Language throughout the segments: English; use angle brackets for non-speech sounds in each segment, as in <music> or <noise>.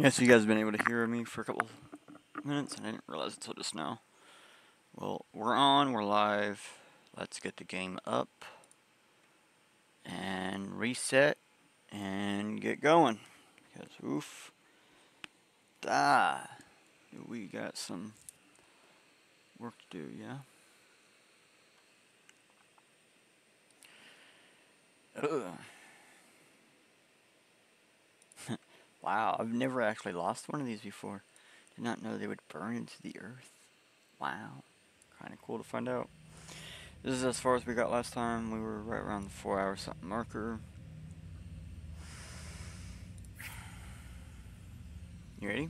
Yeah, so you guys have been able to hear me for a couple minutes, and I didn't realize until just now. Well, we're on, we're live. Let's get the game up and reset and get going. Because, oof, ah, we got some work to do, yeah? Ugh. Wow, I've never actually lost one of these before. Did not know they would burn into the earth. Wow. Kind of cool to find out. This is as far as we got last time. We were right around the four hour something marker. You ready?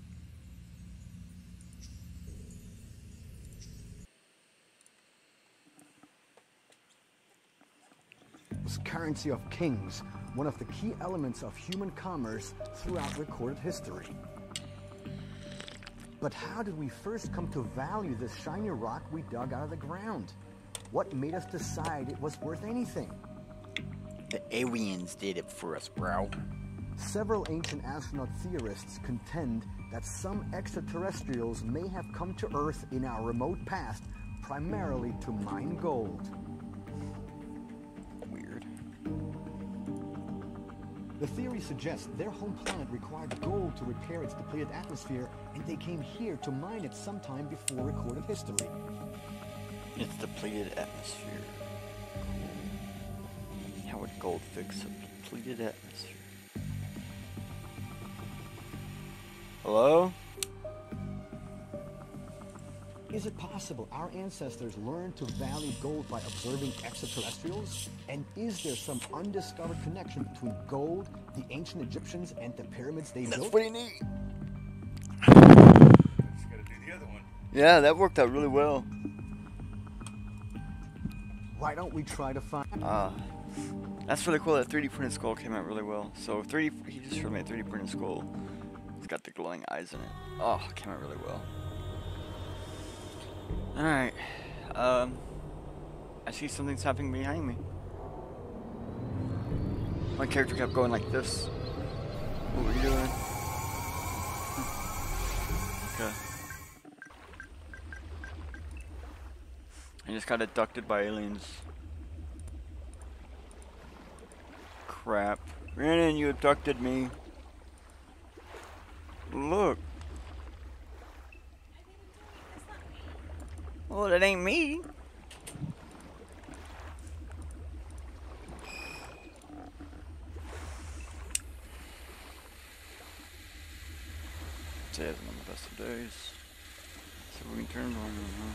This currency of kings, one of the key elements of human commerce throughout recorded history. But how did we first come to value this shiny rock we dug out of the ground? What made us decide it was worth anything? The aliens did it for us, bro. Several ancient astronaut theorists contend that some extraterrestrials may have come to Earth in our remote past primarily to mine gold. The theory suggests their home planet required gold to repair its depleted atmosphere, and they came here to mine it sometime before recorded history. It's depleted atmosphere. How would gold fix a depleted atmosphere? Hello? Is it possible our ancestors learned to value gold by observing extraterrestrials? And is there some undiscovered connection between gold, the ancient Egyptians, and the pyramids they That's built? pretty neat. Just gotta do the other one. Yeah, that worked out really well. Why don't we try to find? Uh, that's really cool. That 3D printed skull came out really well. So 3D, he just showed me a 3D printed skull. It's got the glowing eyes in it. Oh, it came out really well. All right. Um, I see something's happening behind me. My character kept going like this. What were you doing? Okay. I just got abducted by aliens. Crap. Brandon, you abducted me. Look. Well, it ain't me. Today isn't the best of days. So we can turn on, huh?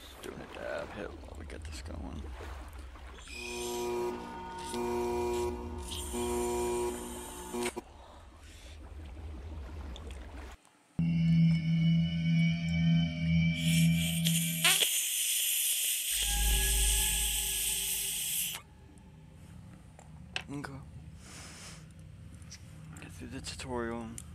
Just doing a dab hit while we get this going. Tutorial.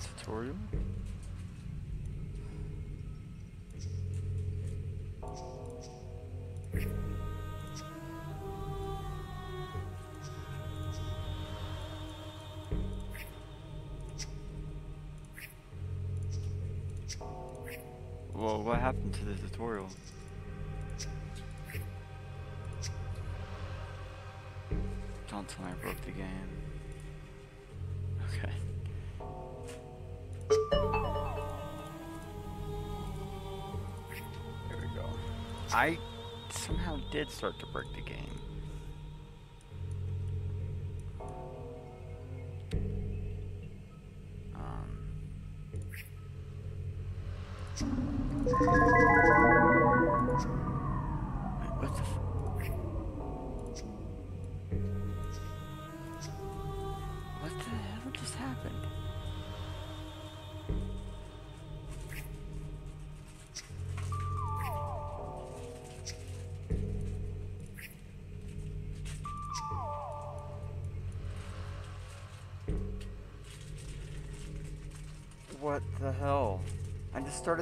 Tutorial? Well, what happened to the tutorial? Don't tell me I broke the game. I somehow did start to break the game.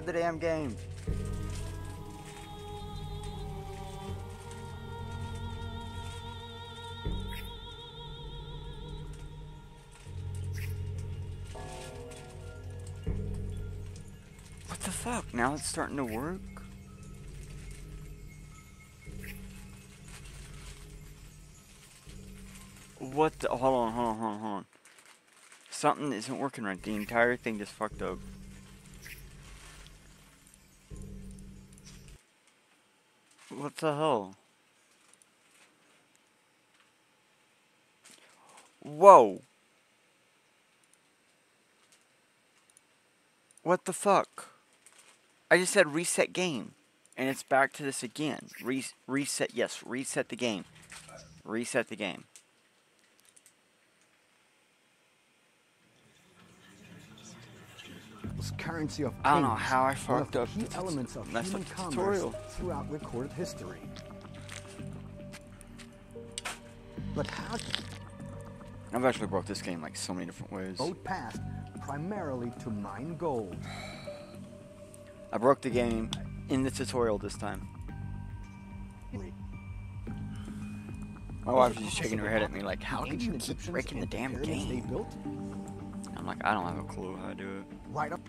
The damn game. What the fuck? Now it's starting to work? What the? Hold on, hold on, hold on, hold on. Something isn't working right. The entire thing just fucked up. What the hell? Whoa. What the fuck? I just said reset game. And it's back to this again. Re reset, yes, reset the game. Reset the game. currency of I don't know how I fucked up key elements of messed human up commerce tutorial. throughout recorded history. But how I've actually broke this game like so many different ways. boat passed primarily to mine gold? I broke the game in the tutorial this time. My wife was just shaking her head at me like, how could you keep breaking the damn game? I'm like, I don't have a clue how to do it. right up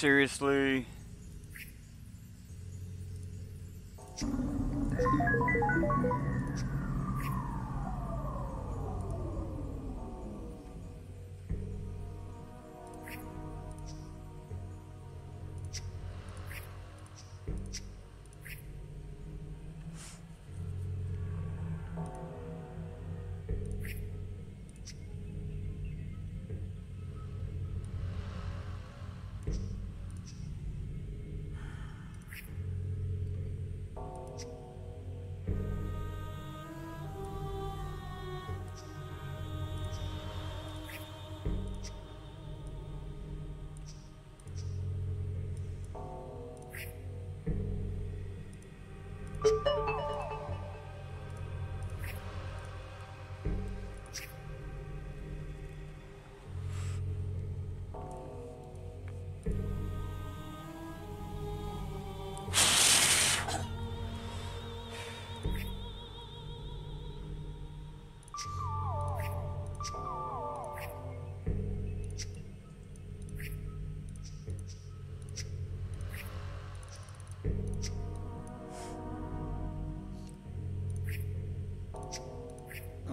Seriously?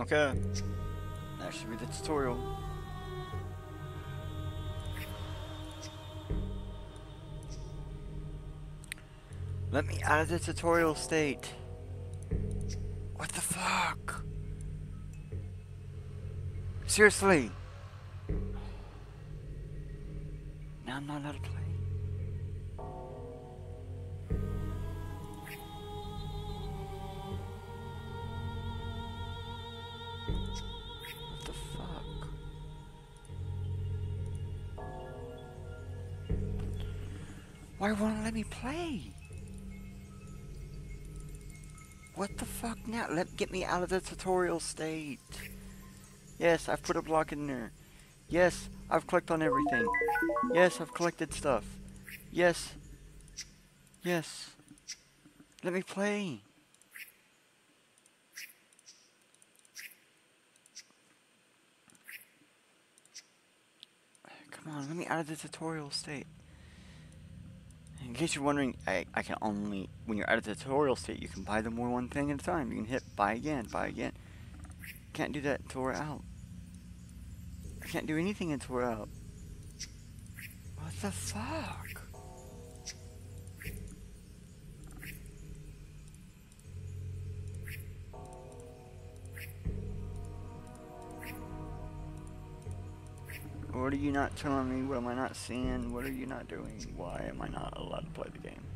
Okay. That should be the tutorial. Let me out of the tutorial state. What the fuck? Seriously? Why won't let me play? What the fuck now? Let get me out of the tutorial state. Yes, I've put a block in there. Yes, I've clicked on everything. Yes, I've collected stuff. Yes. Yes. Let me play. Come on, let me out of the tutorial state. In case you're wondering, I, I can only, when you're at a tutorial state, you can buy them more one thing at a time. You can hit buy again, buy again. can't do that until we're out. I can't do anything until we're out. What the fuck? What are you not telling me? What am I not seeing? What are you not doing? Why am I not allowed to play the game?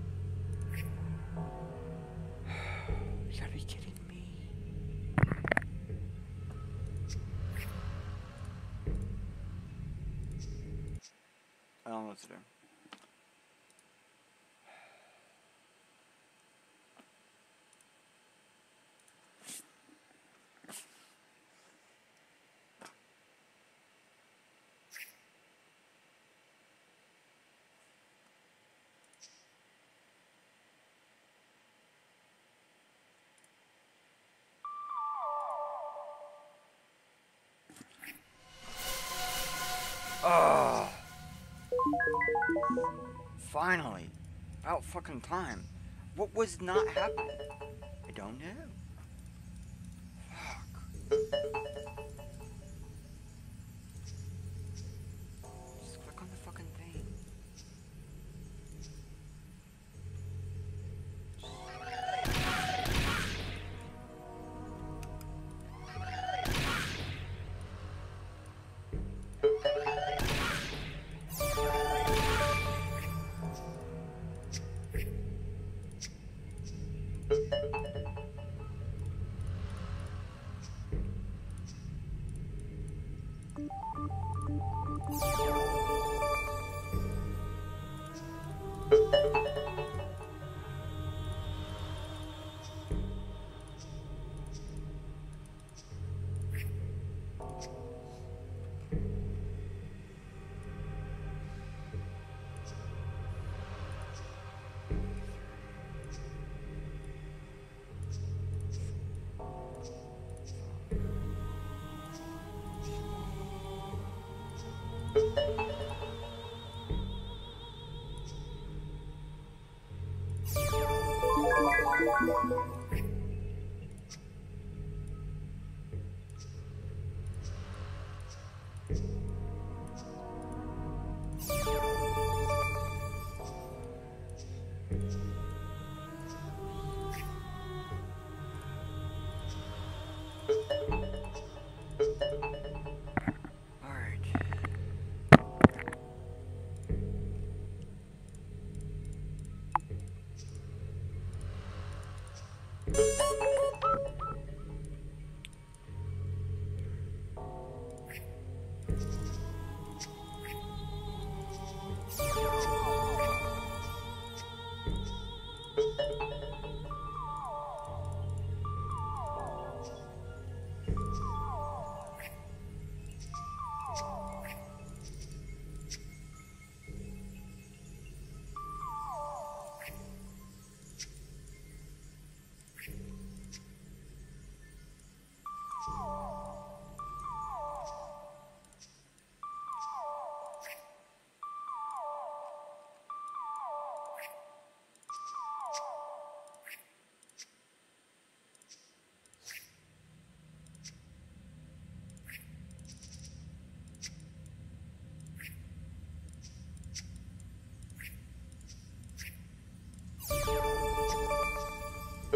Finally. About fucking time. What was not happening? I don't know.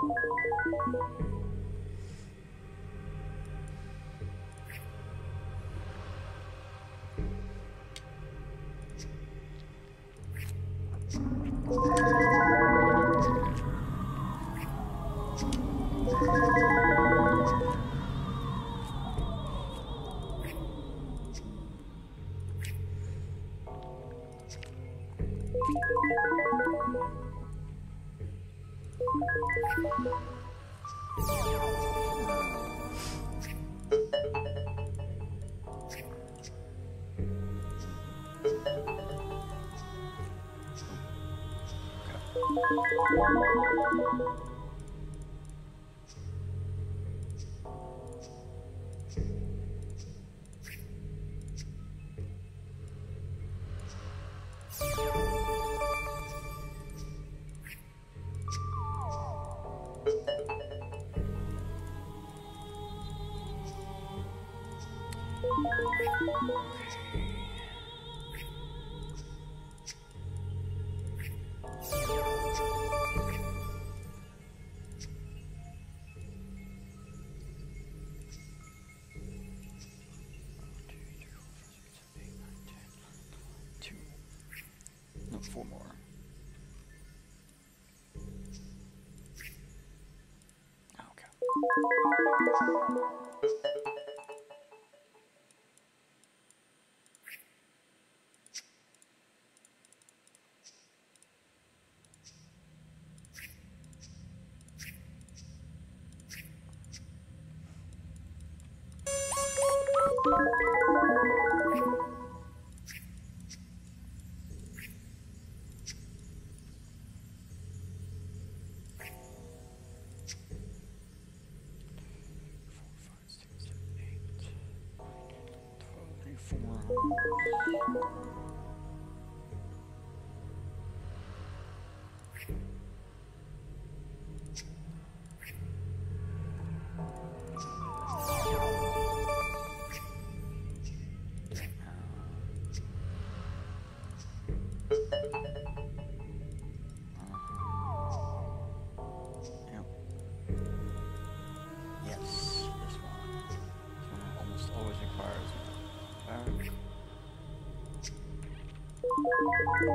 Thank you. No, four more. Okay. Only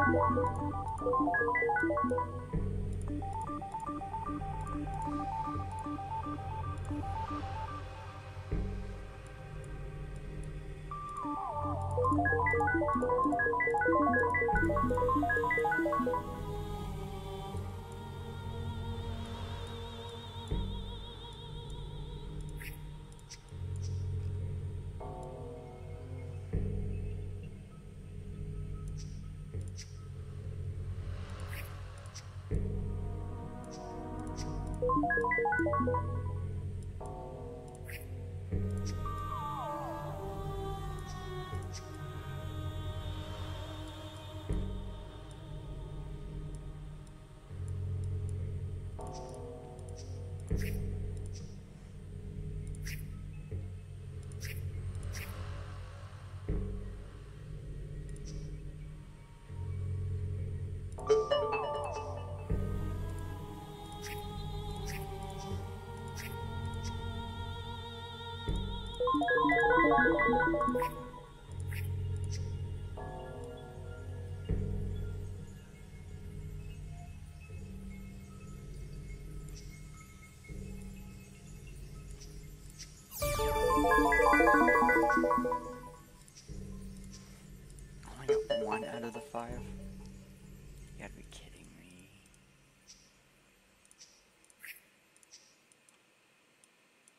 five? You gotta be kidding me.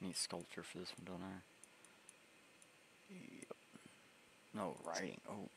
Need sculpture for this one, don't I? Yep. No, writing. Oh.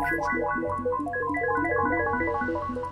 Thank you.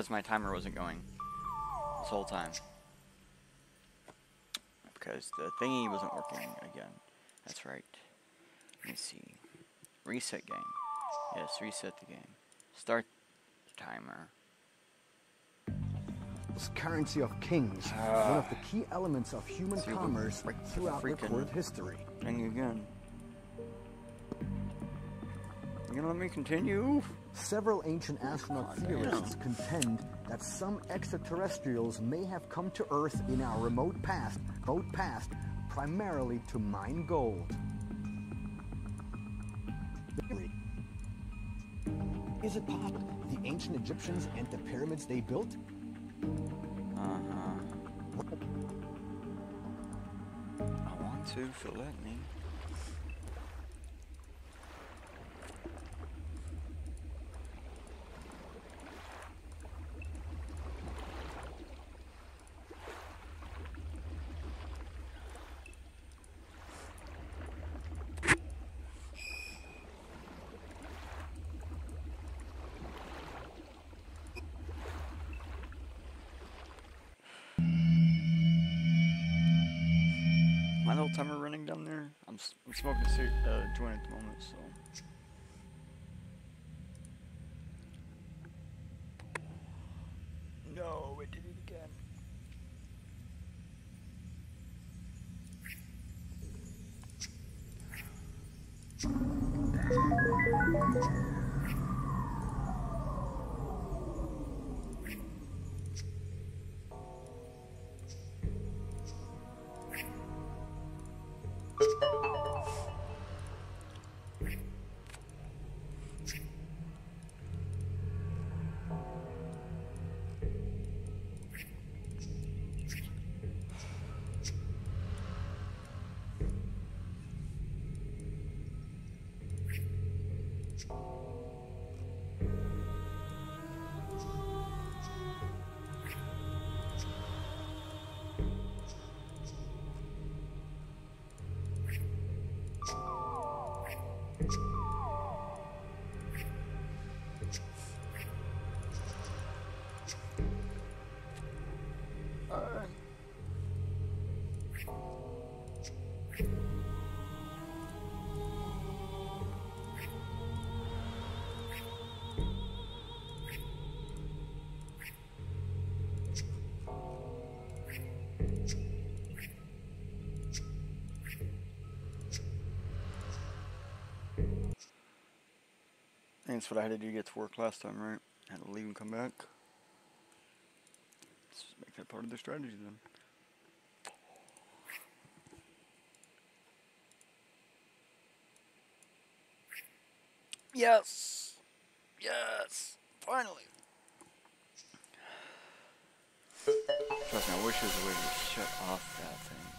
Realized my timer wasn't going this whole time. because the thingy wasn't working again. That's right. Let me see. Reset game. Yes, reset the game. Start timer. This currency of kings, ah. one of the key elements of human commerce throughout recorded history. Thing again. You gonna let me continue? Several ancient astronaut theorists contend that some extraterrestrials may have come to Earth in our remote past, past, primarily to mine gold. Is it possible the ancient Egyptians and the pyramids they built? Uh-huh. I want to, if you'll let me. My little timer running down there. I'm, s- I'm smoking a uh, joint at the moment, so. That's what I had to do to get to work last time, right? I had to leave and come back. Let's just make that part of the strategy then. Yes! Yes! Finally! Trust me, I wish there was a way to shut off that thing.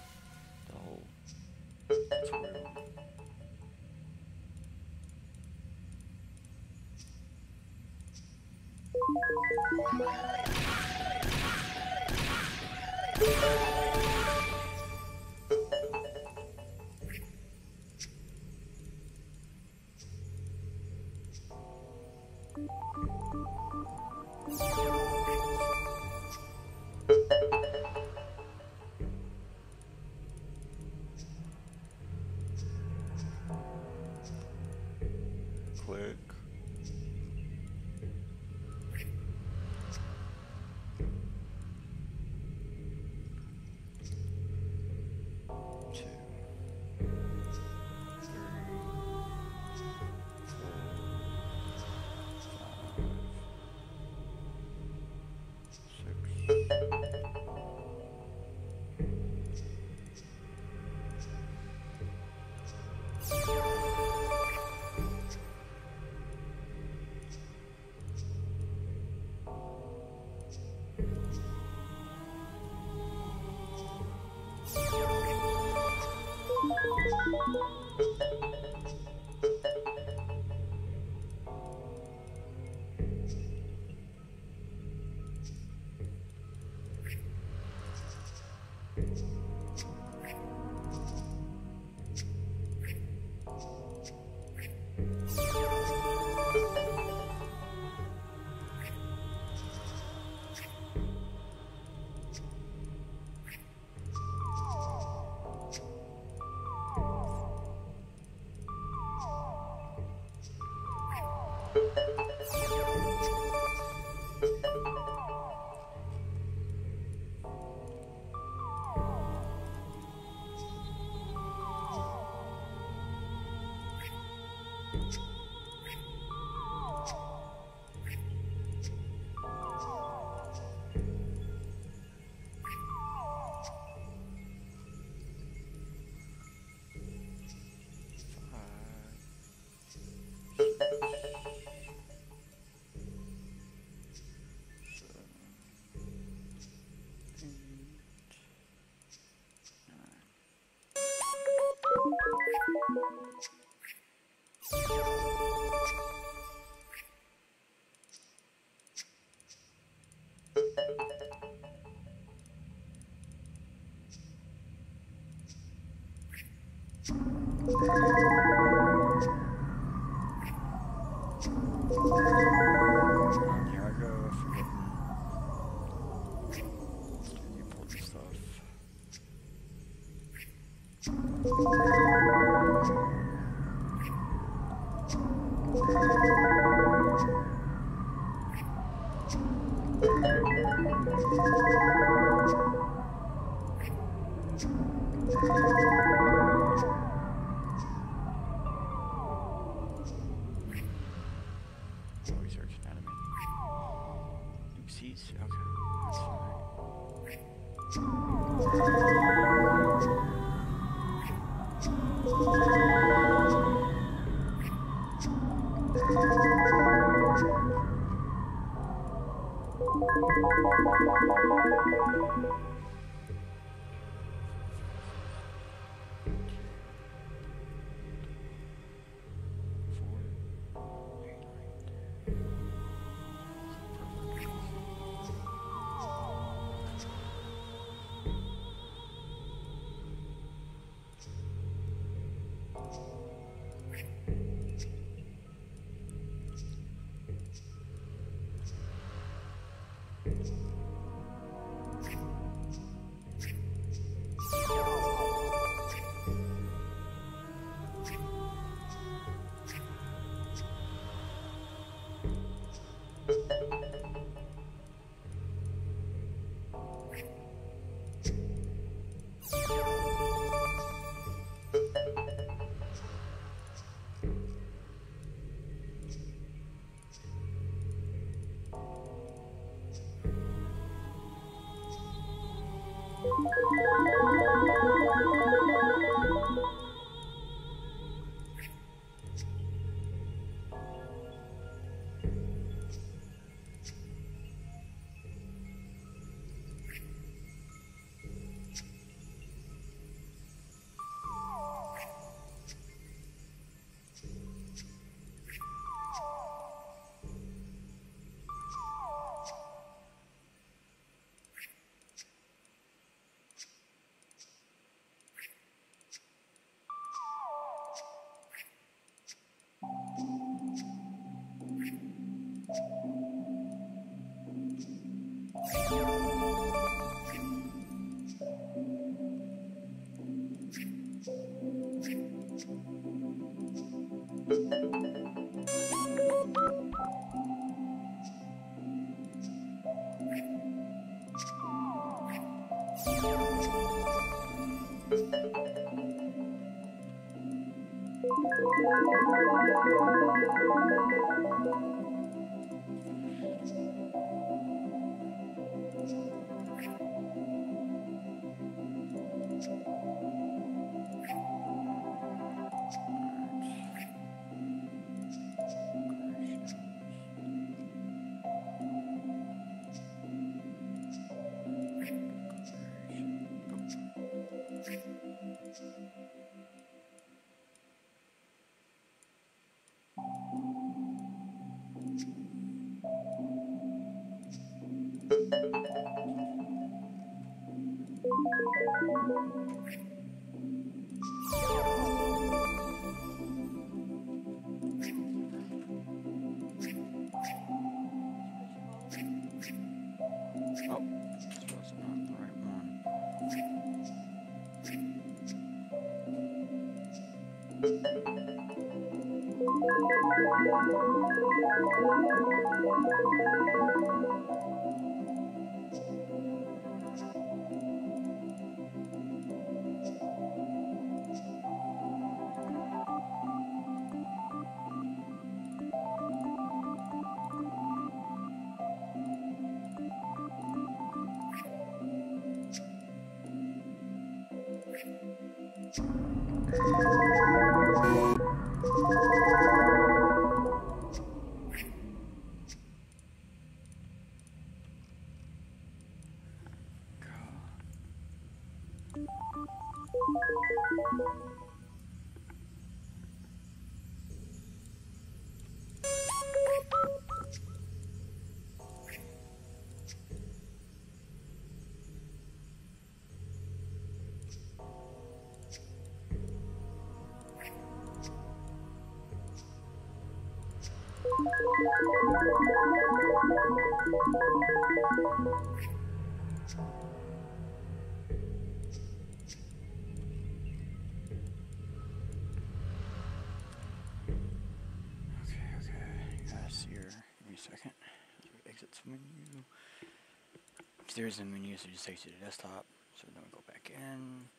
A menu, so just takes you to desktop. So then we go back in.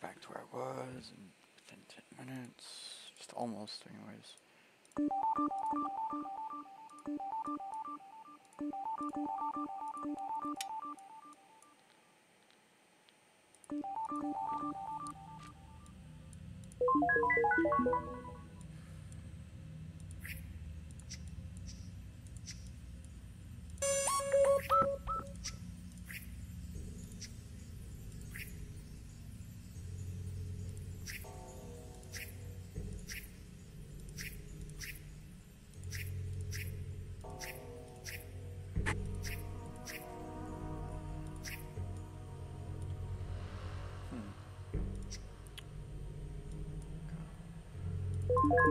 Back to where I was in within 10 minutes. Just almost, anyways. Thank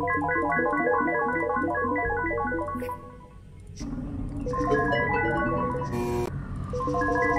you.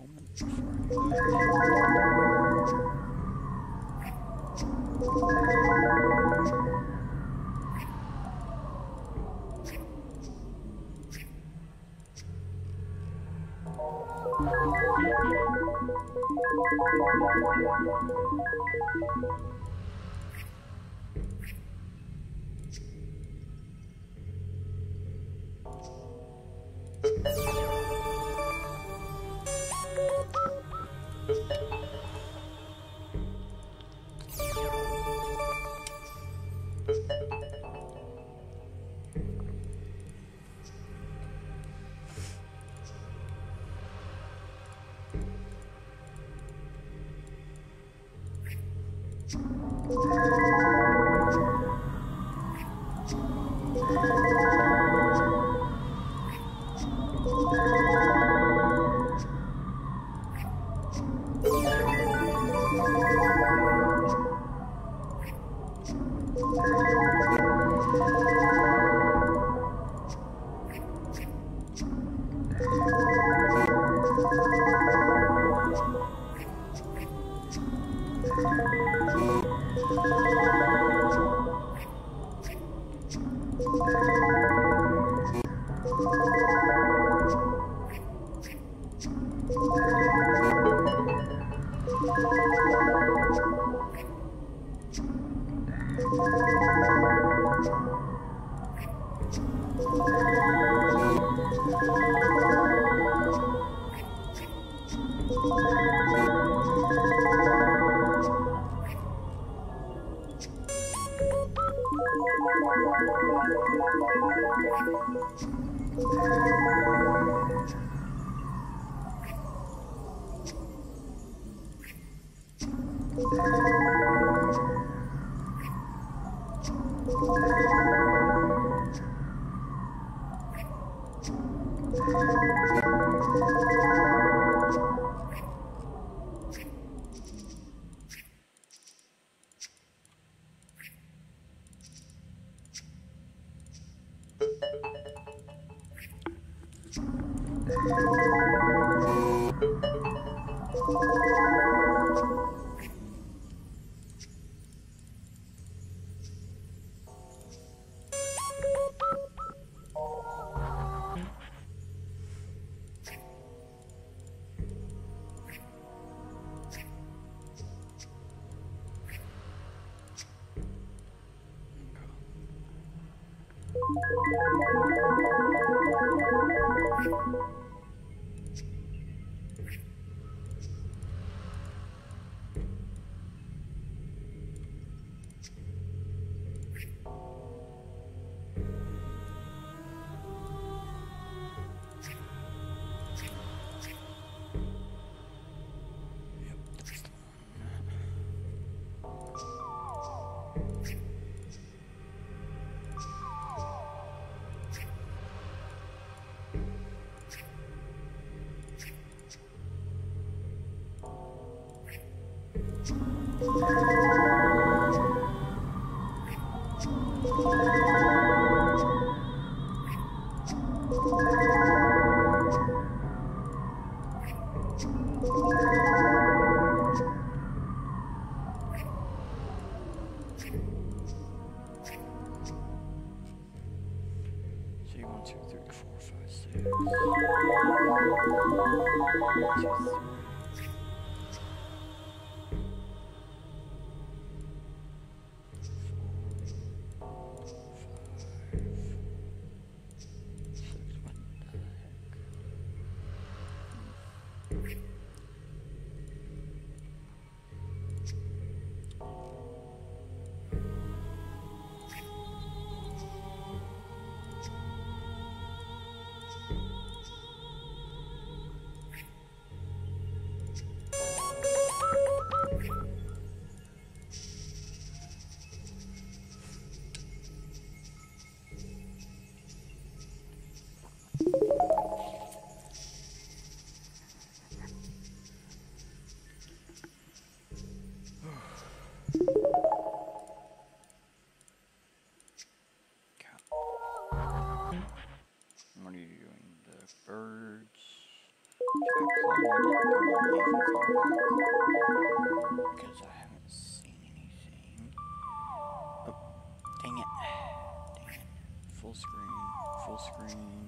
Moment Because I haven't seen anything. Oh, dang it. Dang it. Full screen, full screen.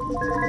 you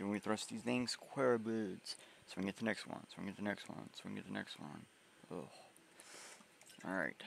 So we thrust these things square boots. So we get the next one. So we get the next one. So we get the next one. Ugh. All right.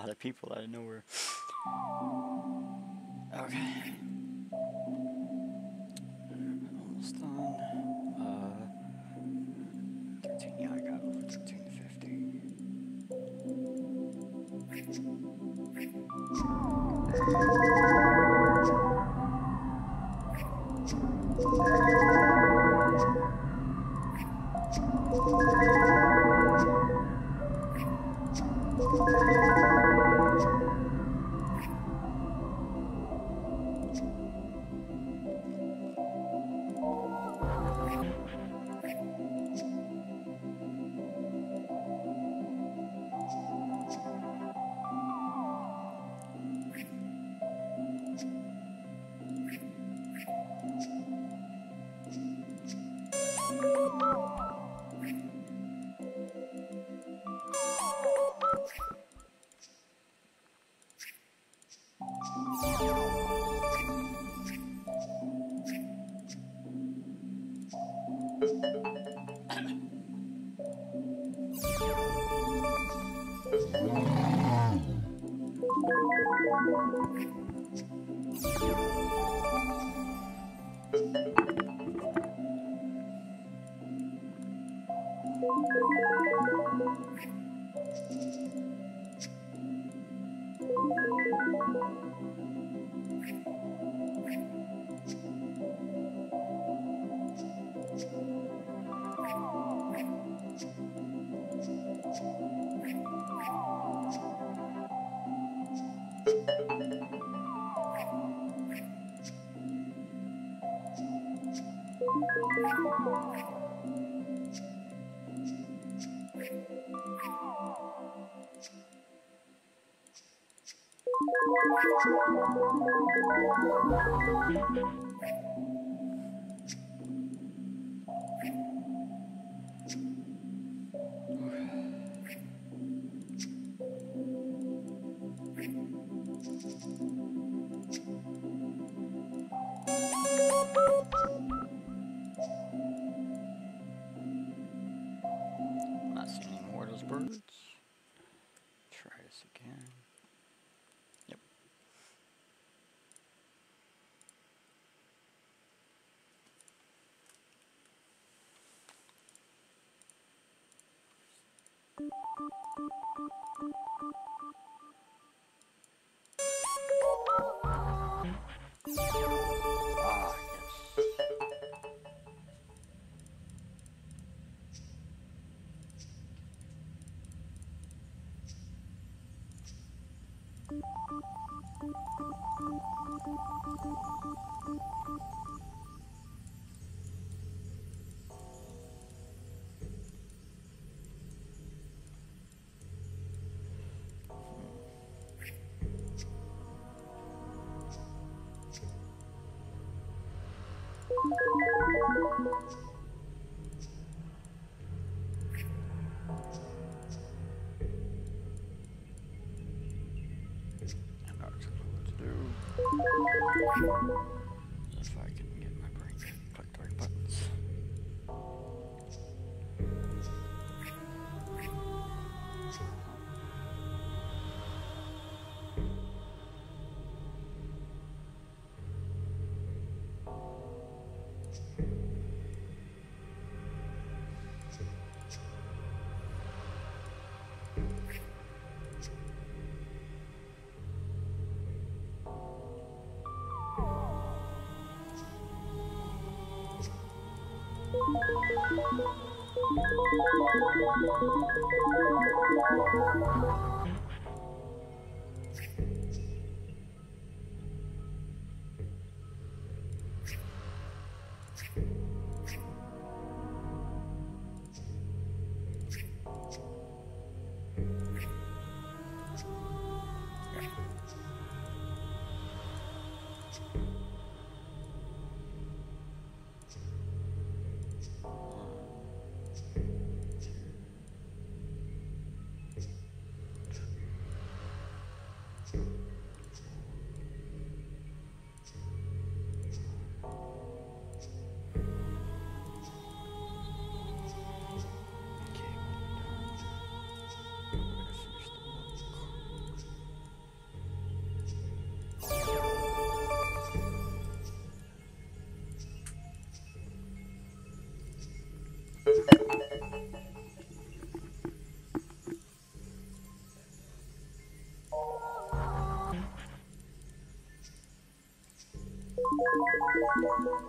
lot of people out of nowhere. Okay. Almost done. Uh, 13, yeah, I got 13. Ah, yes. I'm not sure what to do. If I can get my brain to click the right buttons. Okay, we're gonna finish the book. Thank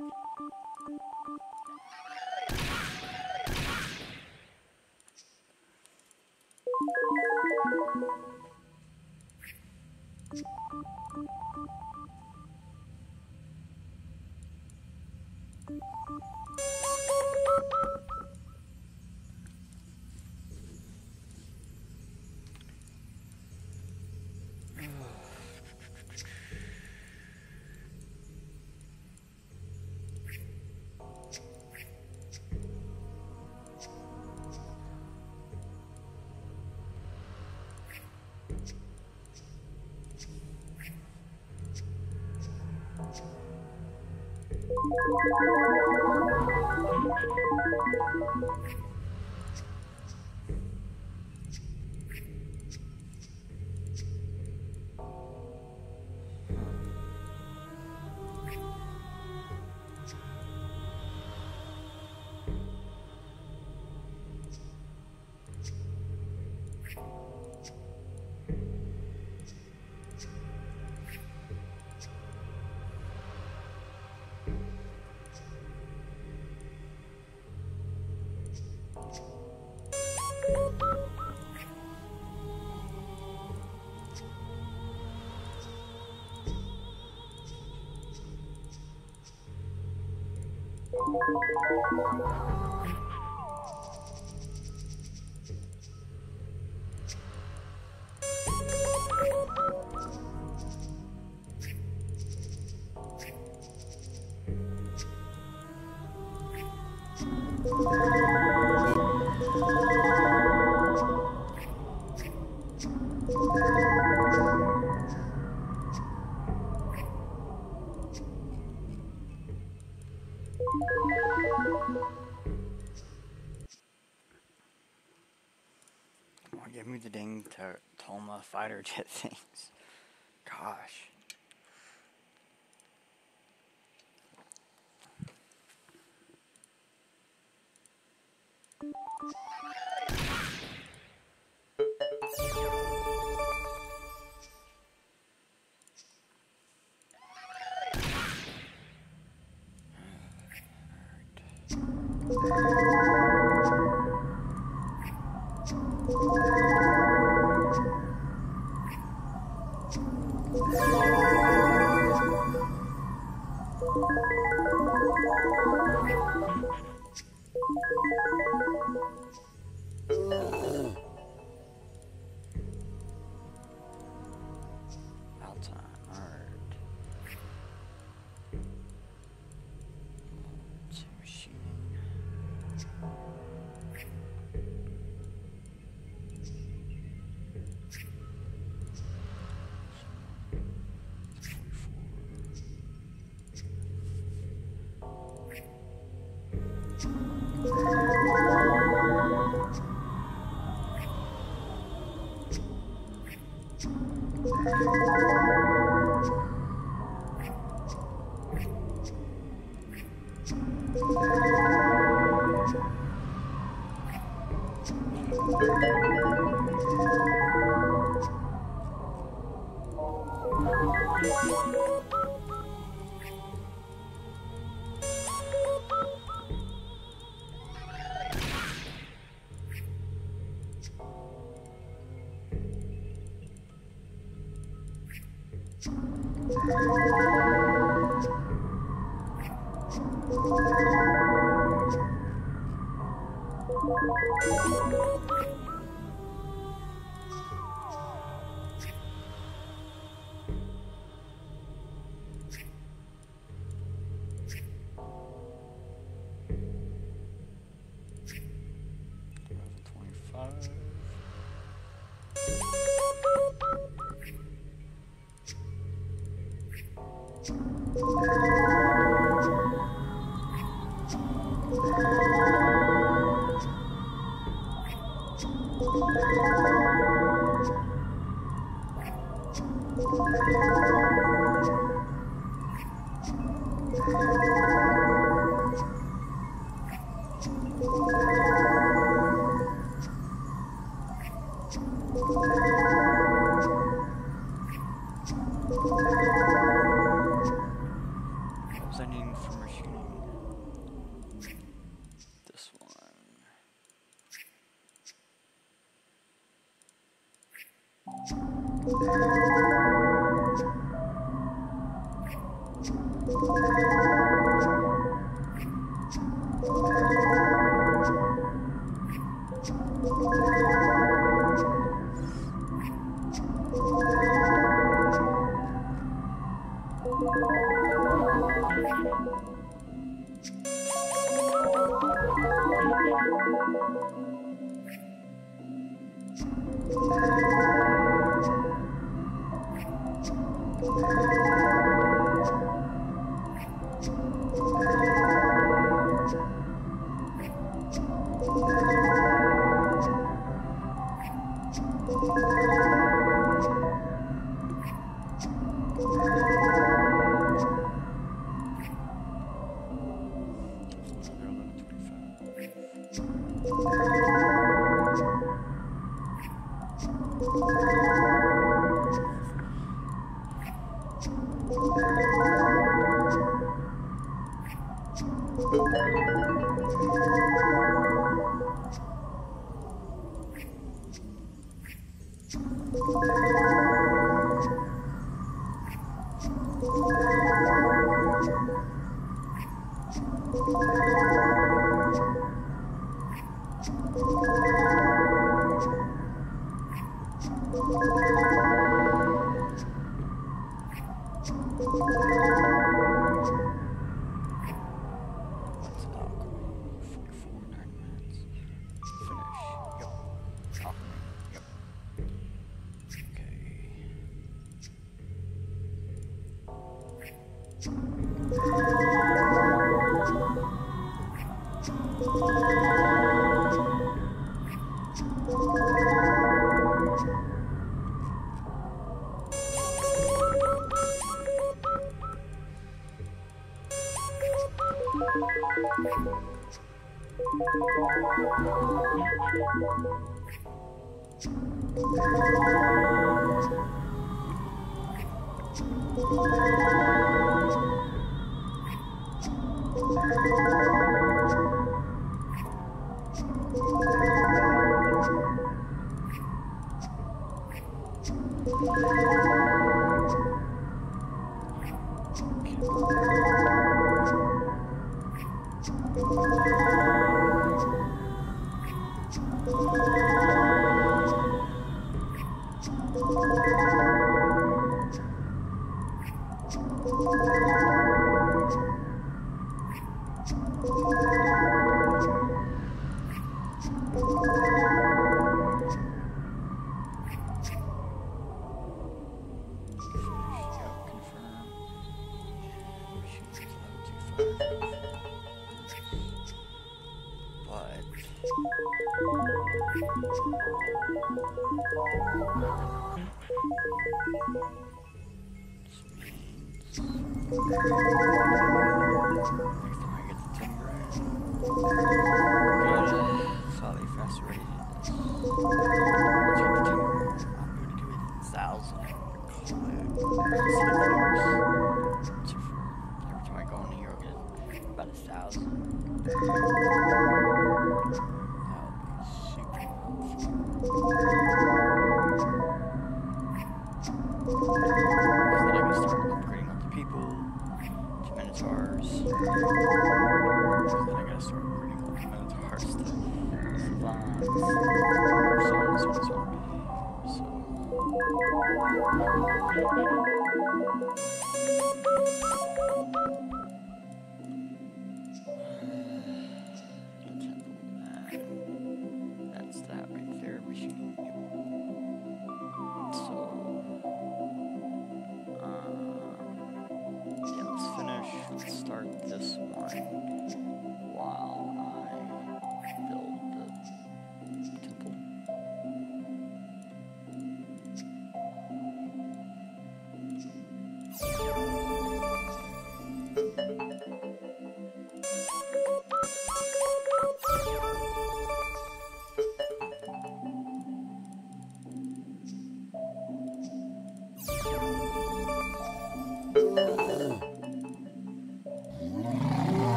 You. Fighter <laughs> jet things.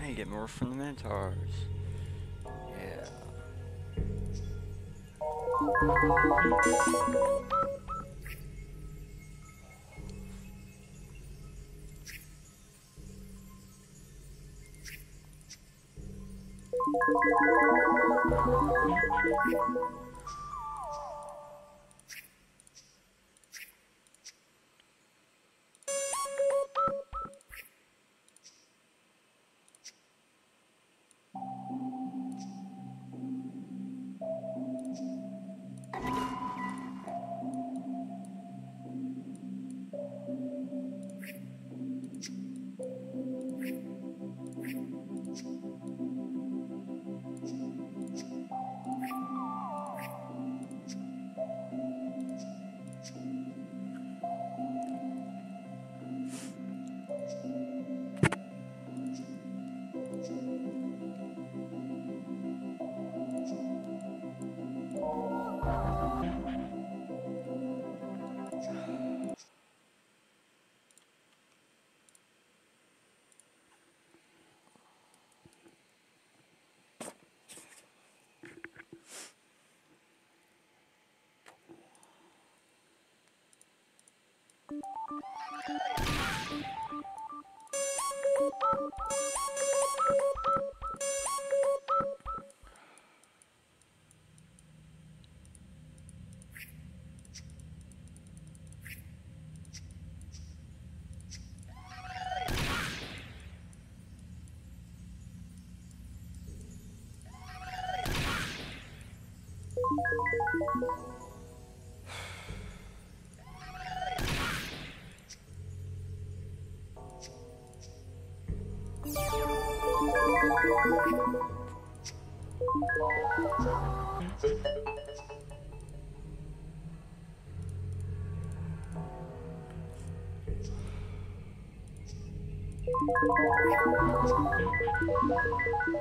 May get more from the mentors. Yeah. Thank you.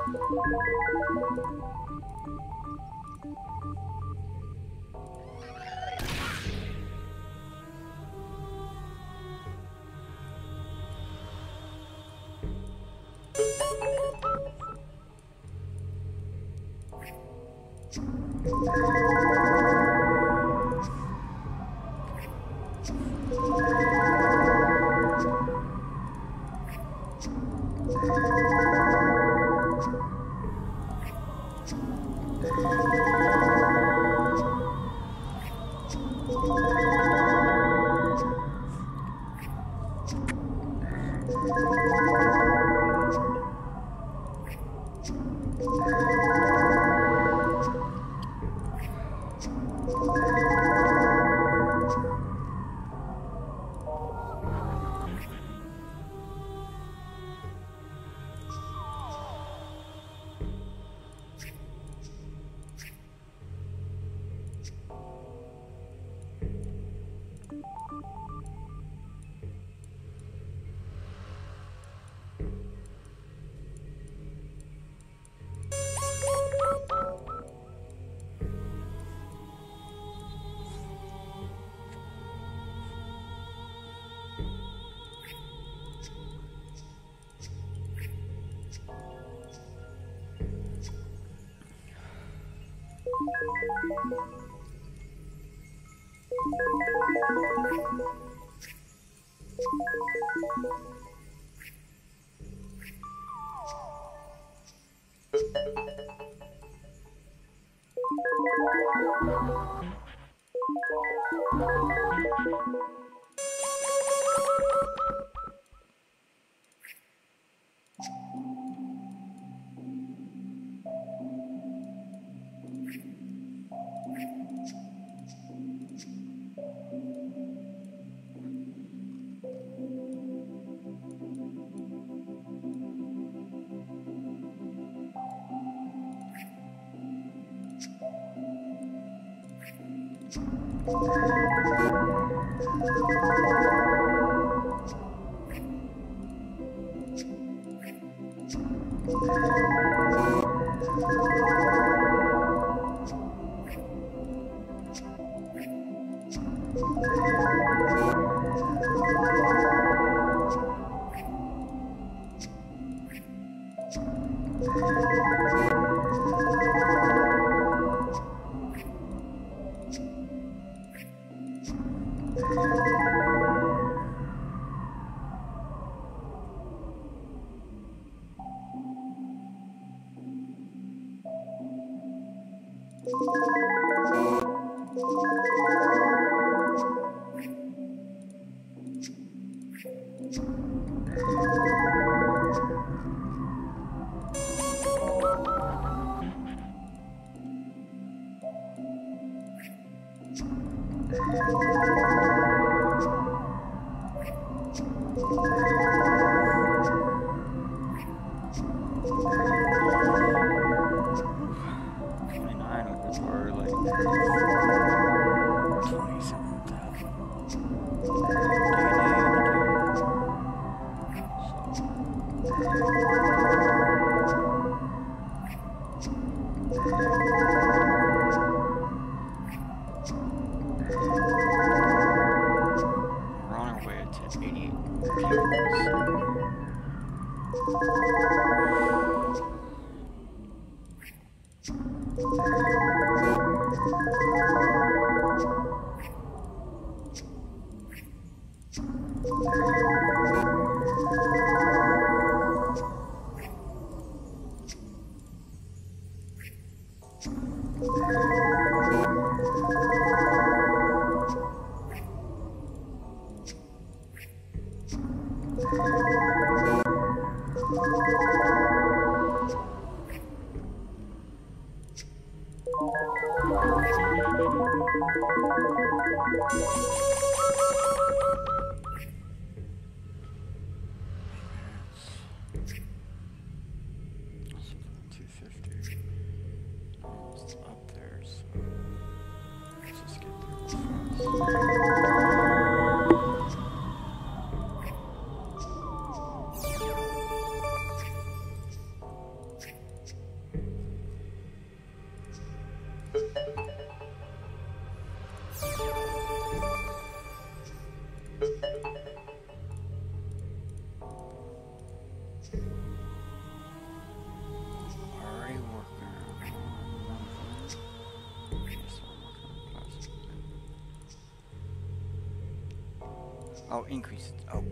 Two Oh, increase. Oh,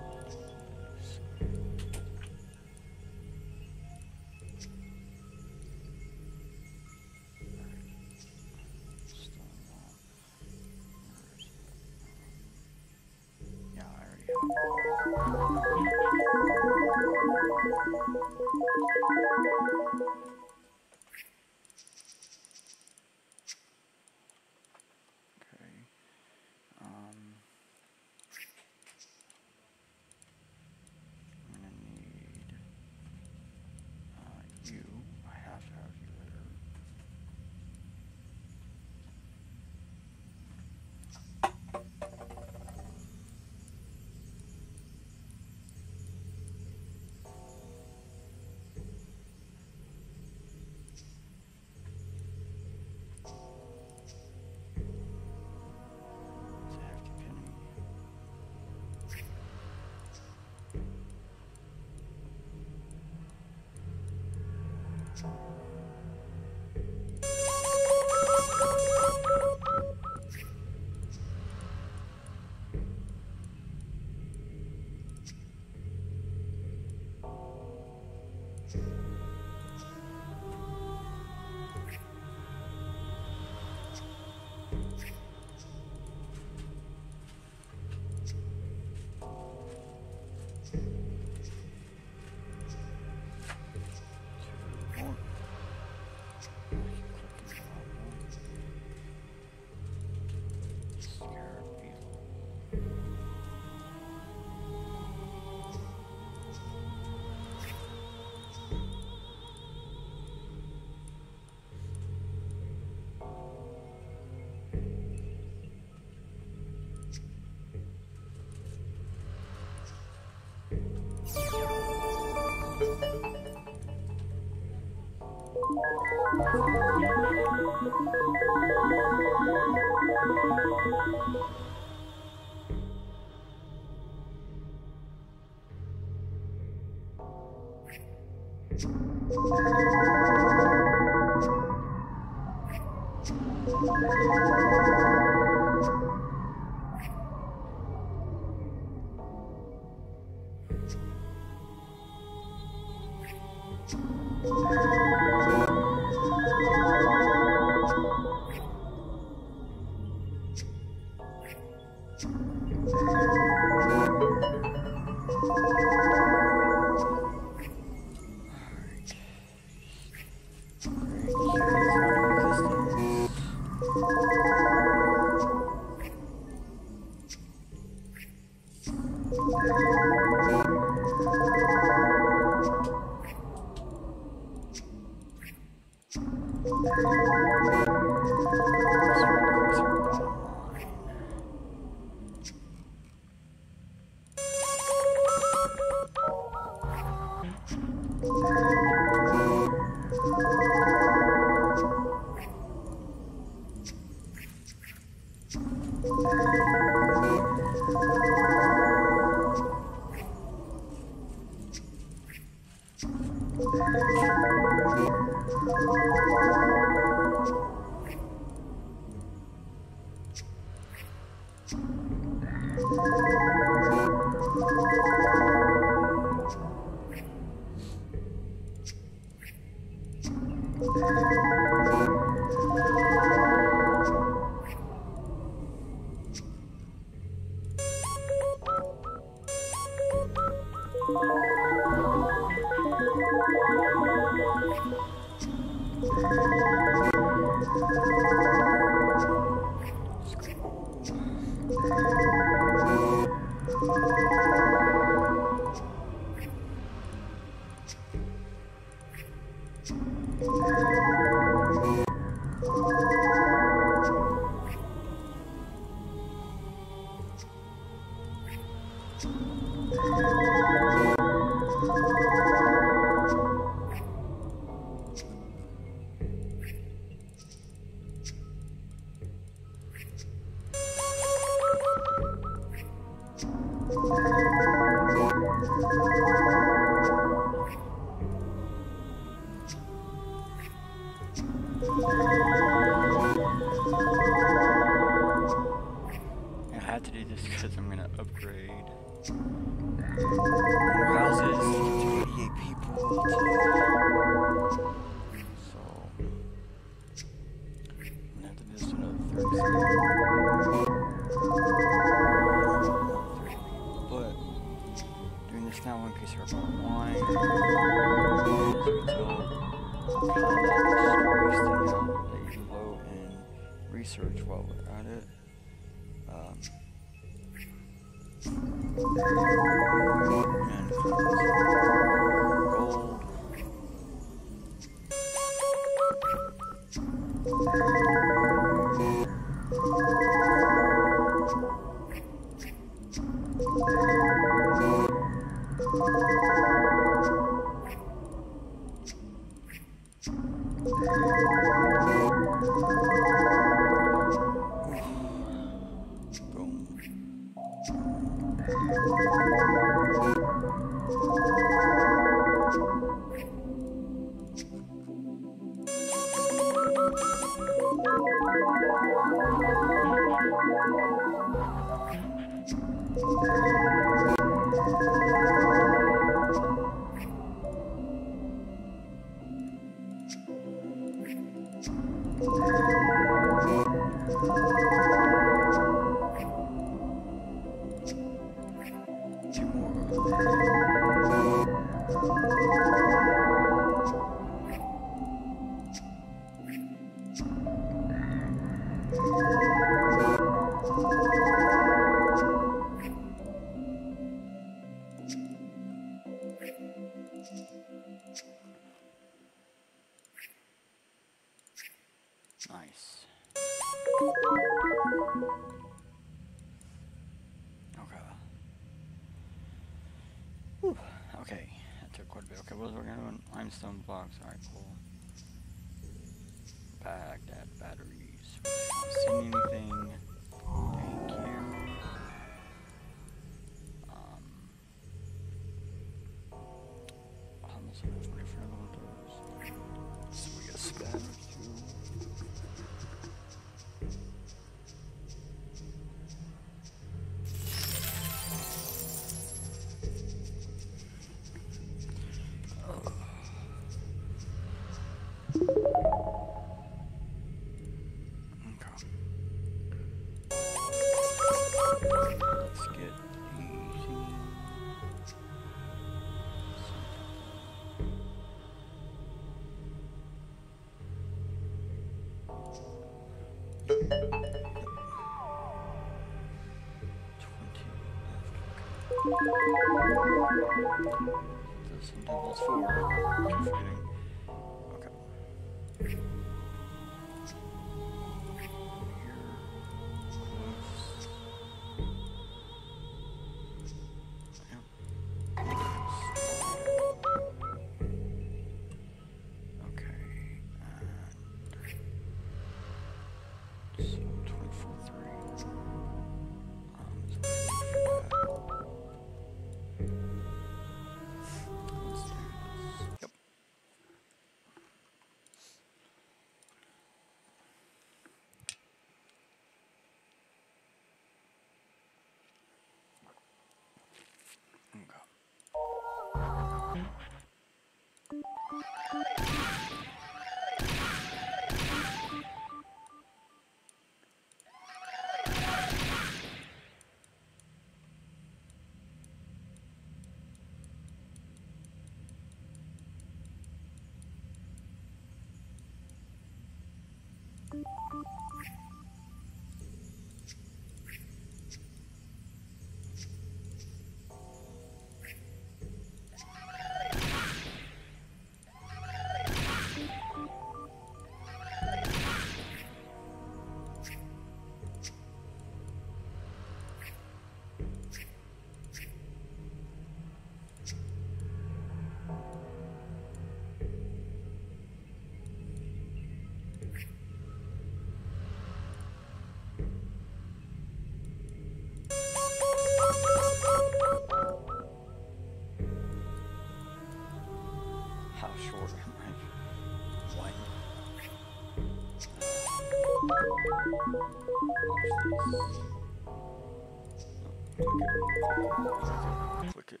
Click it.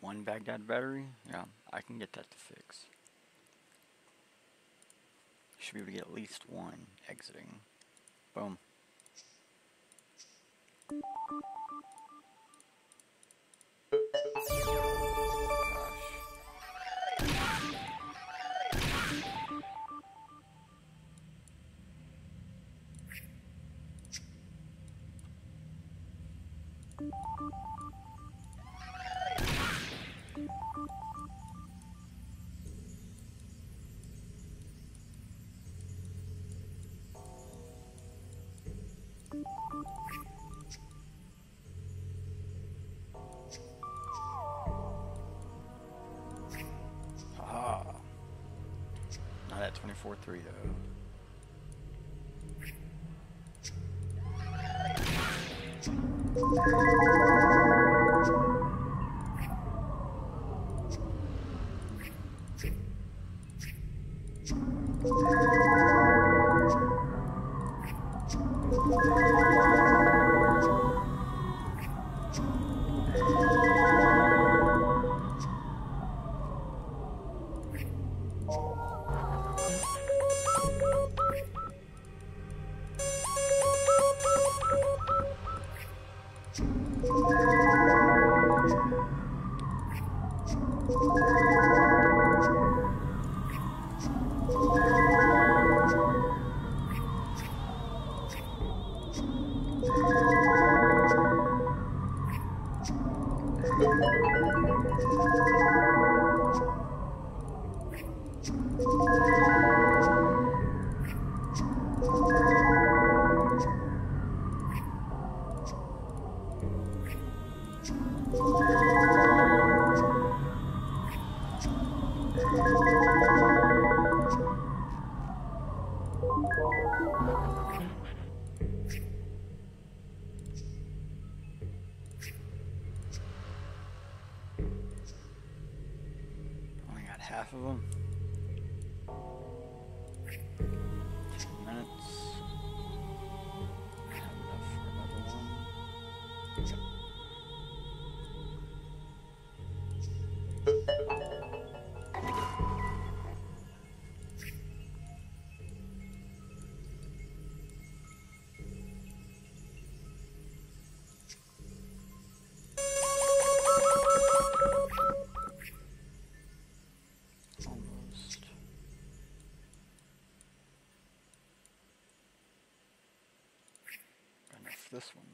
One Baghdad battery? Yeah, I can get that to fix. Should be able to get at least one exiting. Boom. 430. This one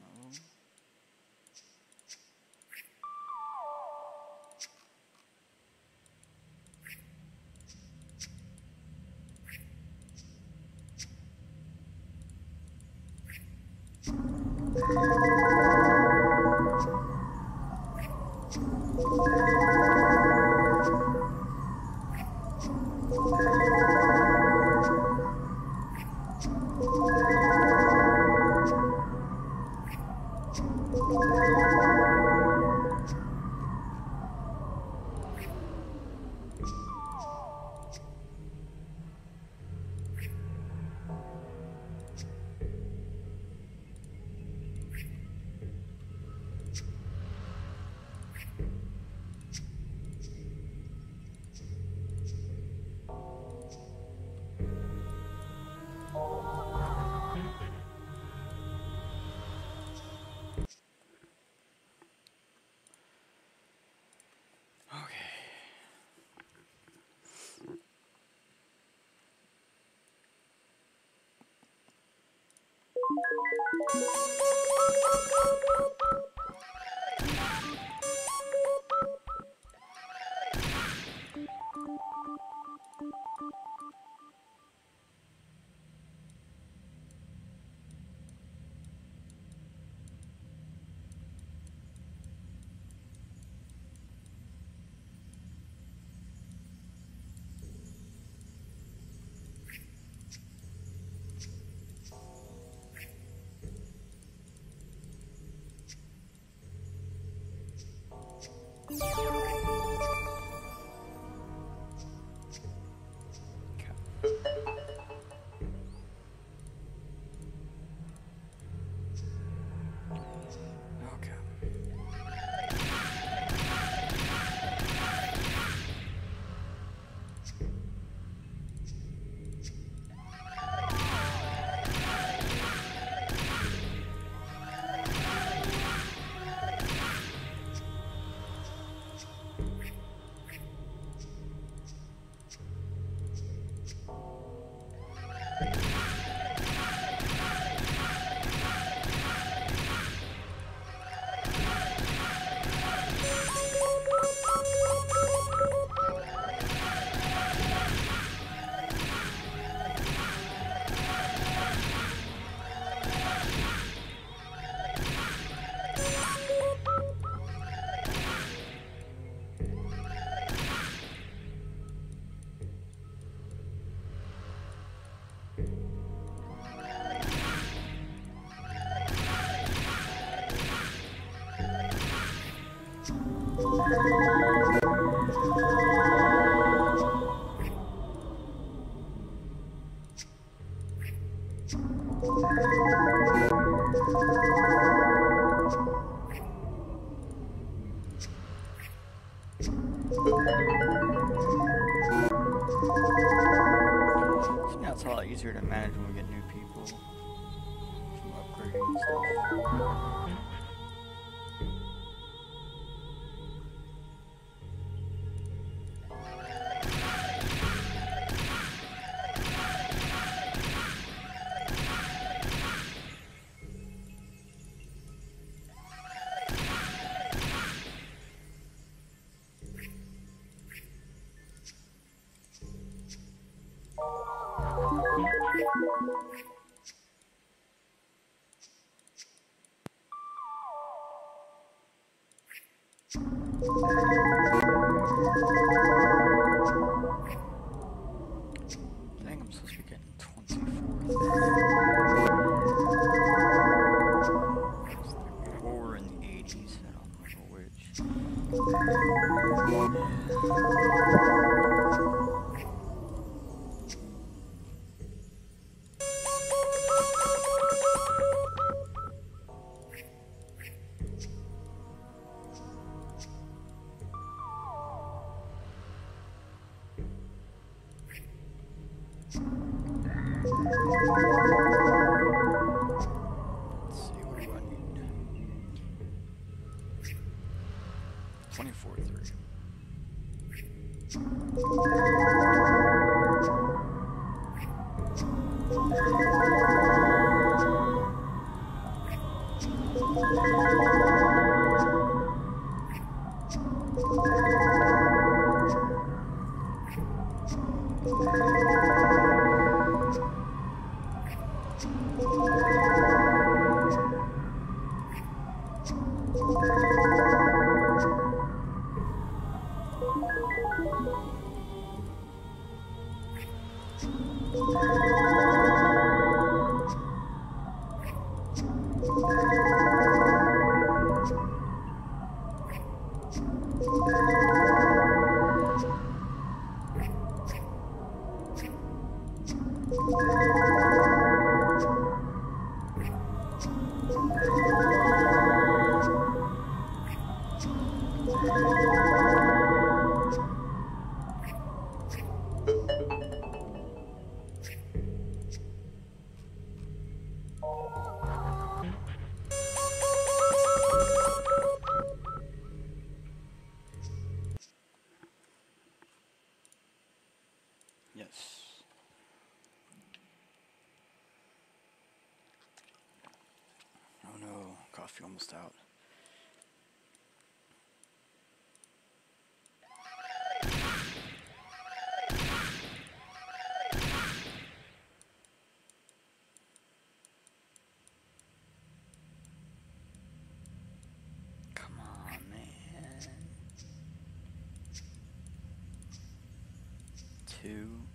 two,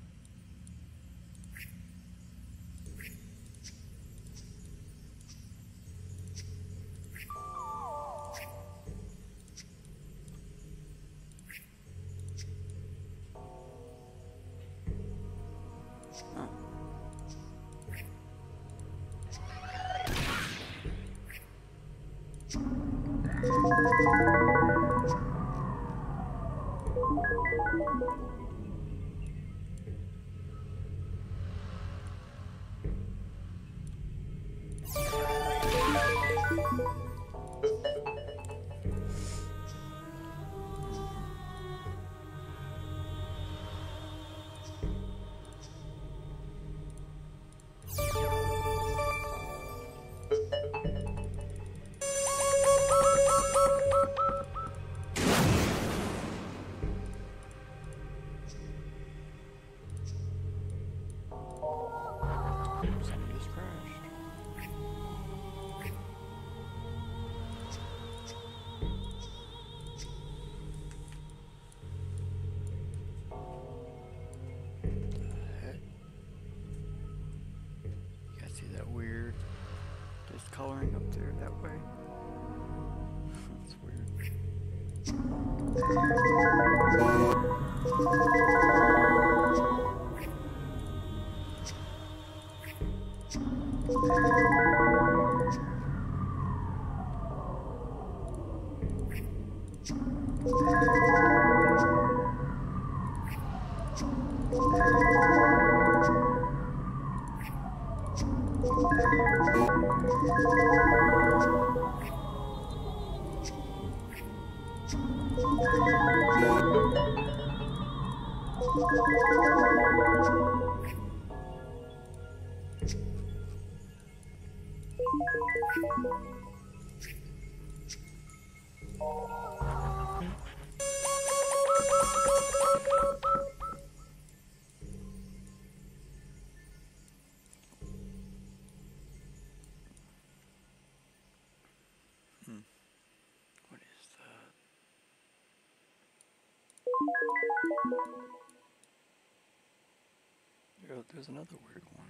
there's another weird one.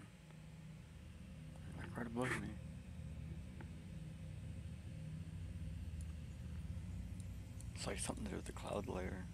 Like right above me. It's like something to do with the cloud layer.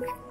That's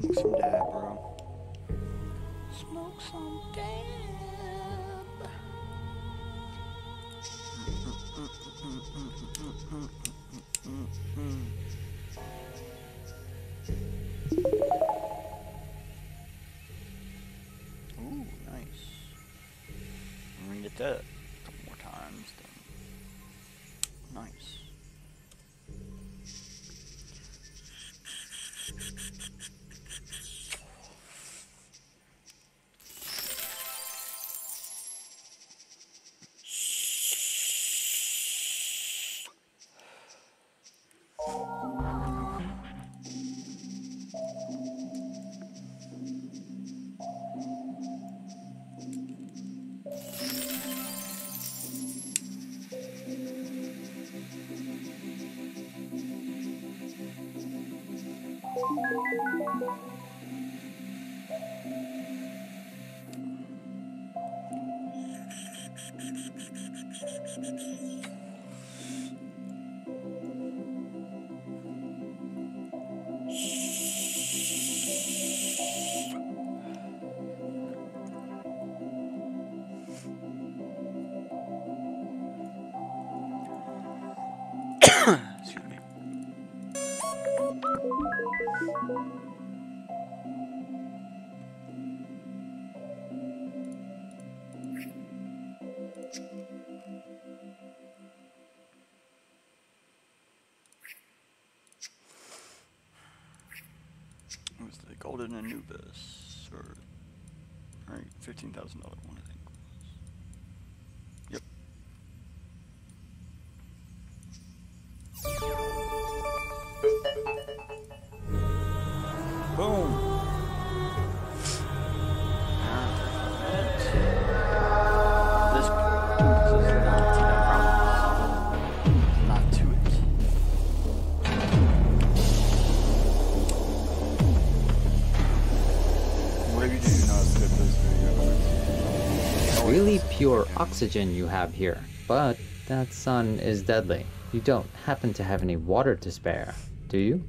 Smoke some dab, bro. Smoke some dab. $15,000 one. Oxygen you have here, but that sun is deadly. You don't happen to have any water to spare, do you?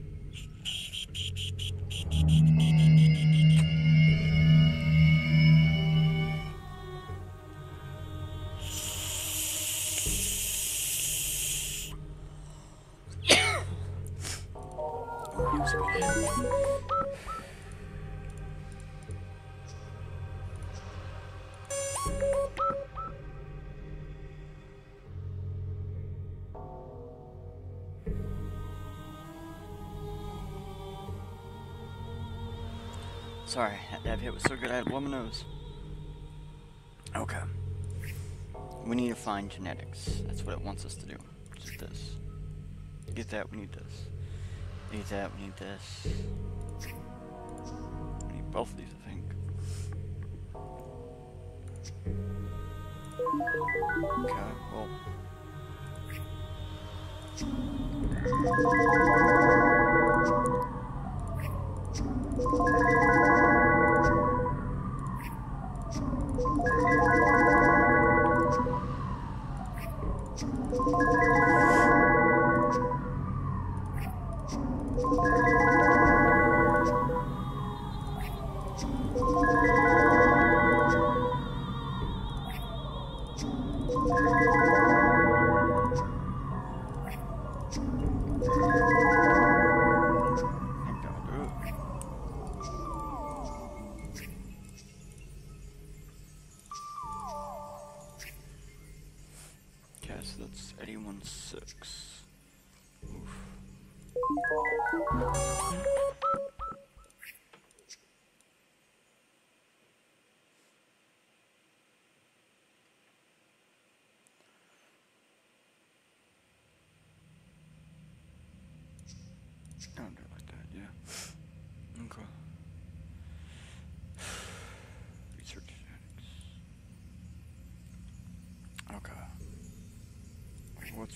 What it wants us to do. Just this. Get that, we need this. Need that, we need this. We need both of these, I think. Okay, well.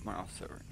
My right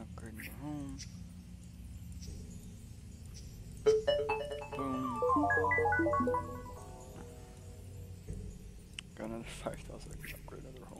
upgrading my home. Boom. Got another 5,000, I can upgrade another home.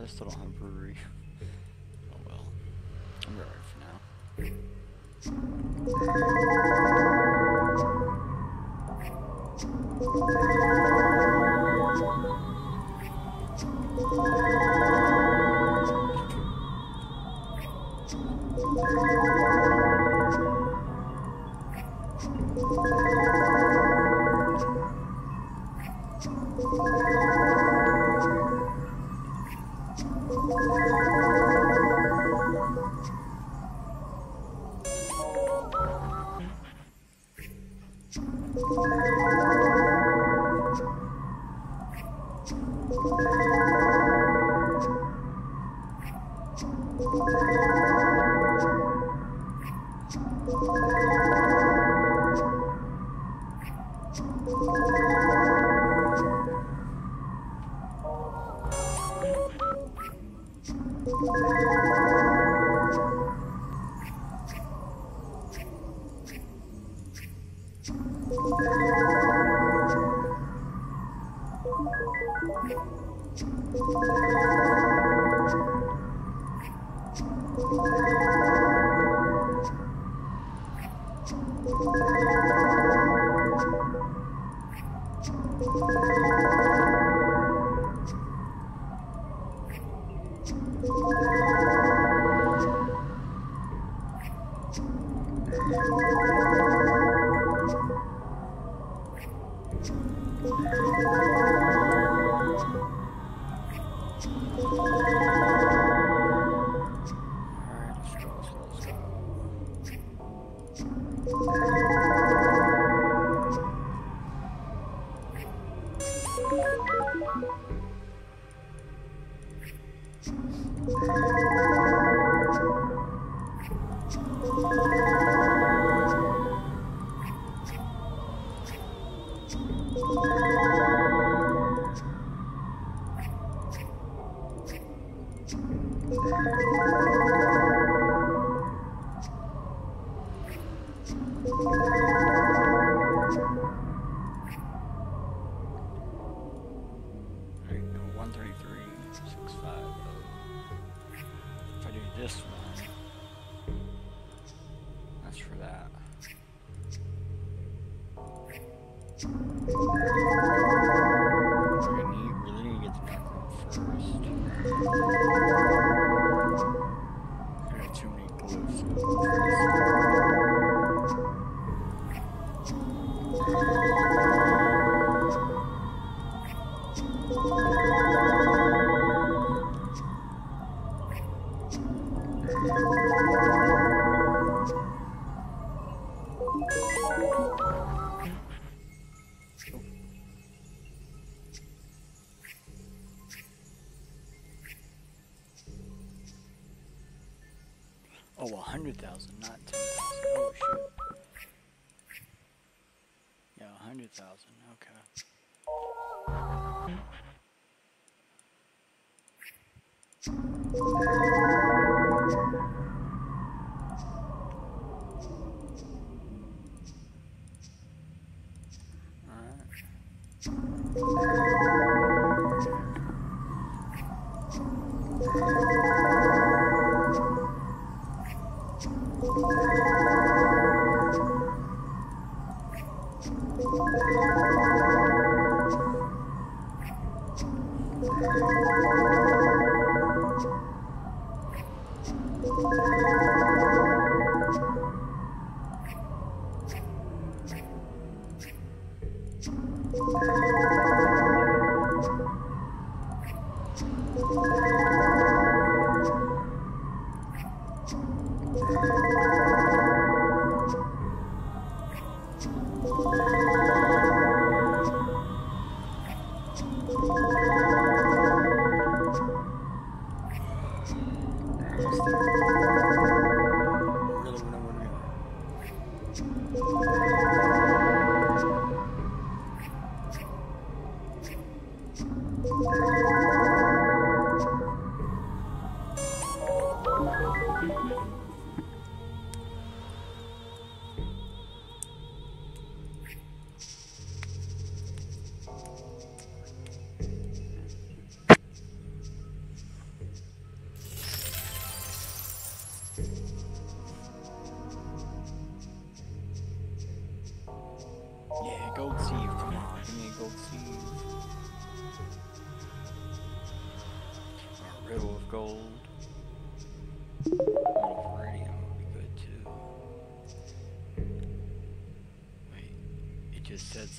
I just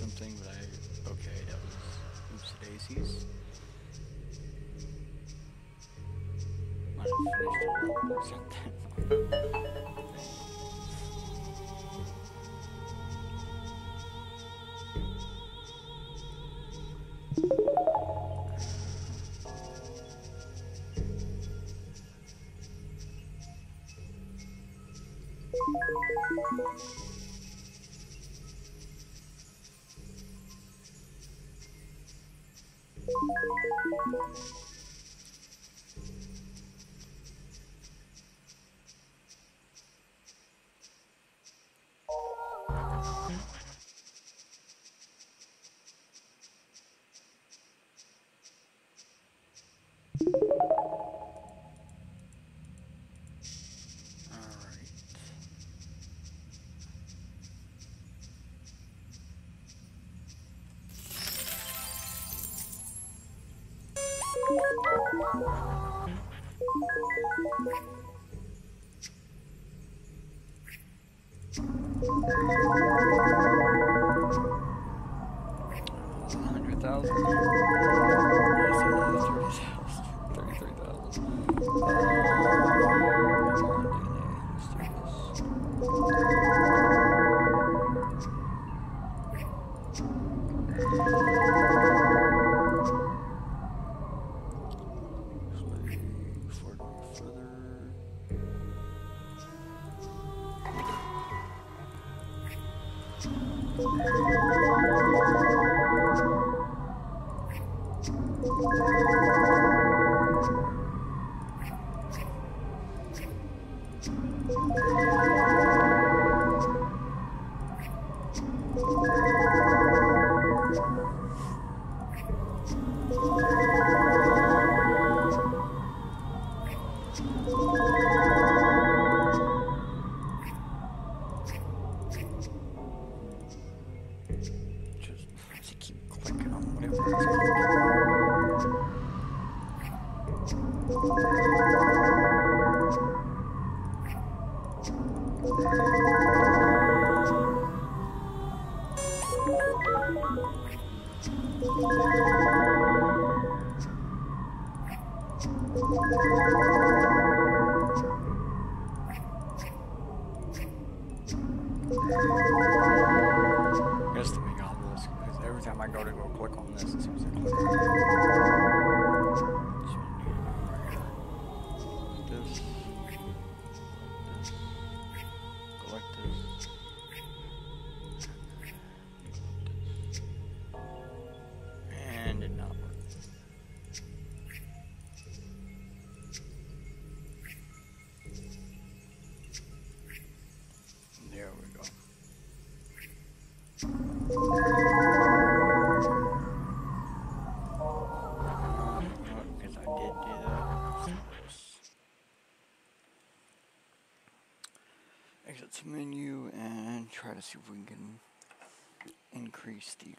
something, but I, okay, that was Oops Daisies. Might have finished see if we can increase the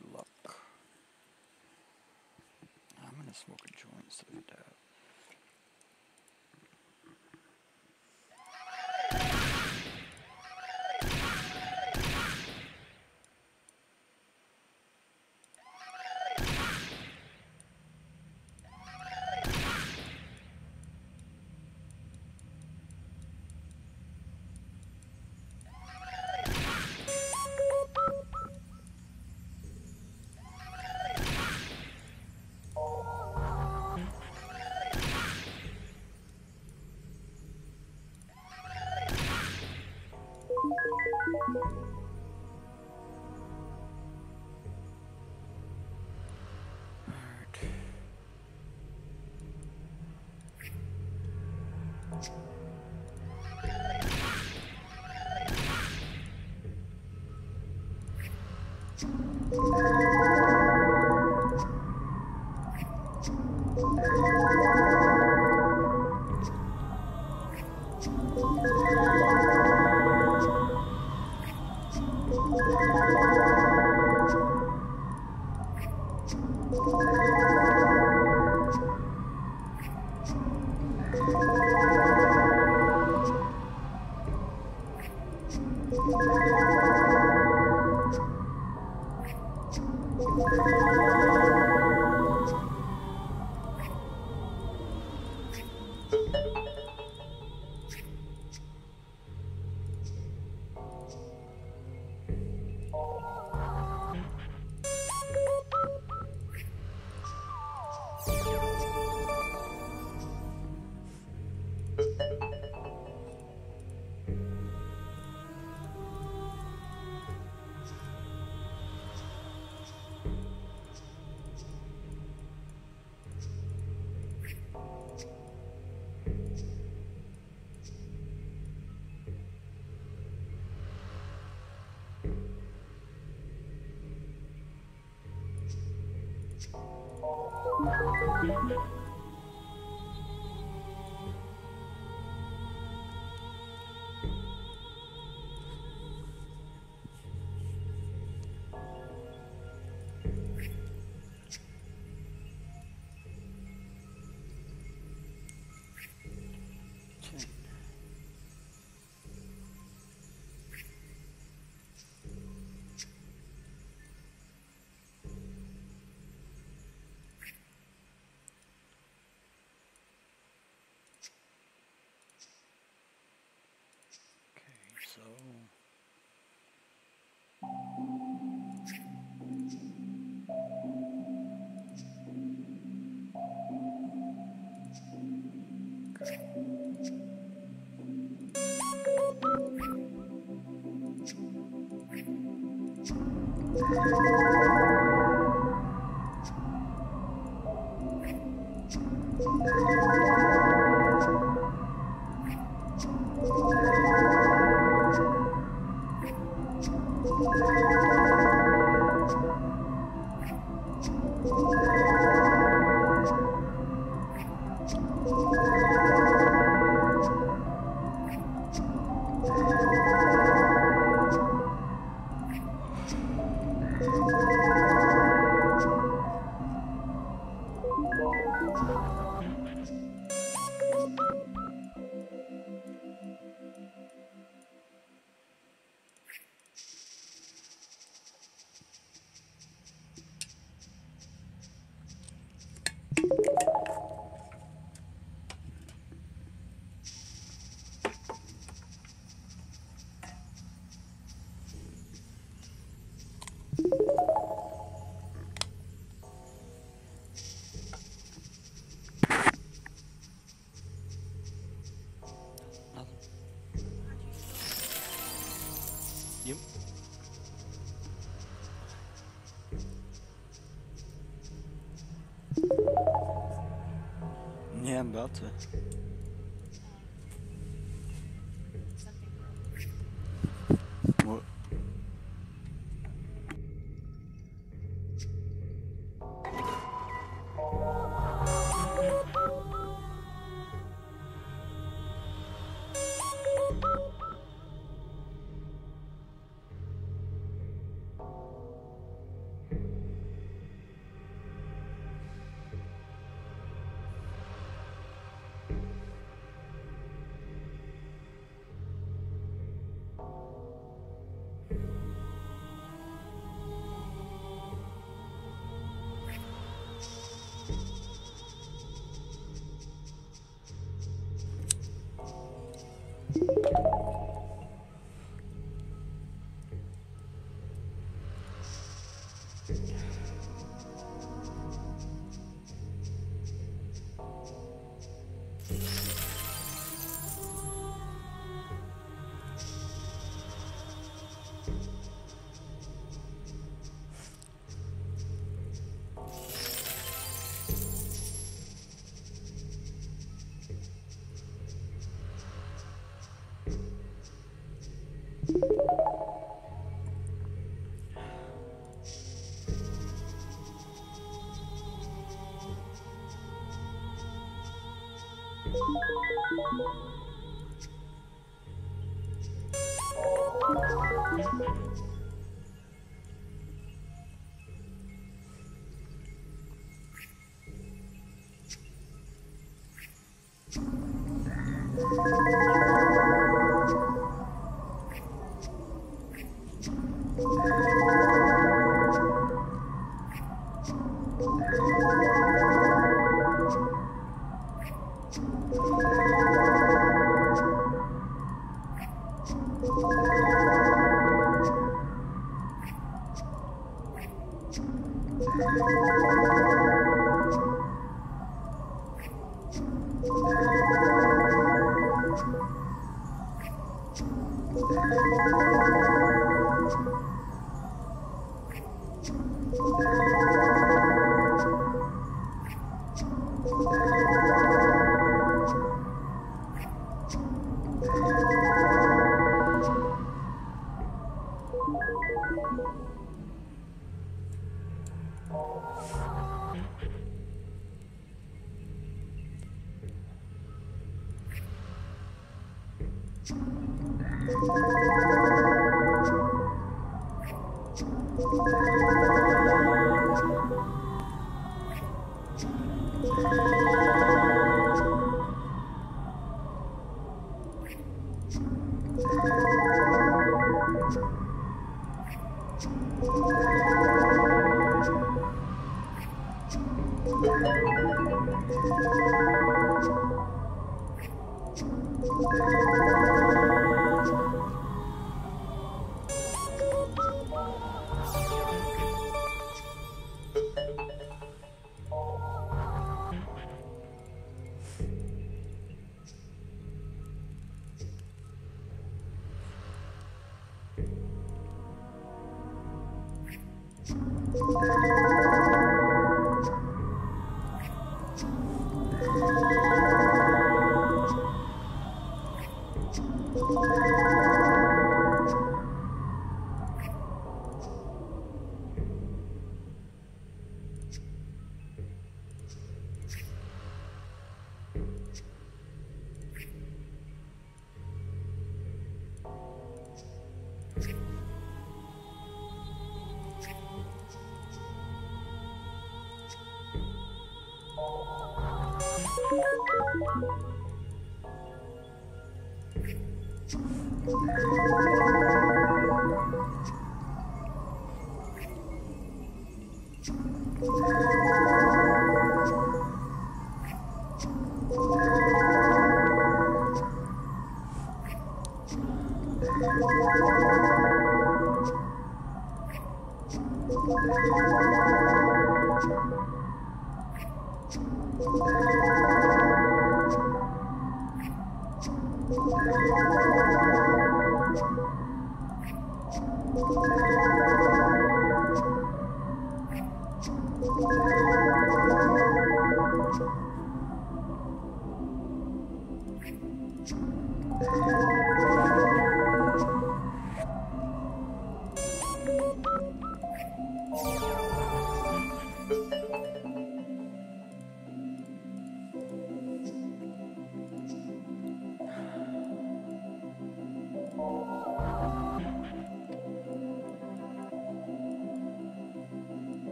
Yeah,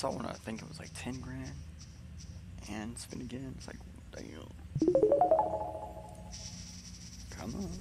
saw one, I think it was like 10 grand. And spin again. It's like, damn. Come on.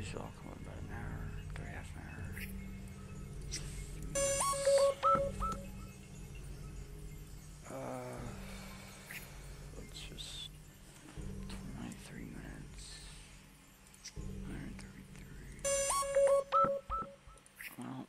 usual. I'll come in about an hour, three half an hour. Uh, let's just 23 minutes. 133. Well.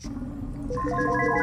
Yeti, please.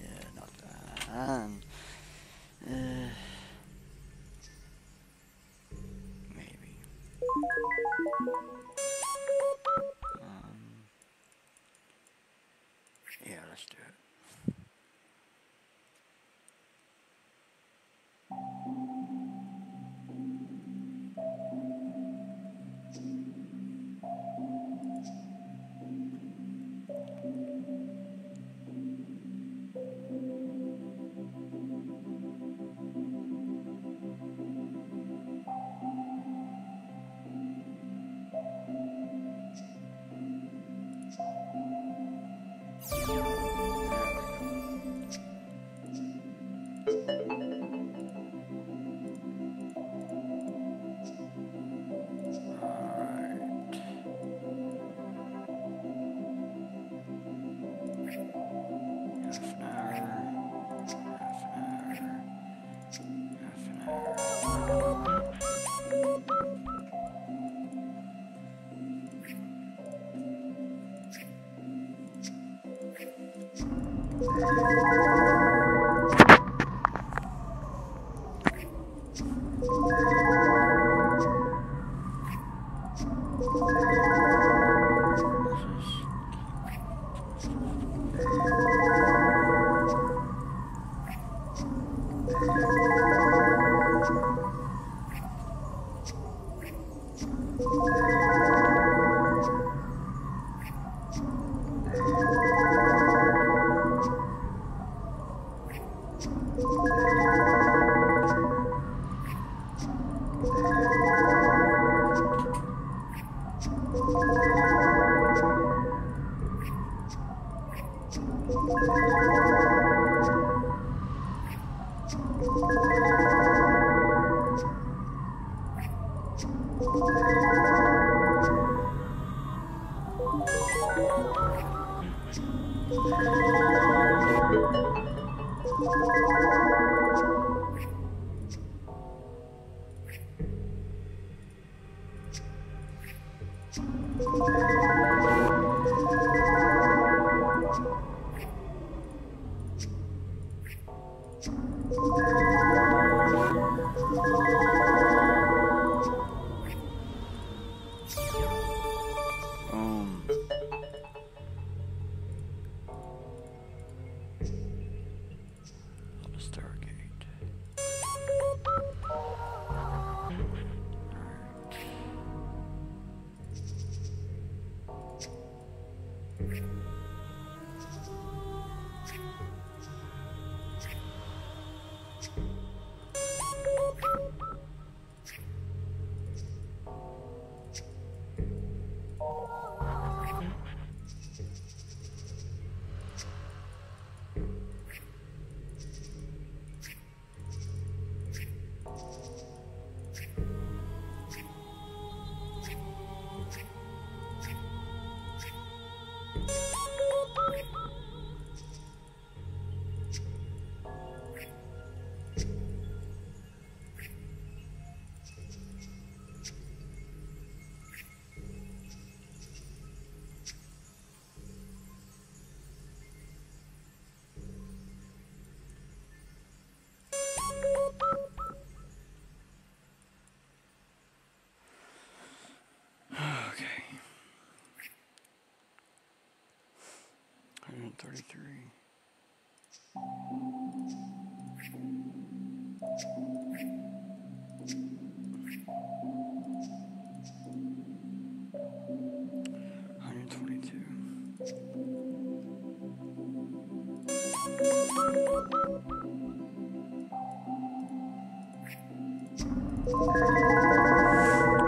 Yeah, not that.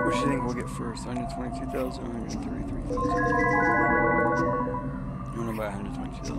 What do you think we'll get first? 122,000 or 133,000? You want to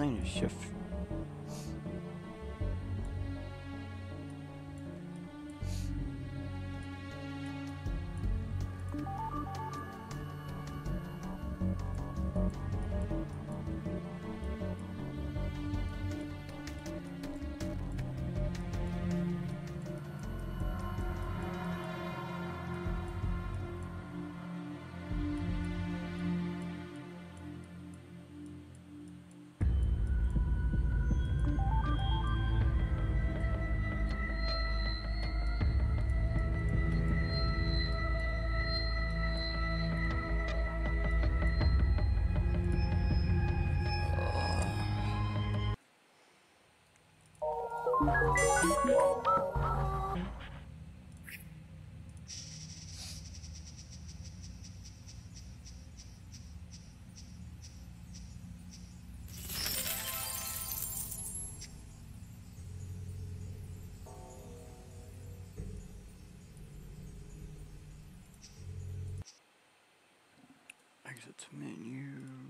Well, they need to shift. Exit menu.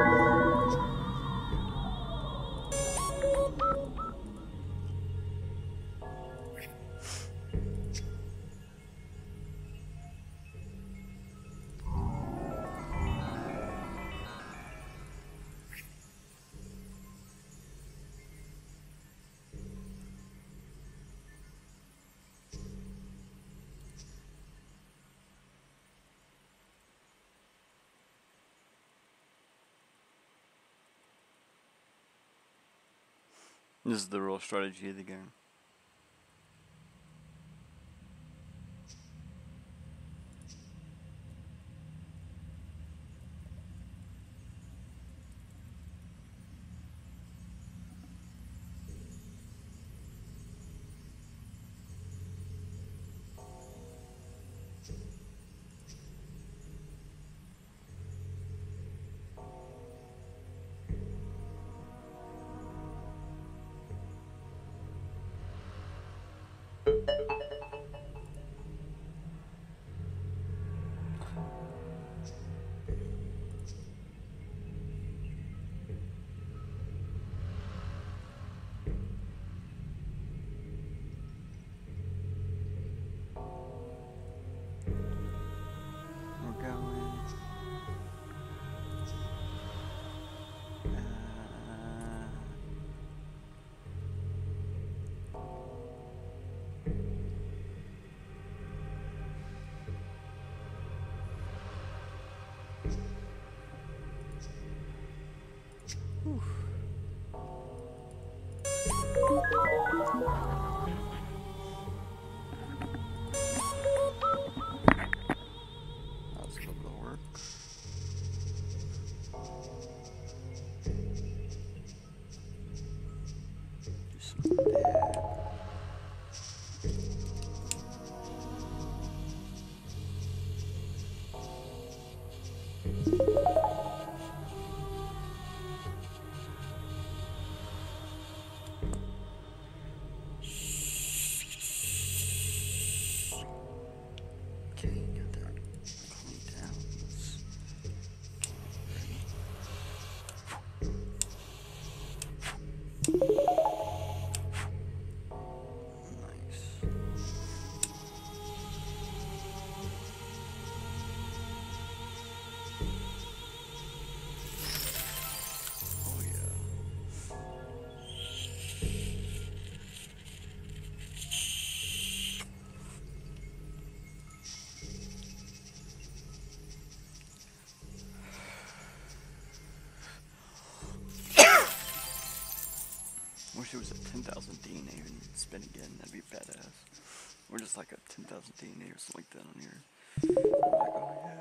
This is the real strategy of the game. wish it was a 10,000 DNA and spin again. That'd be badass. Or just like a 10,000 DNA or something like that on here. Like, oh yeah.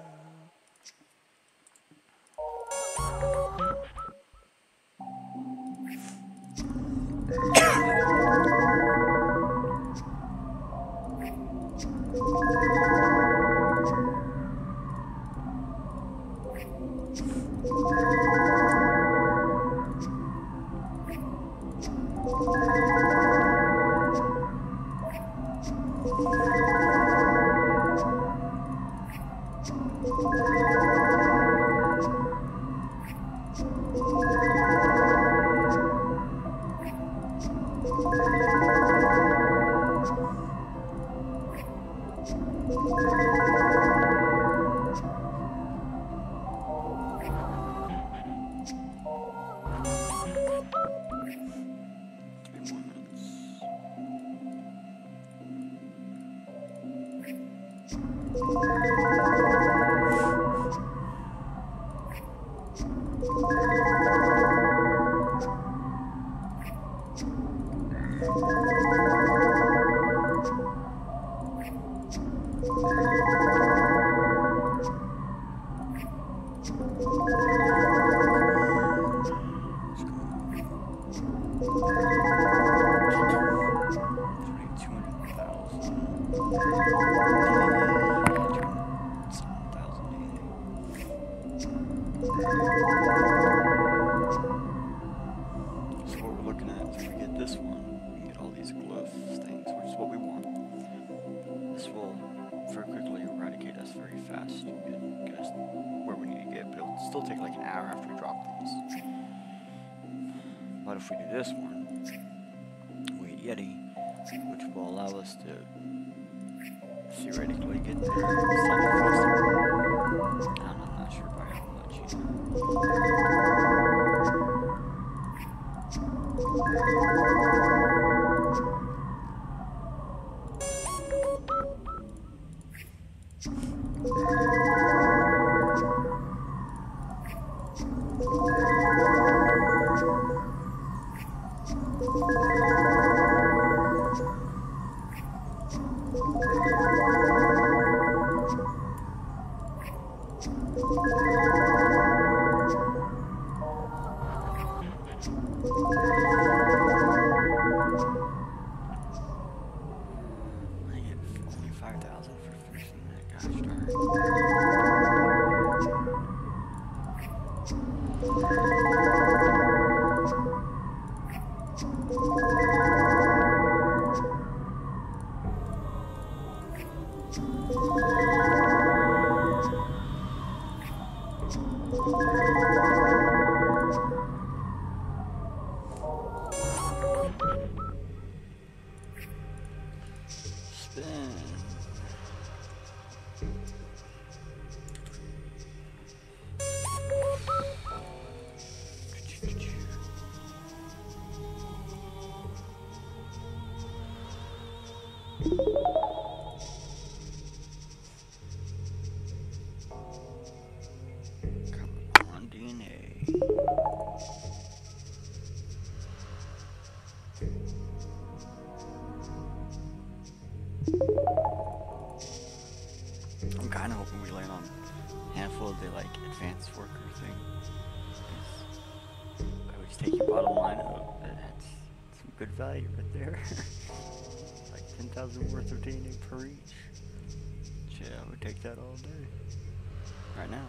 that all day. Right now,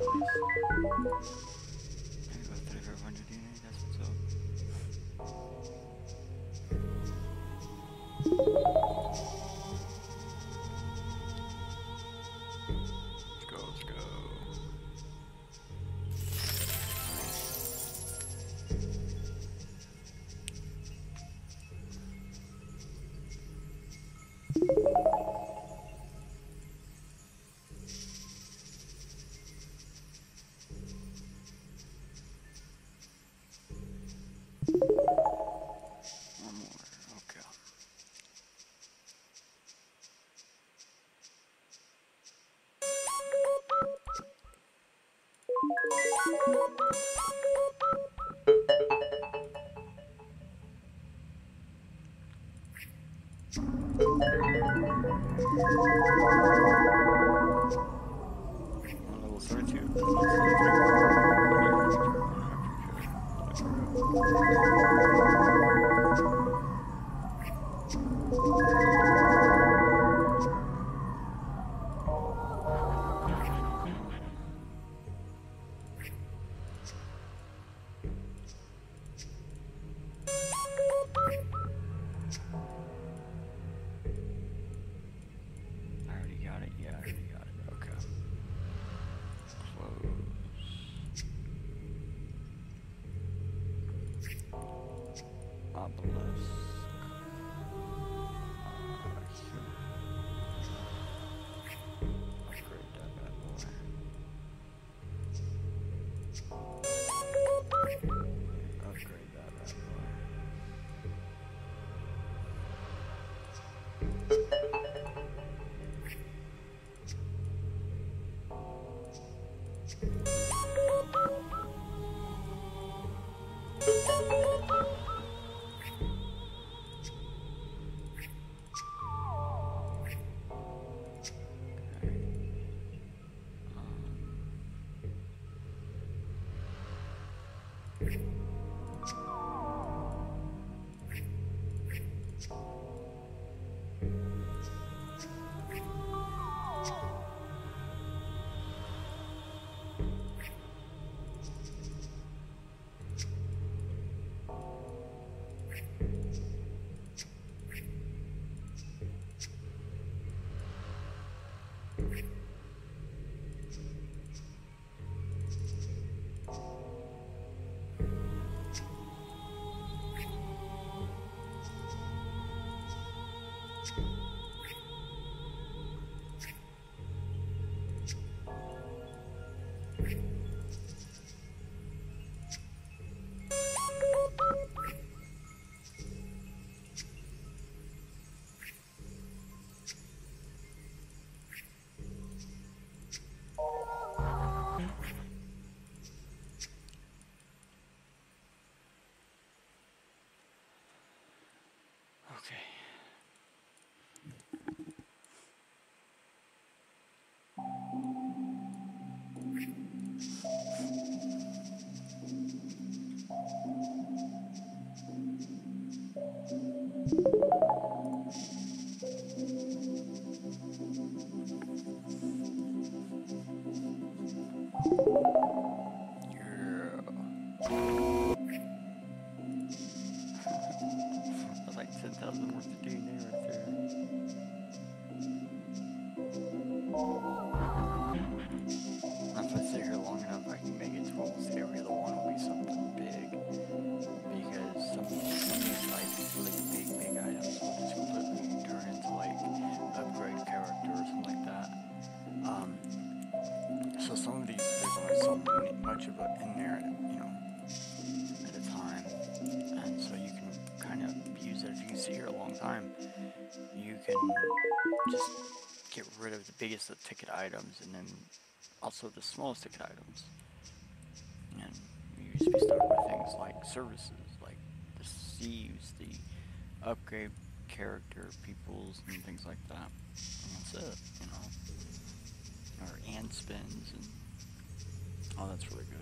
time, you can just get rid of the biggest ticket items and then also the smallest ticket items. And you used be stuck with things like services, like the sieves, the upgrade character peoples and things like that. And that's it, you know. Or and spins and oh that's really good.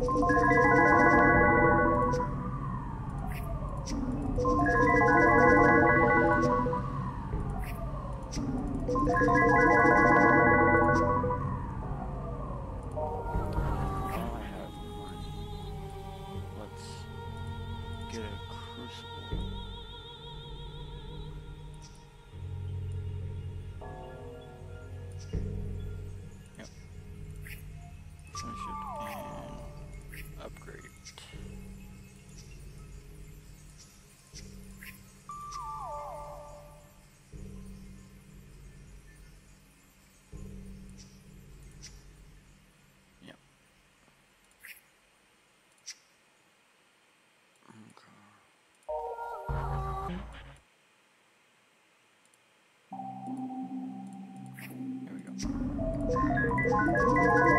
207,000. Thank you.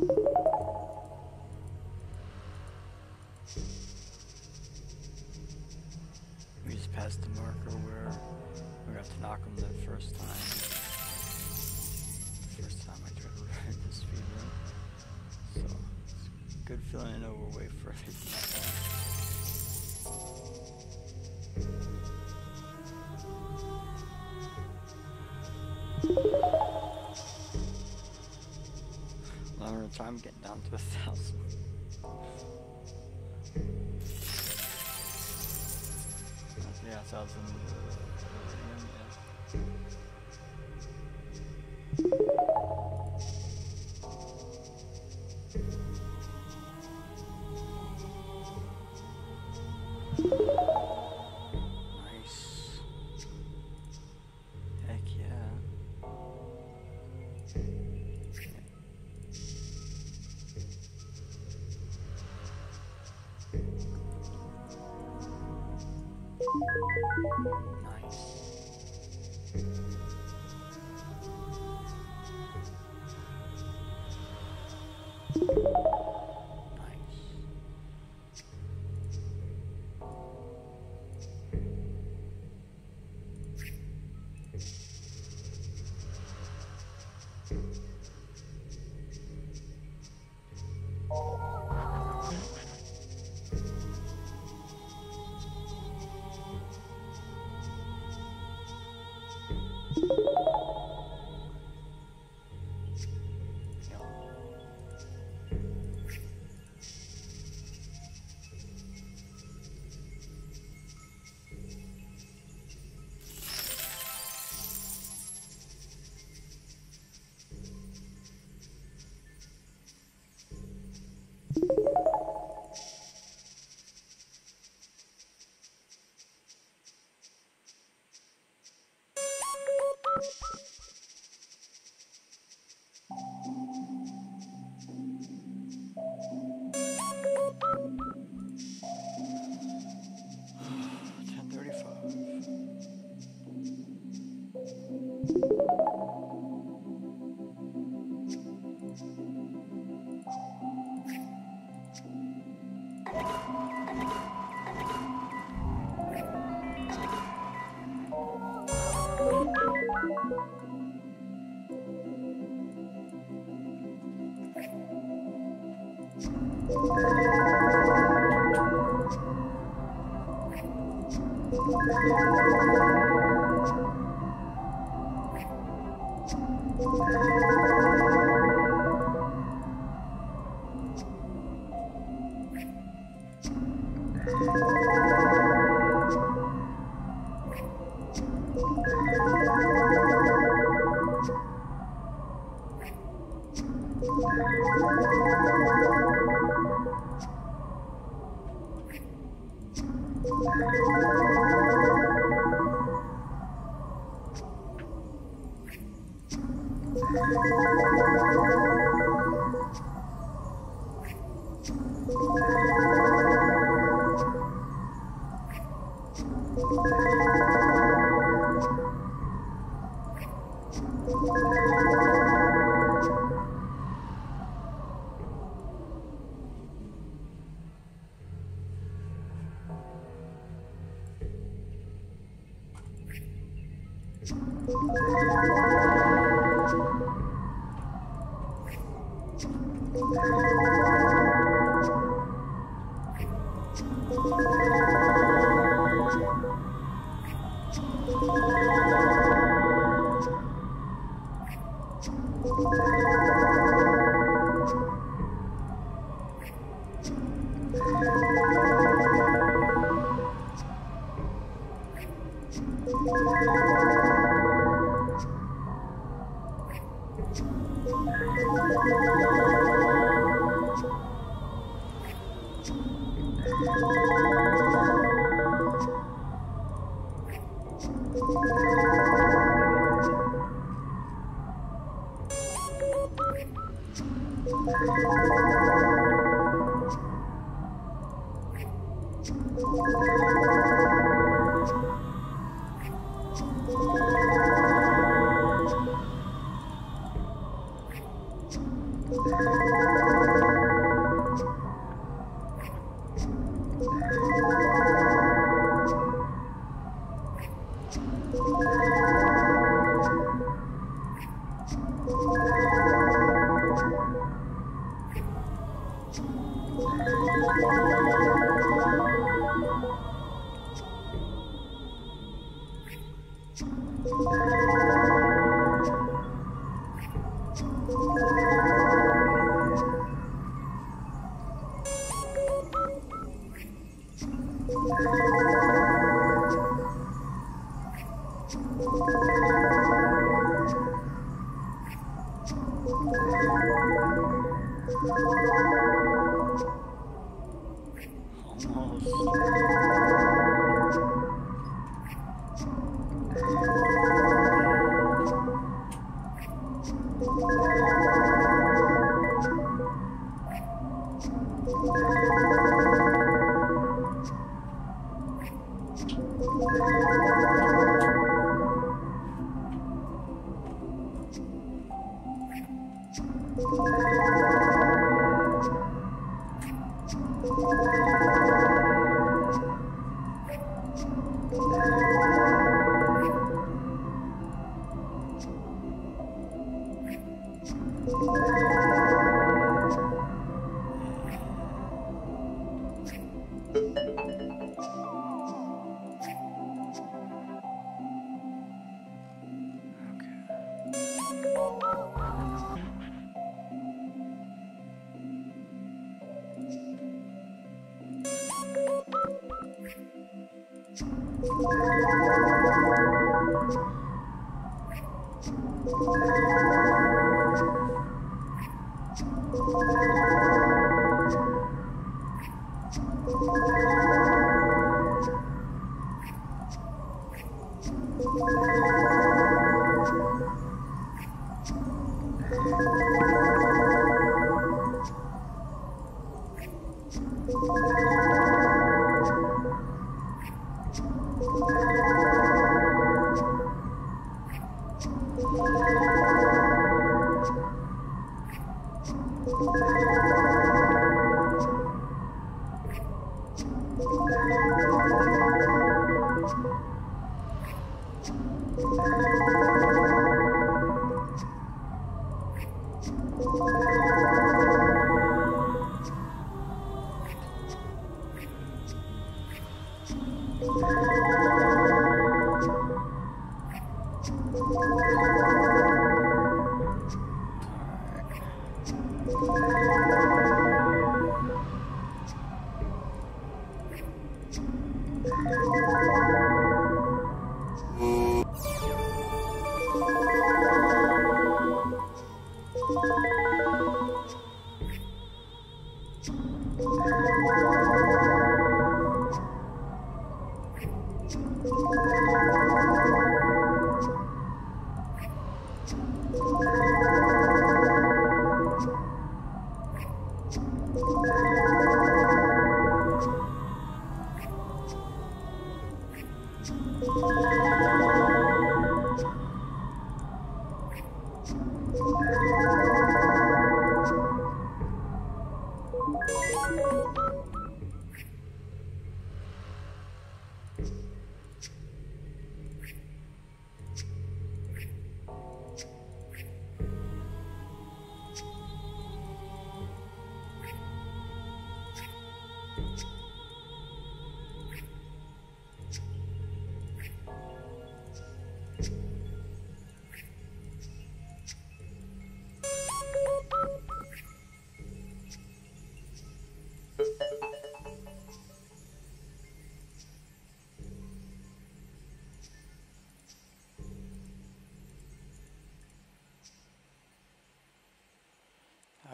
We just passed the marker where we got to Necrom the first time. First time I tried to <laughs> run this speed. So it's a good feeling to know we're way further Time getting down to a thousand. Yeah, a thousand.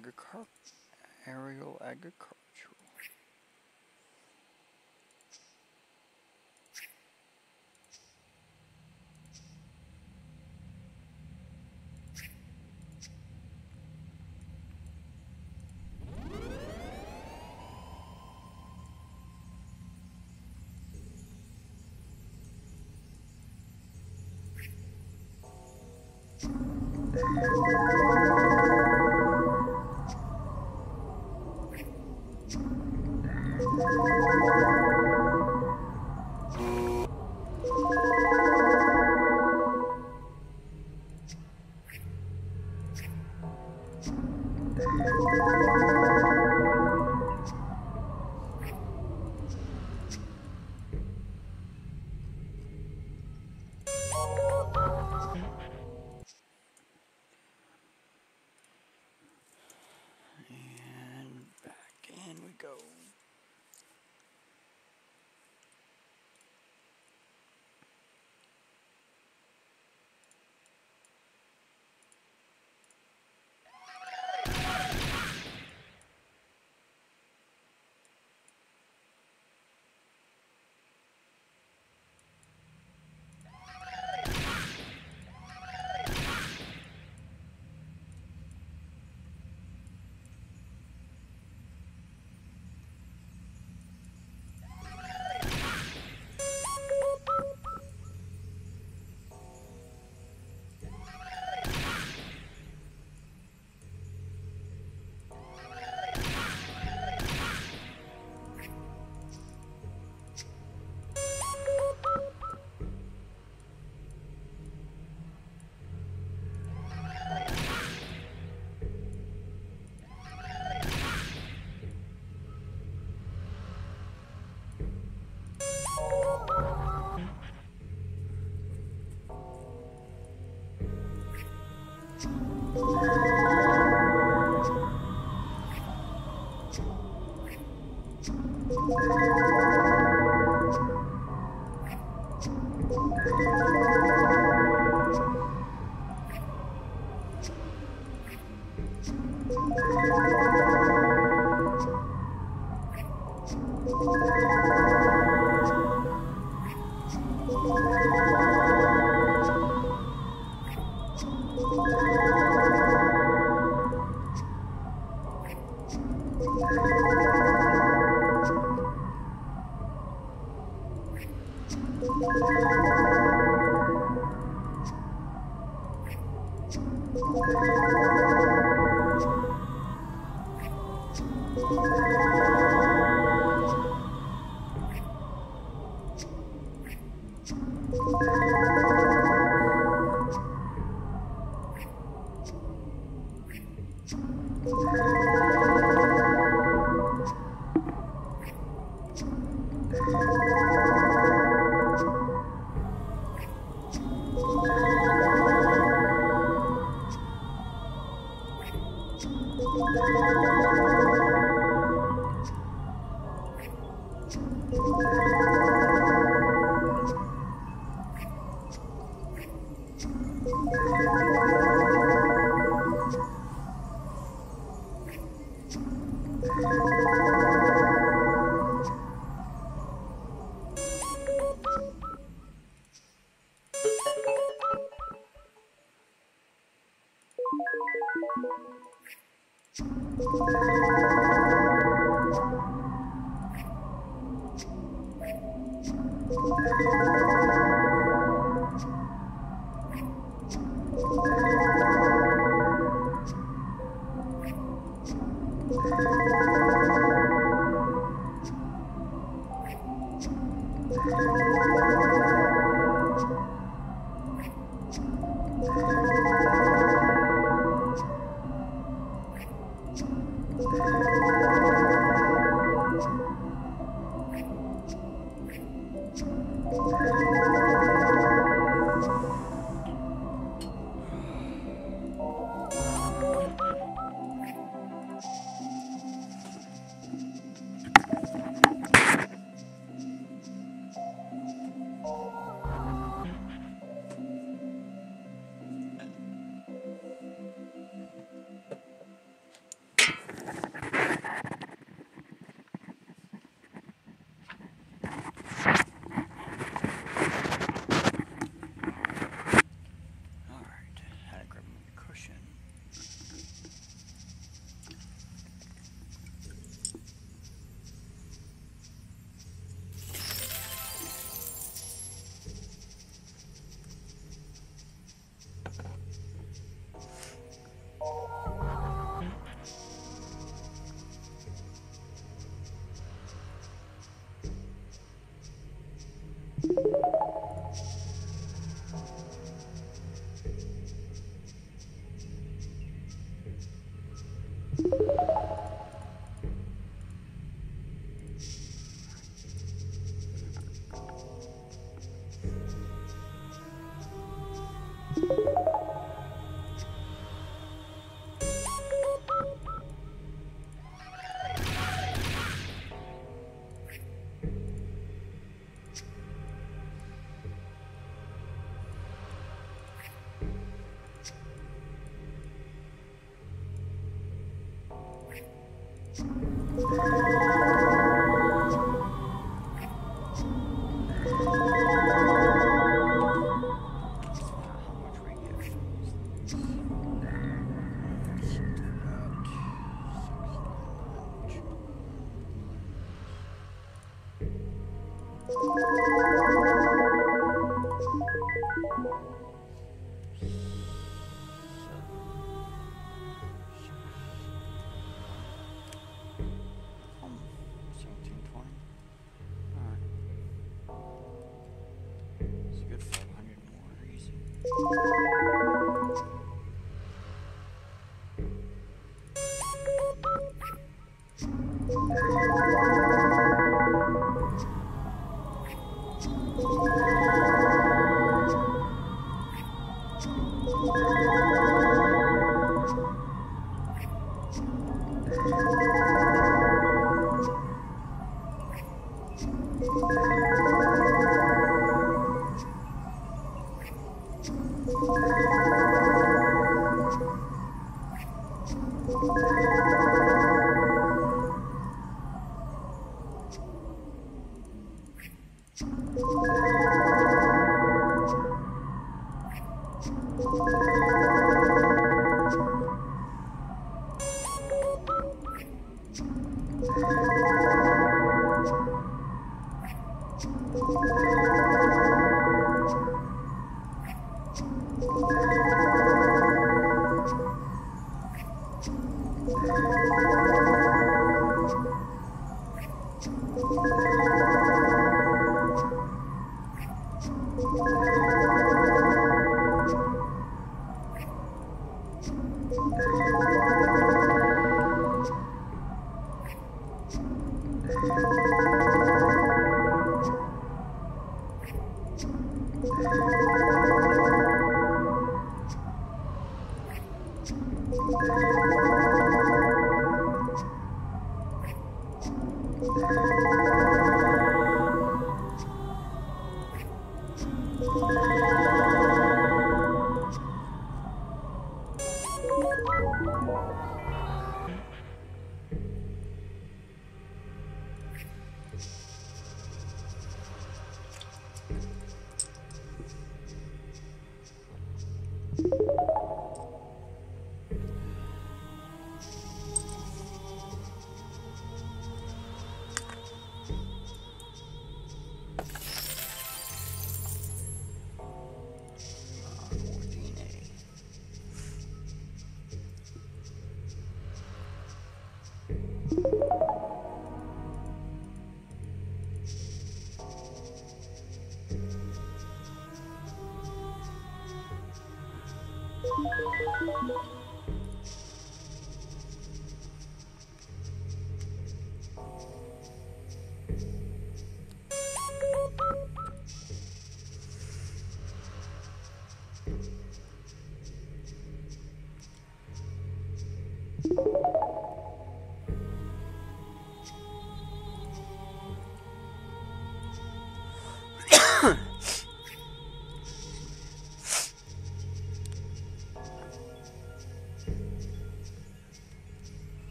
Agriculture, aerial agricultural.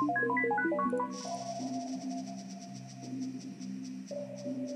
Thank you.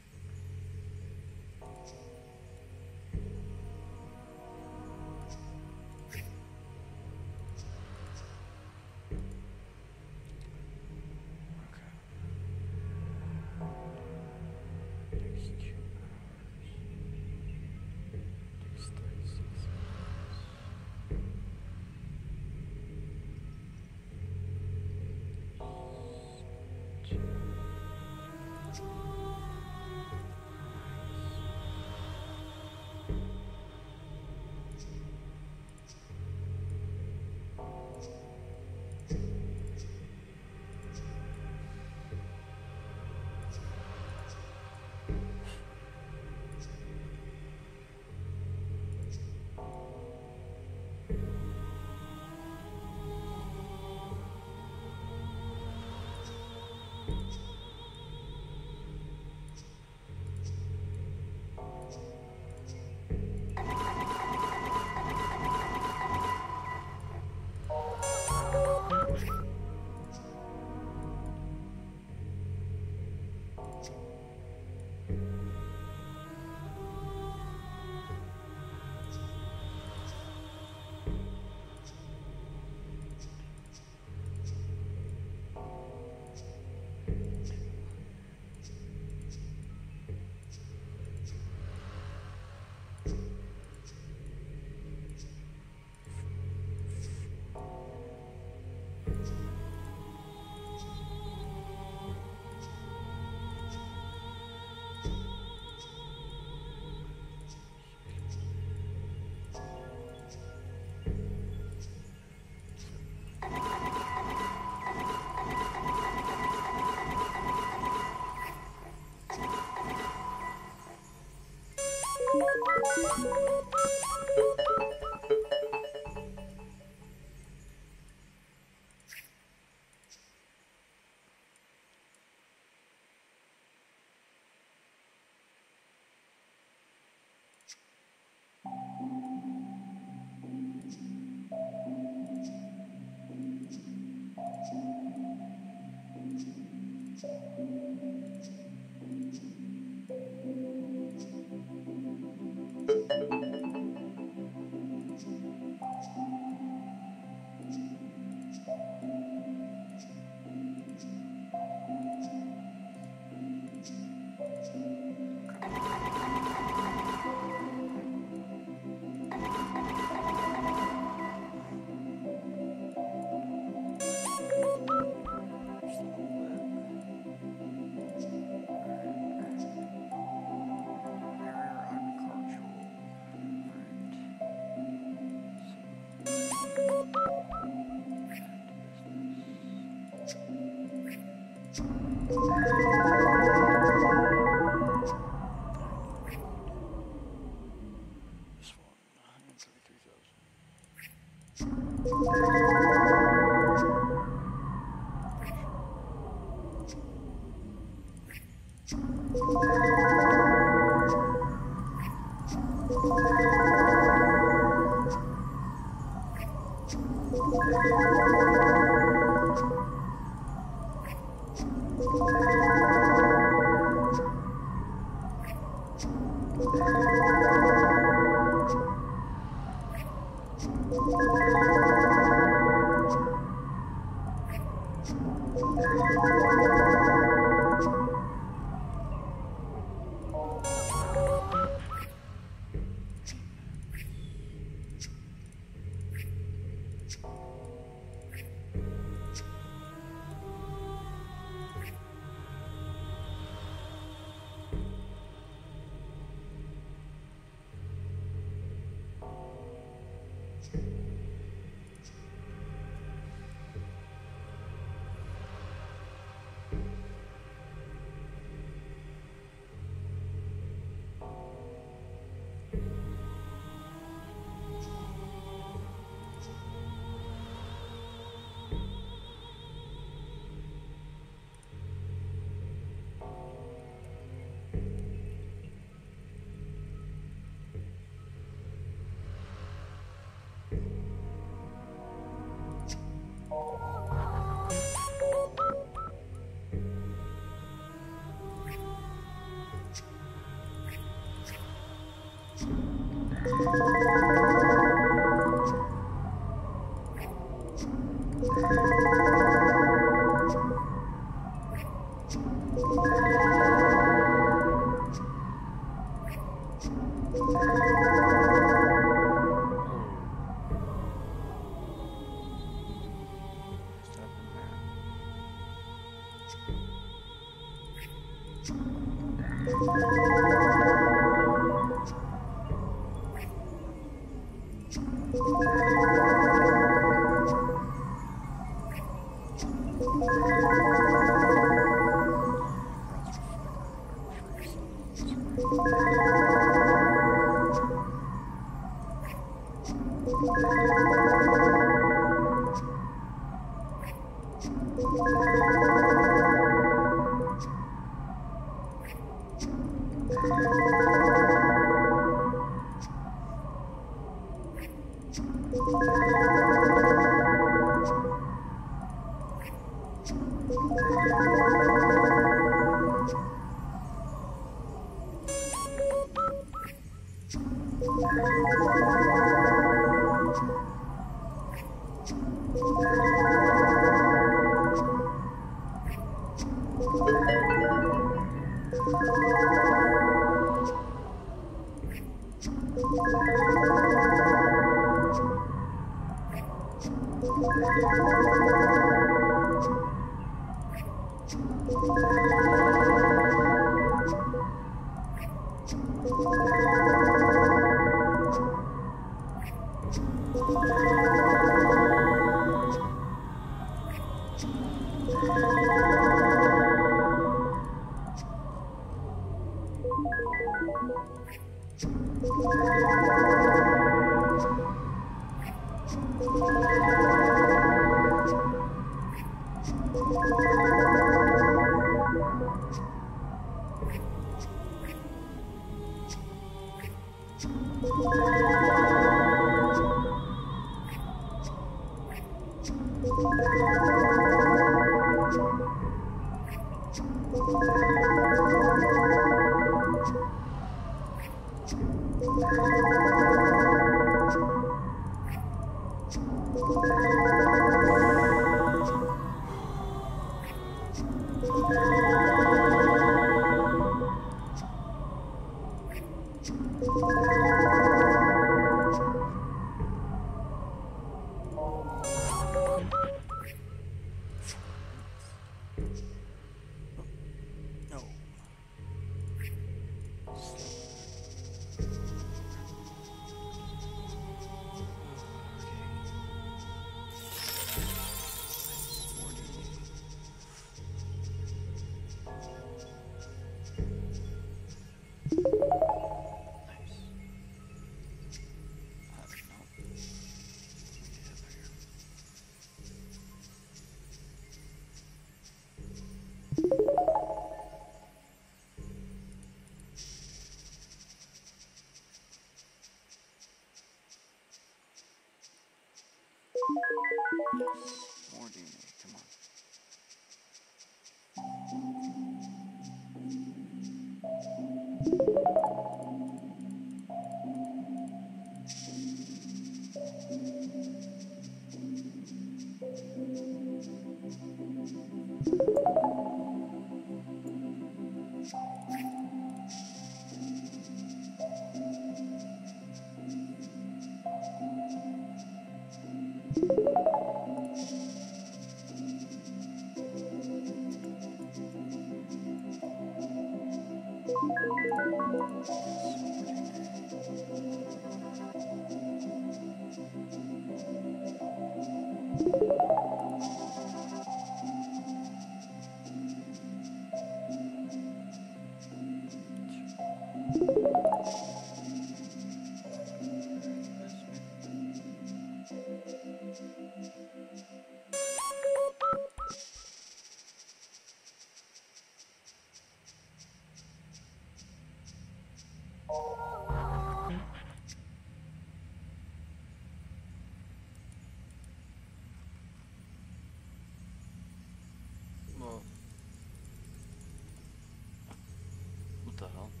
Hell?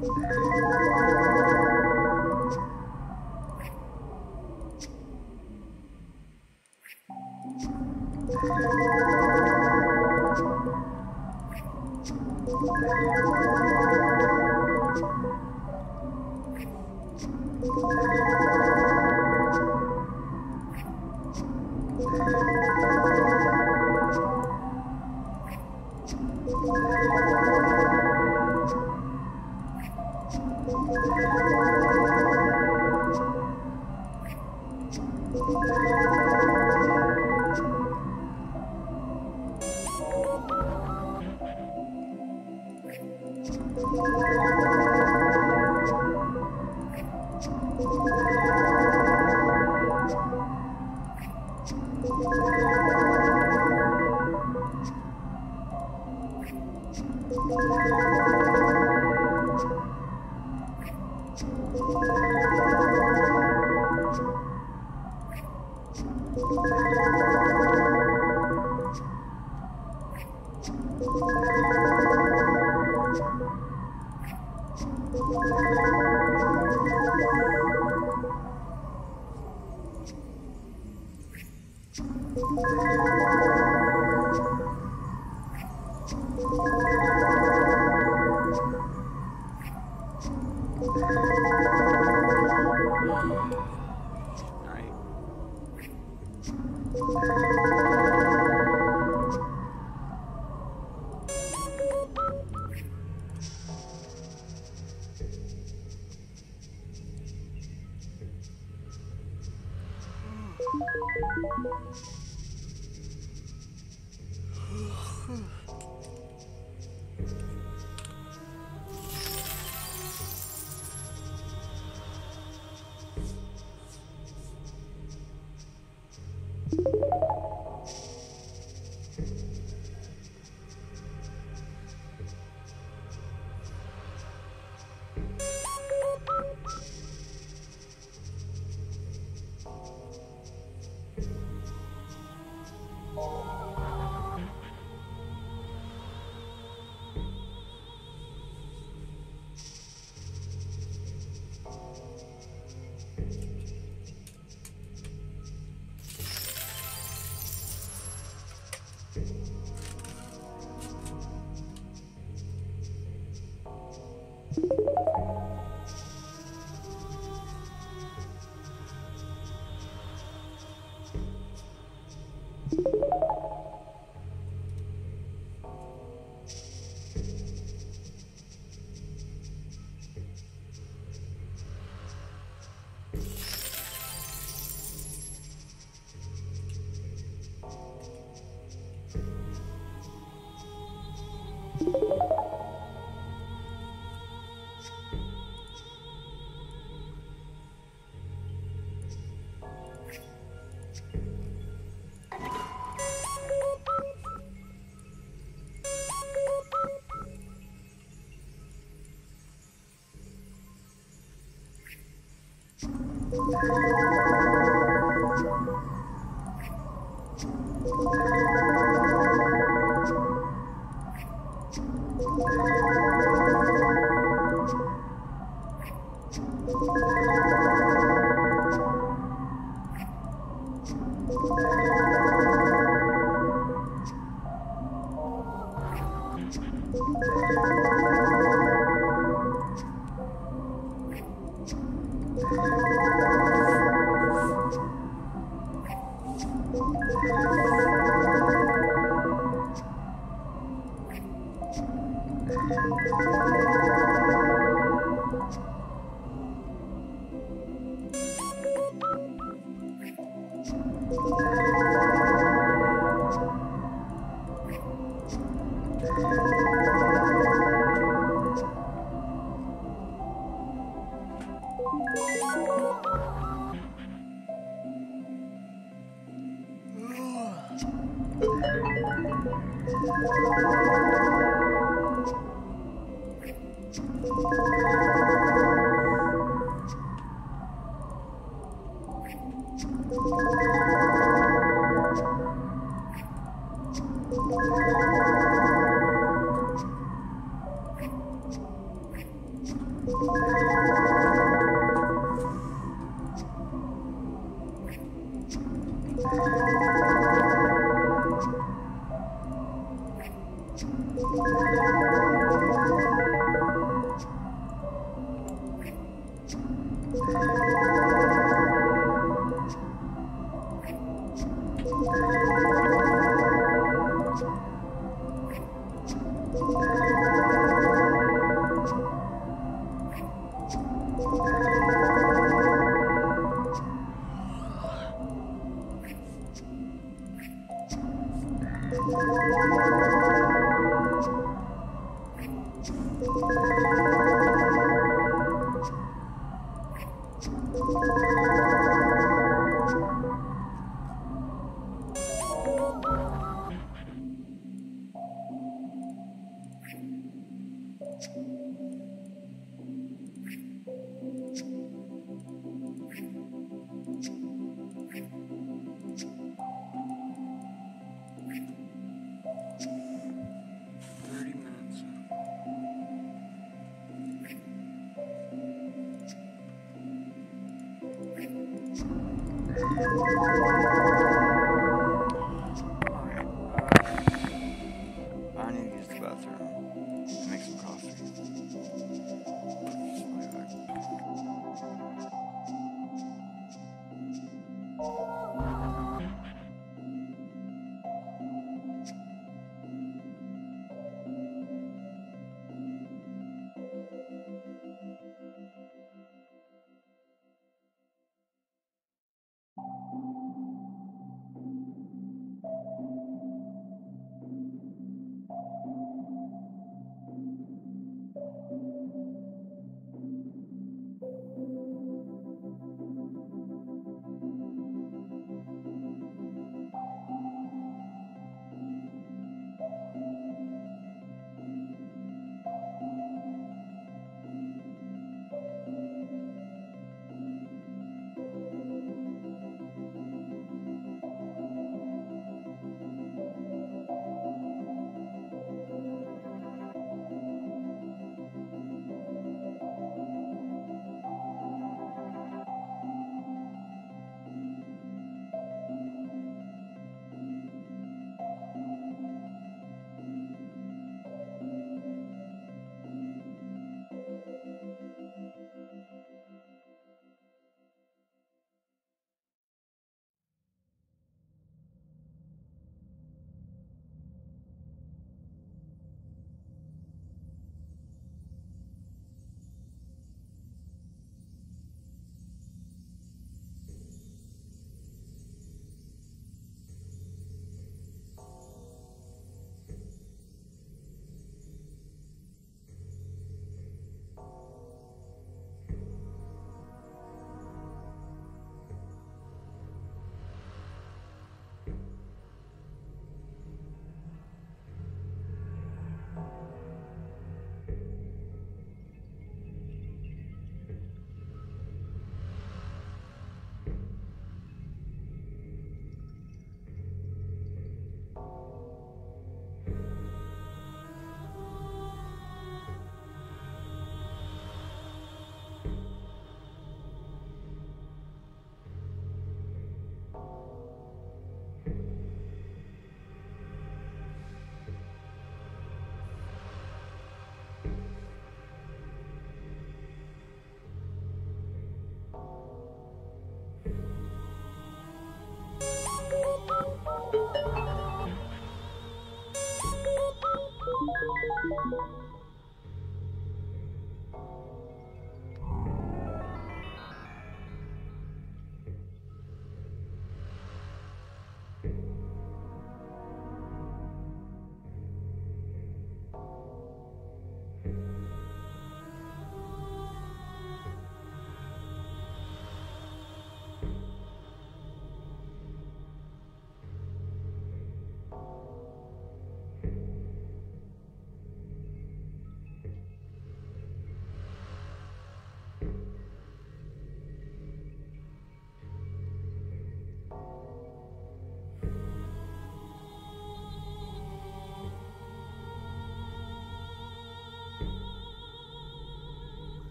Alright.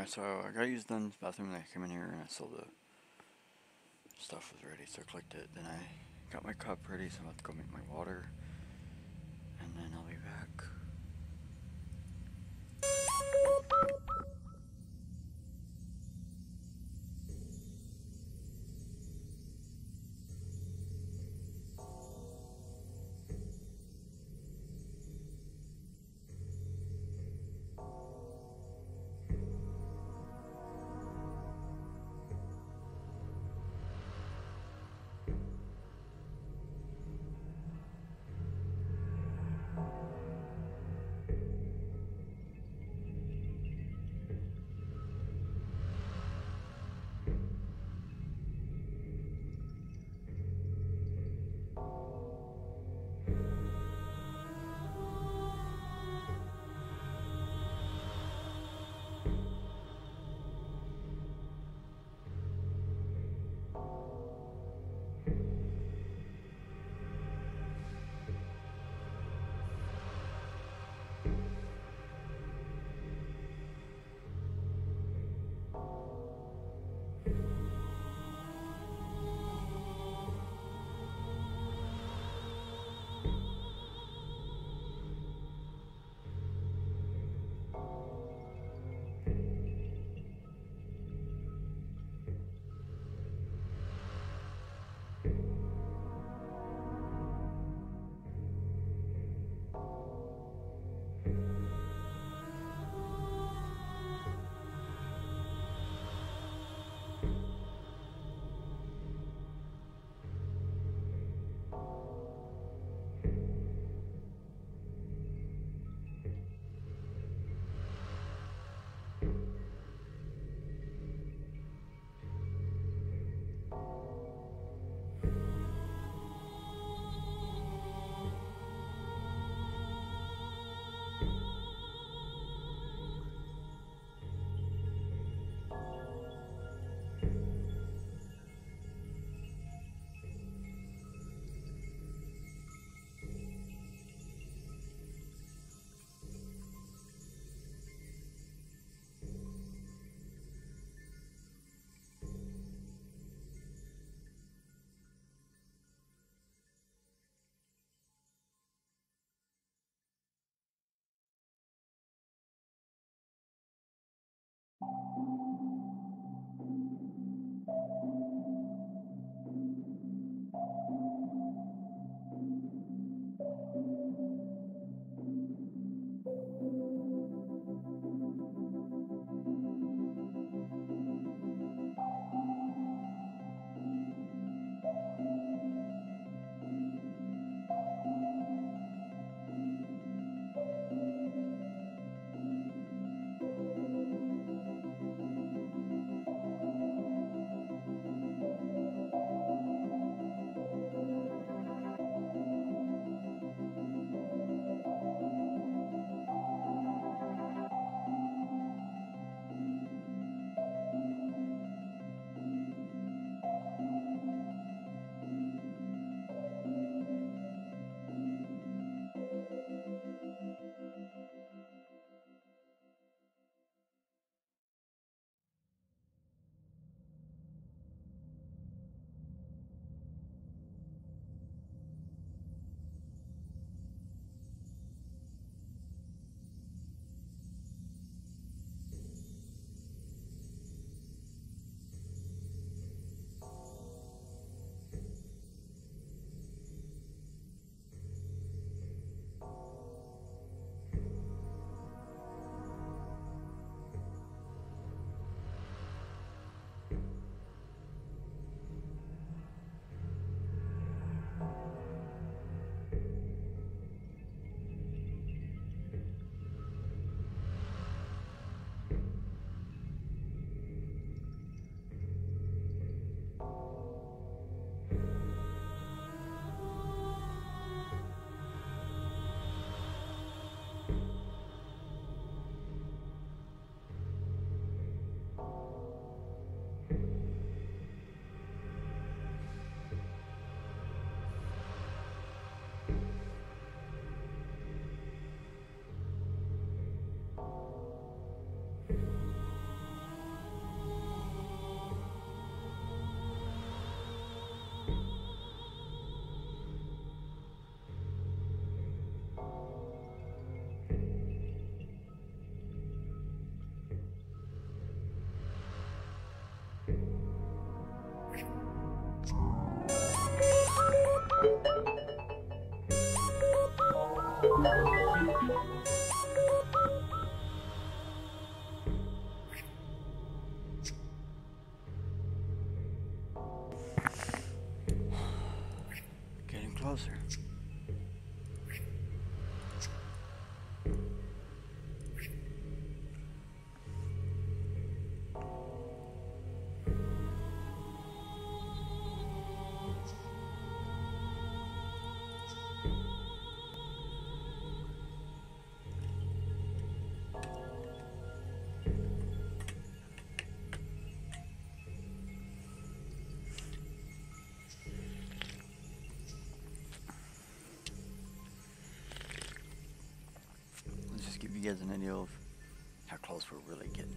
Alright, so I got used done bathroom and I came in here and I saw the stuff was ready, so I clicked it. Then I got my cup ready, so I'm about to go make my water. closer. Just give you guys an idea of how close we're really getting.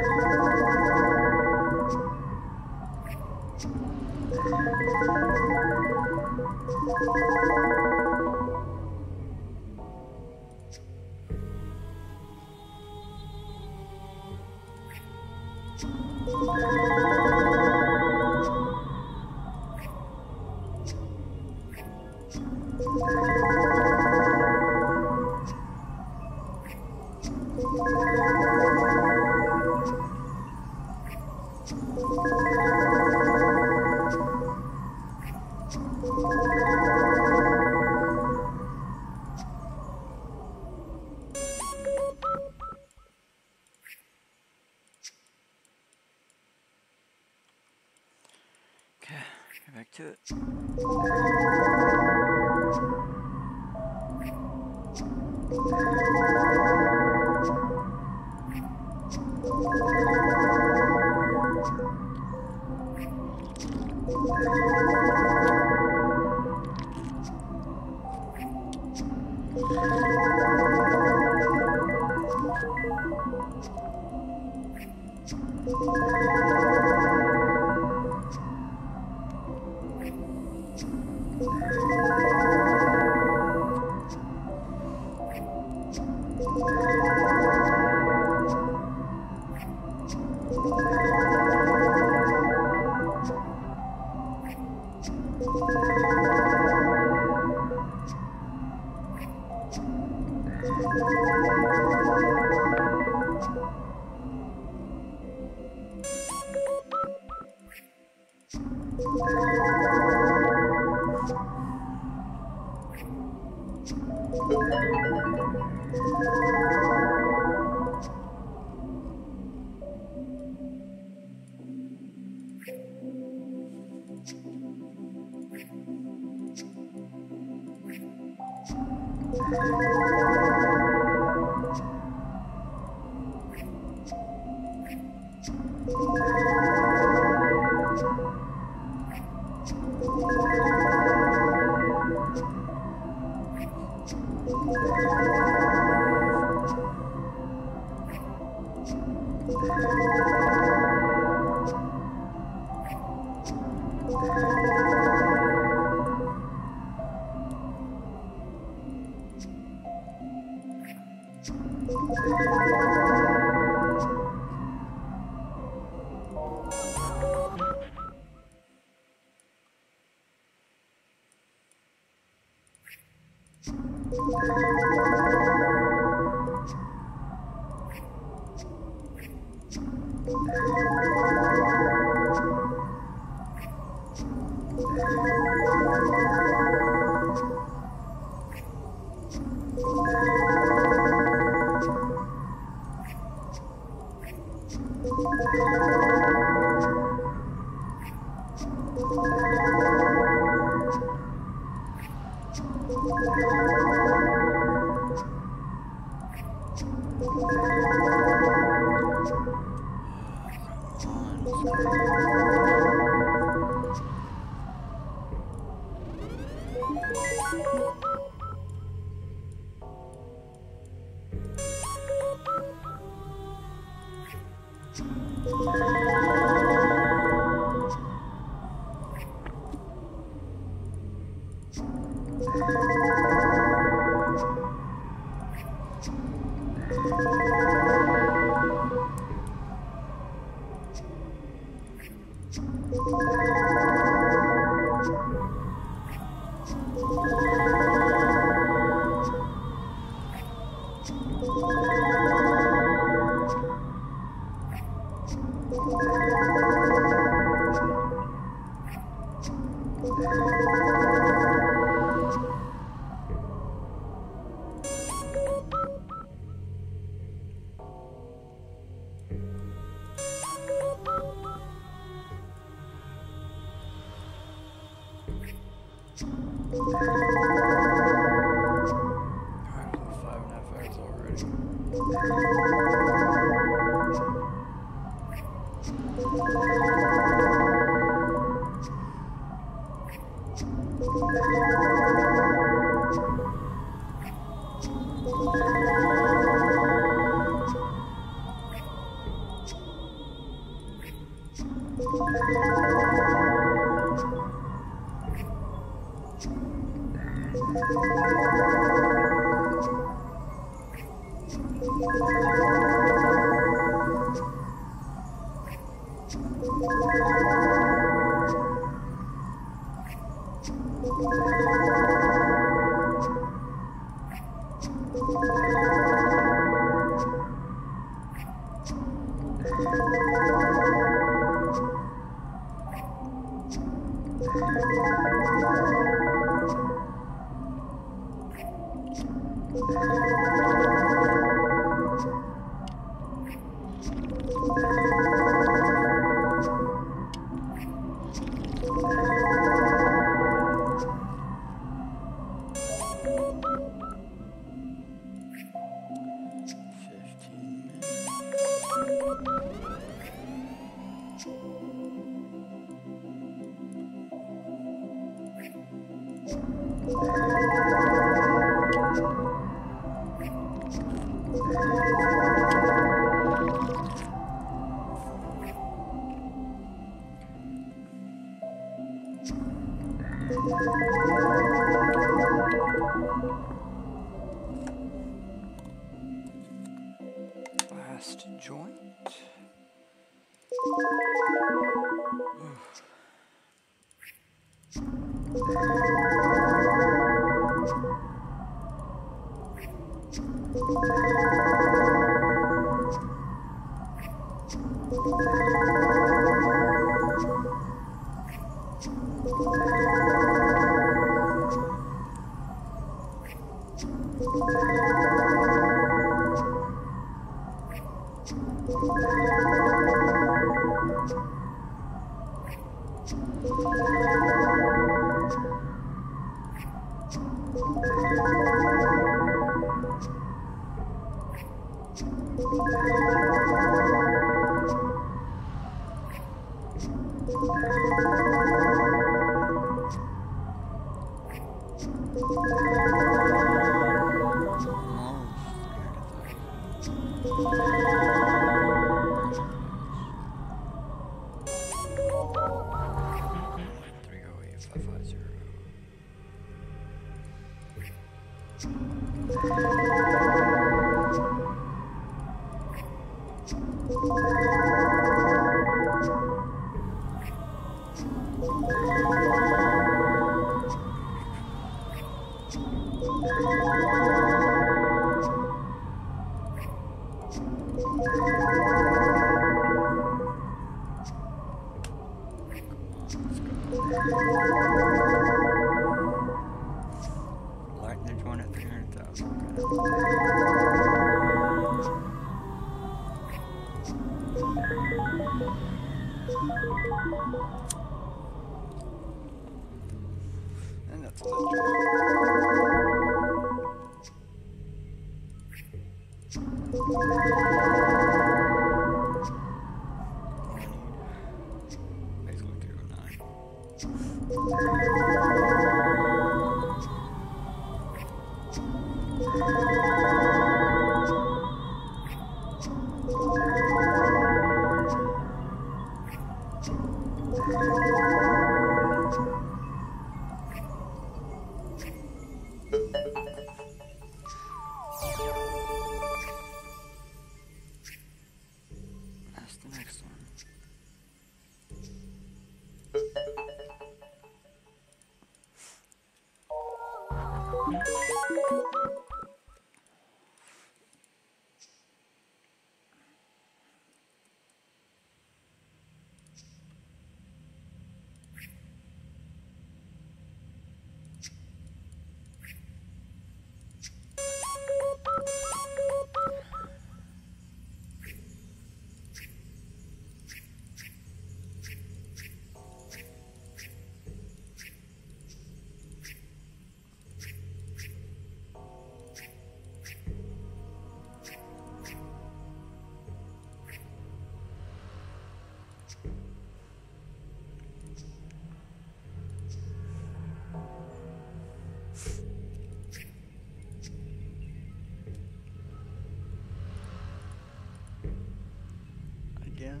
Again.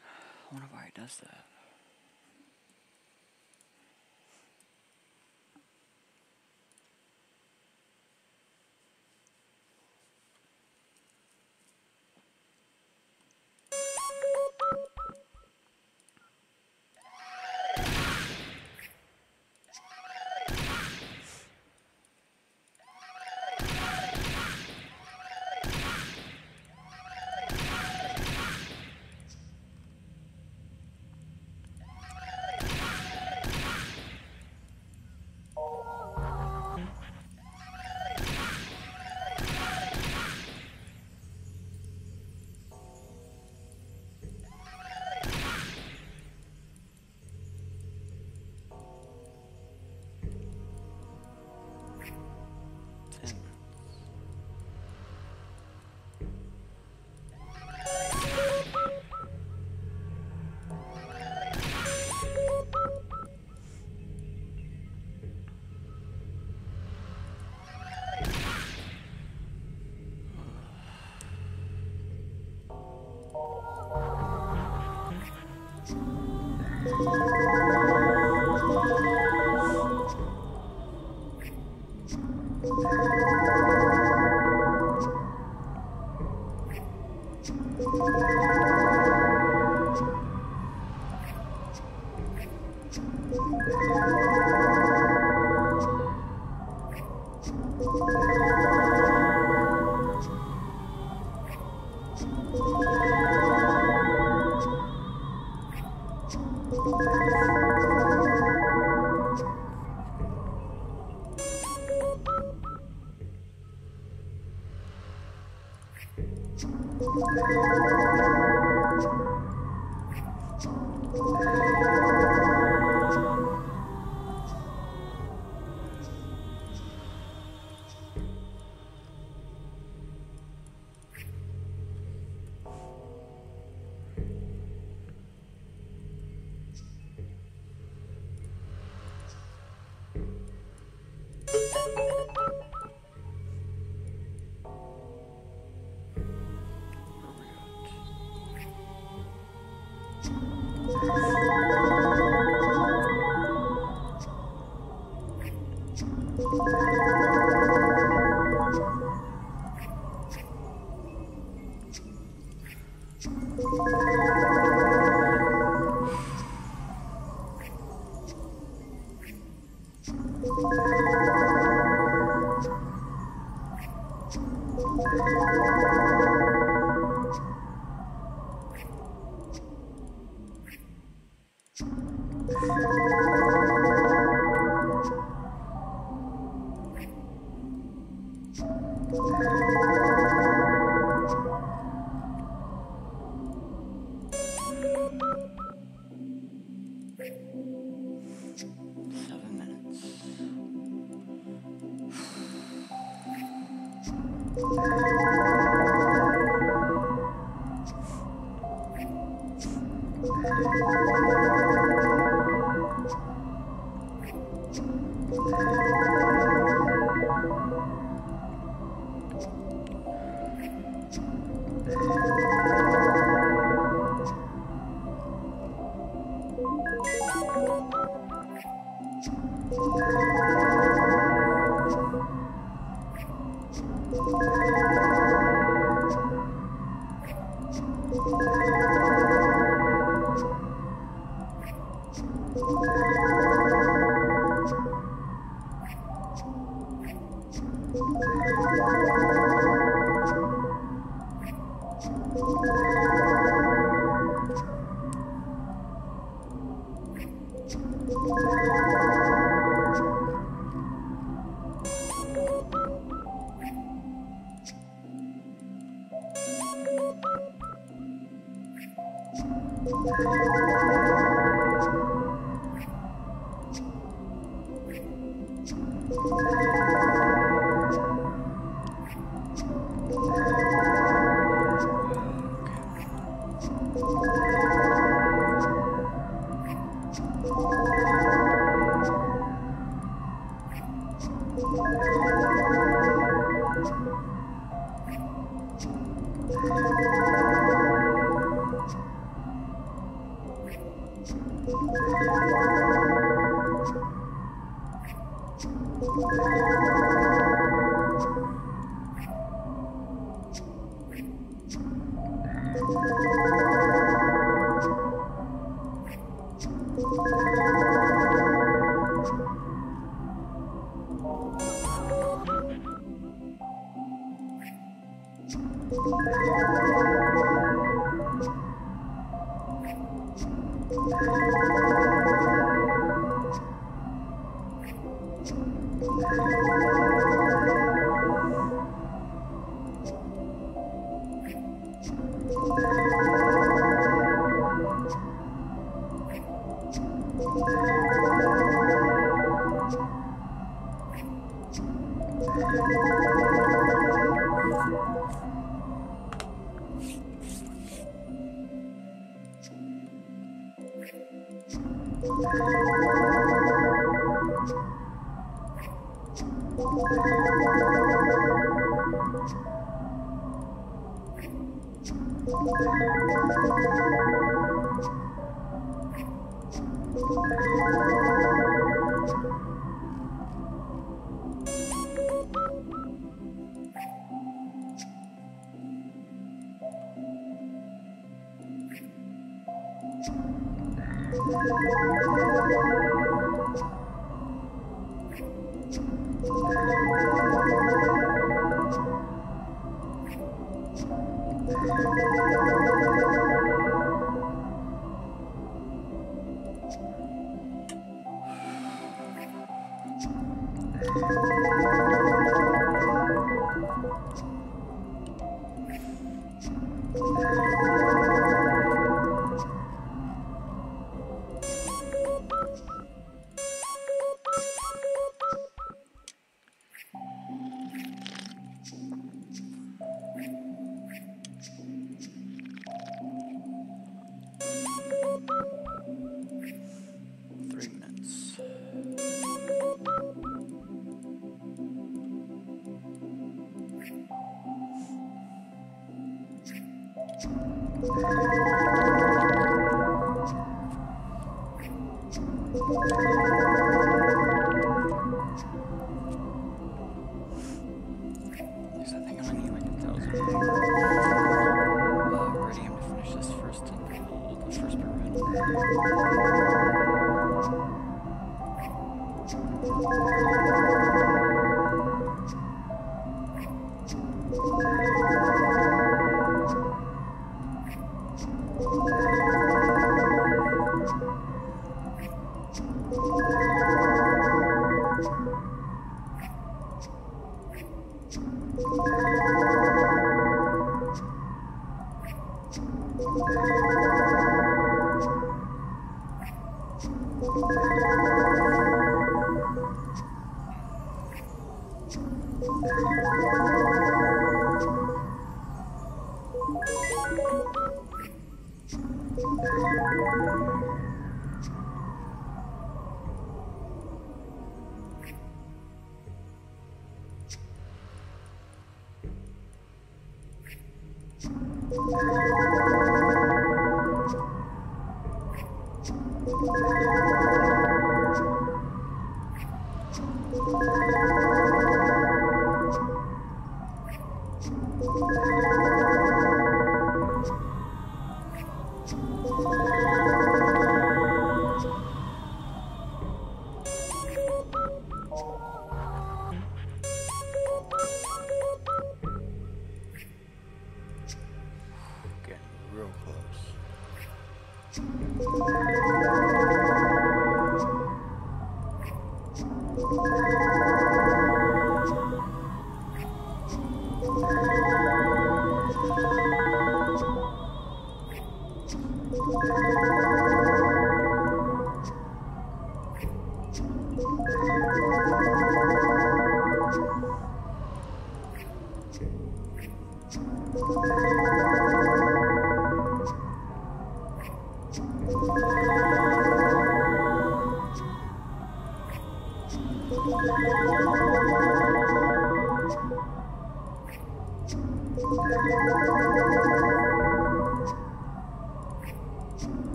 I wonder why he does that.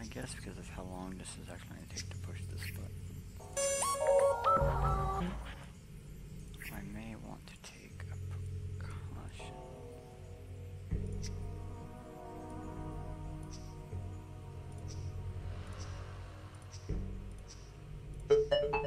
I guess because of how long this is actually going to take to push this button. I may want to take a precaution. Thank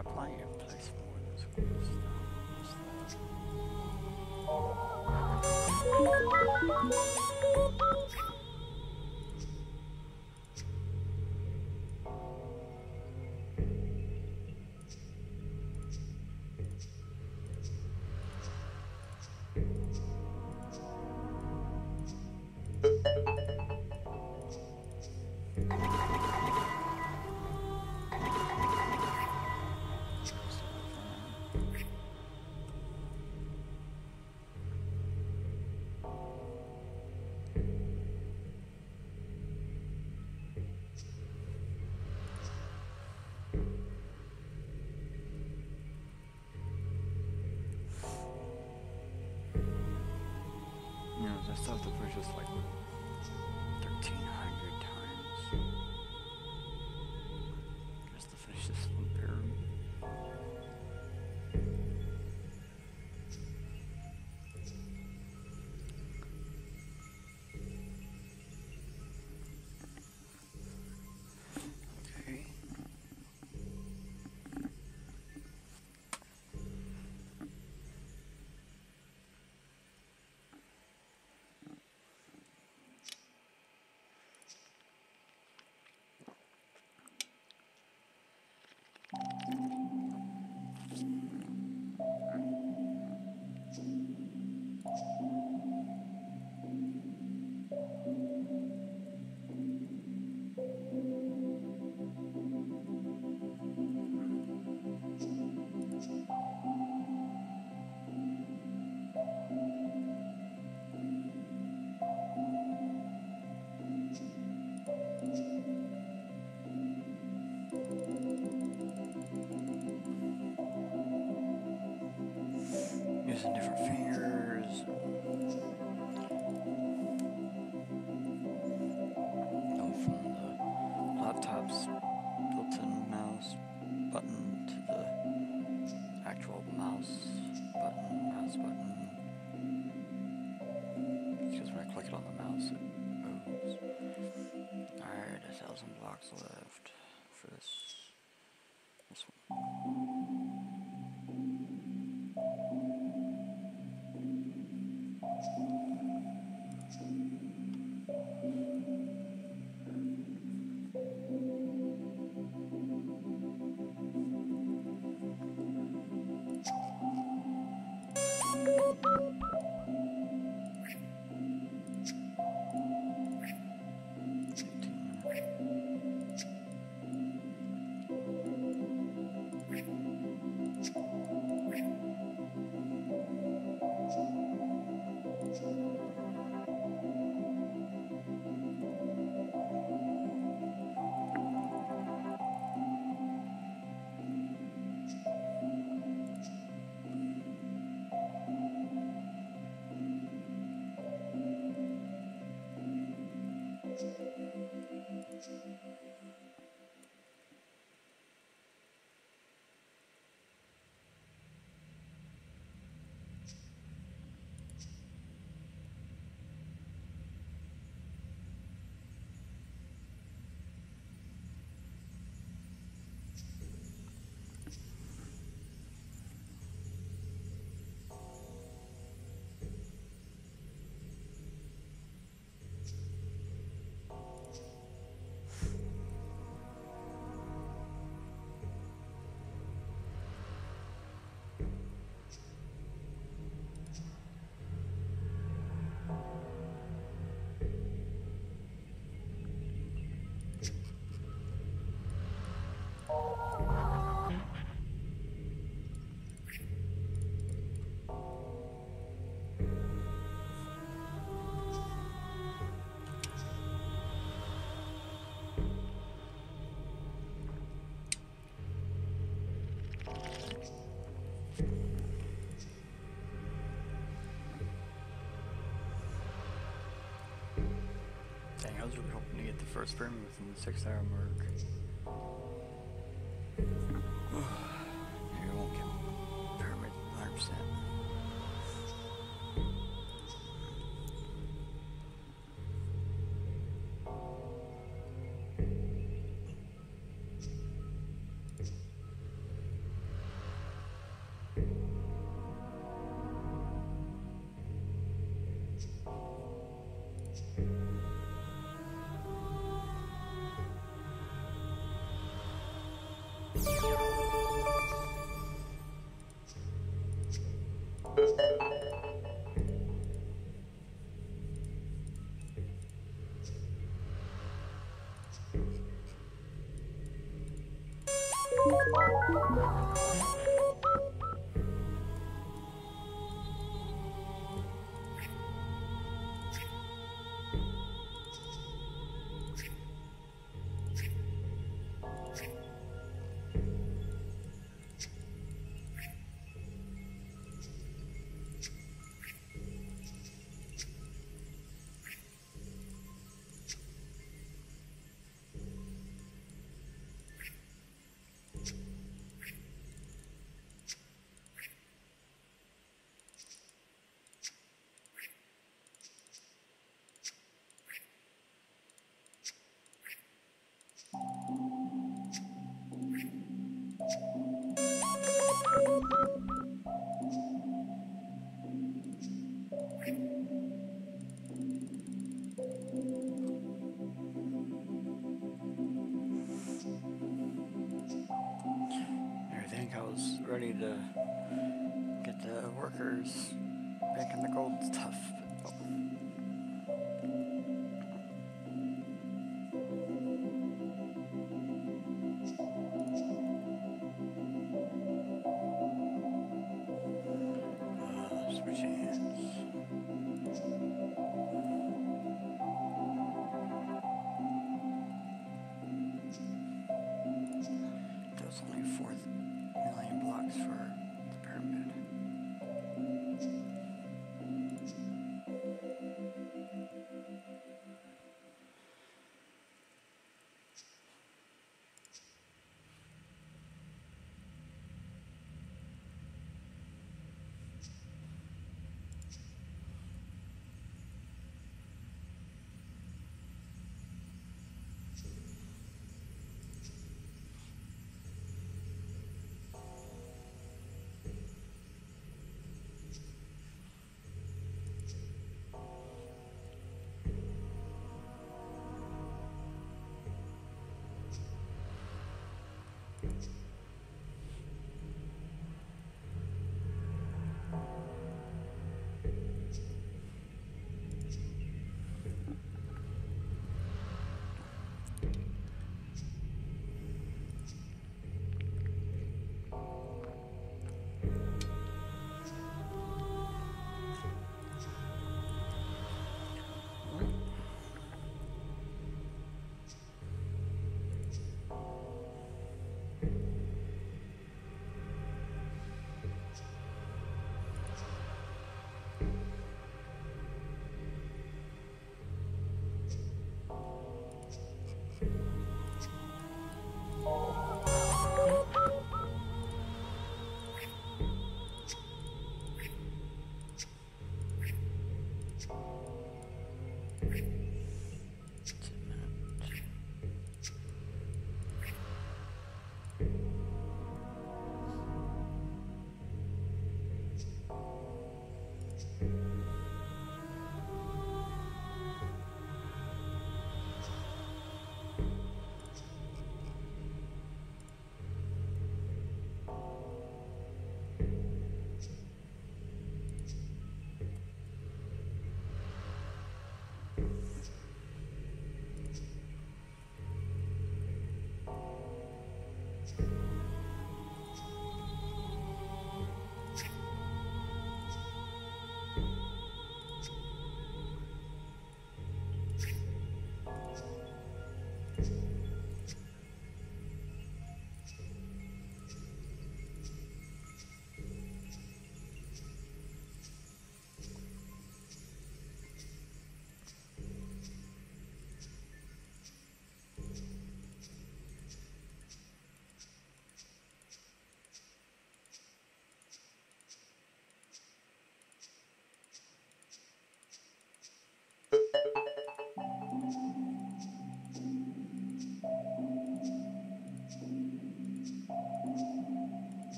uh, playing. absolutely. Dang, I was really hoping to get the first pyramid within the six hour mark. To get the workers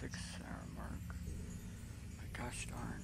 six hour mark. But gosh darn.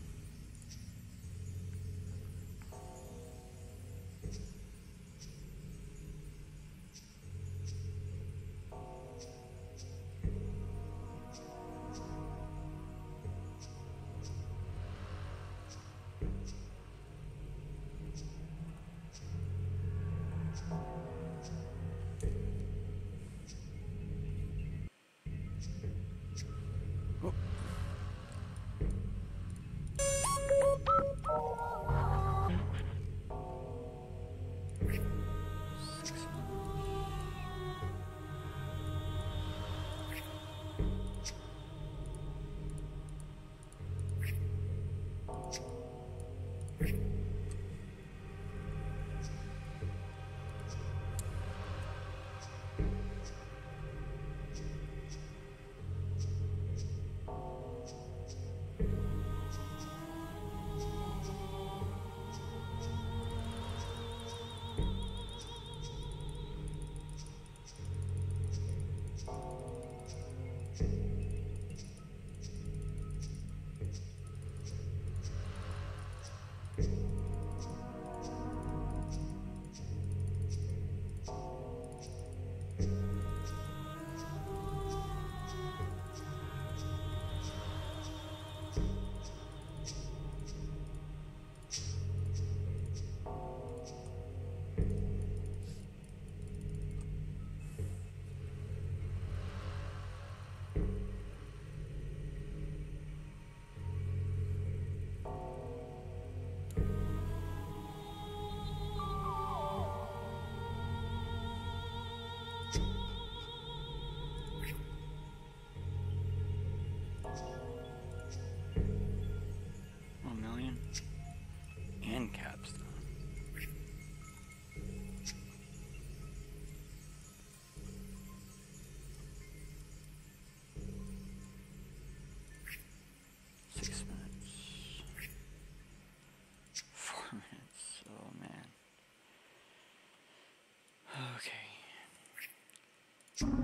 Thank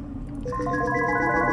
you.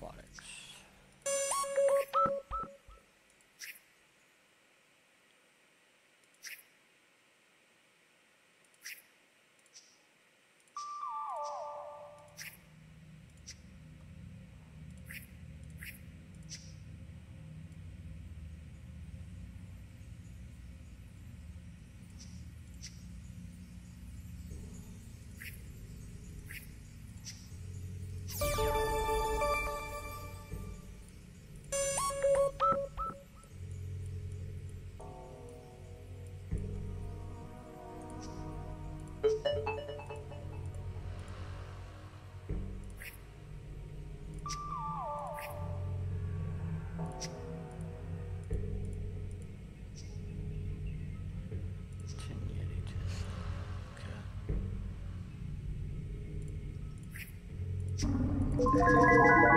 Robotics. Just okay.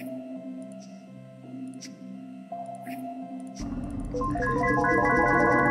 Thank you.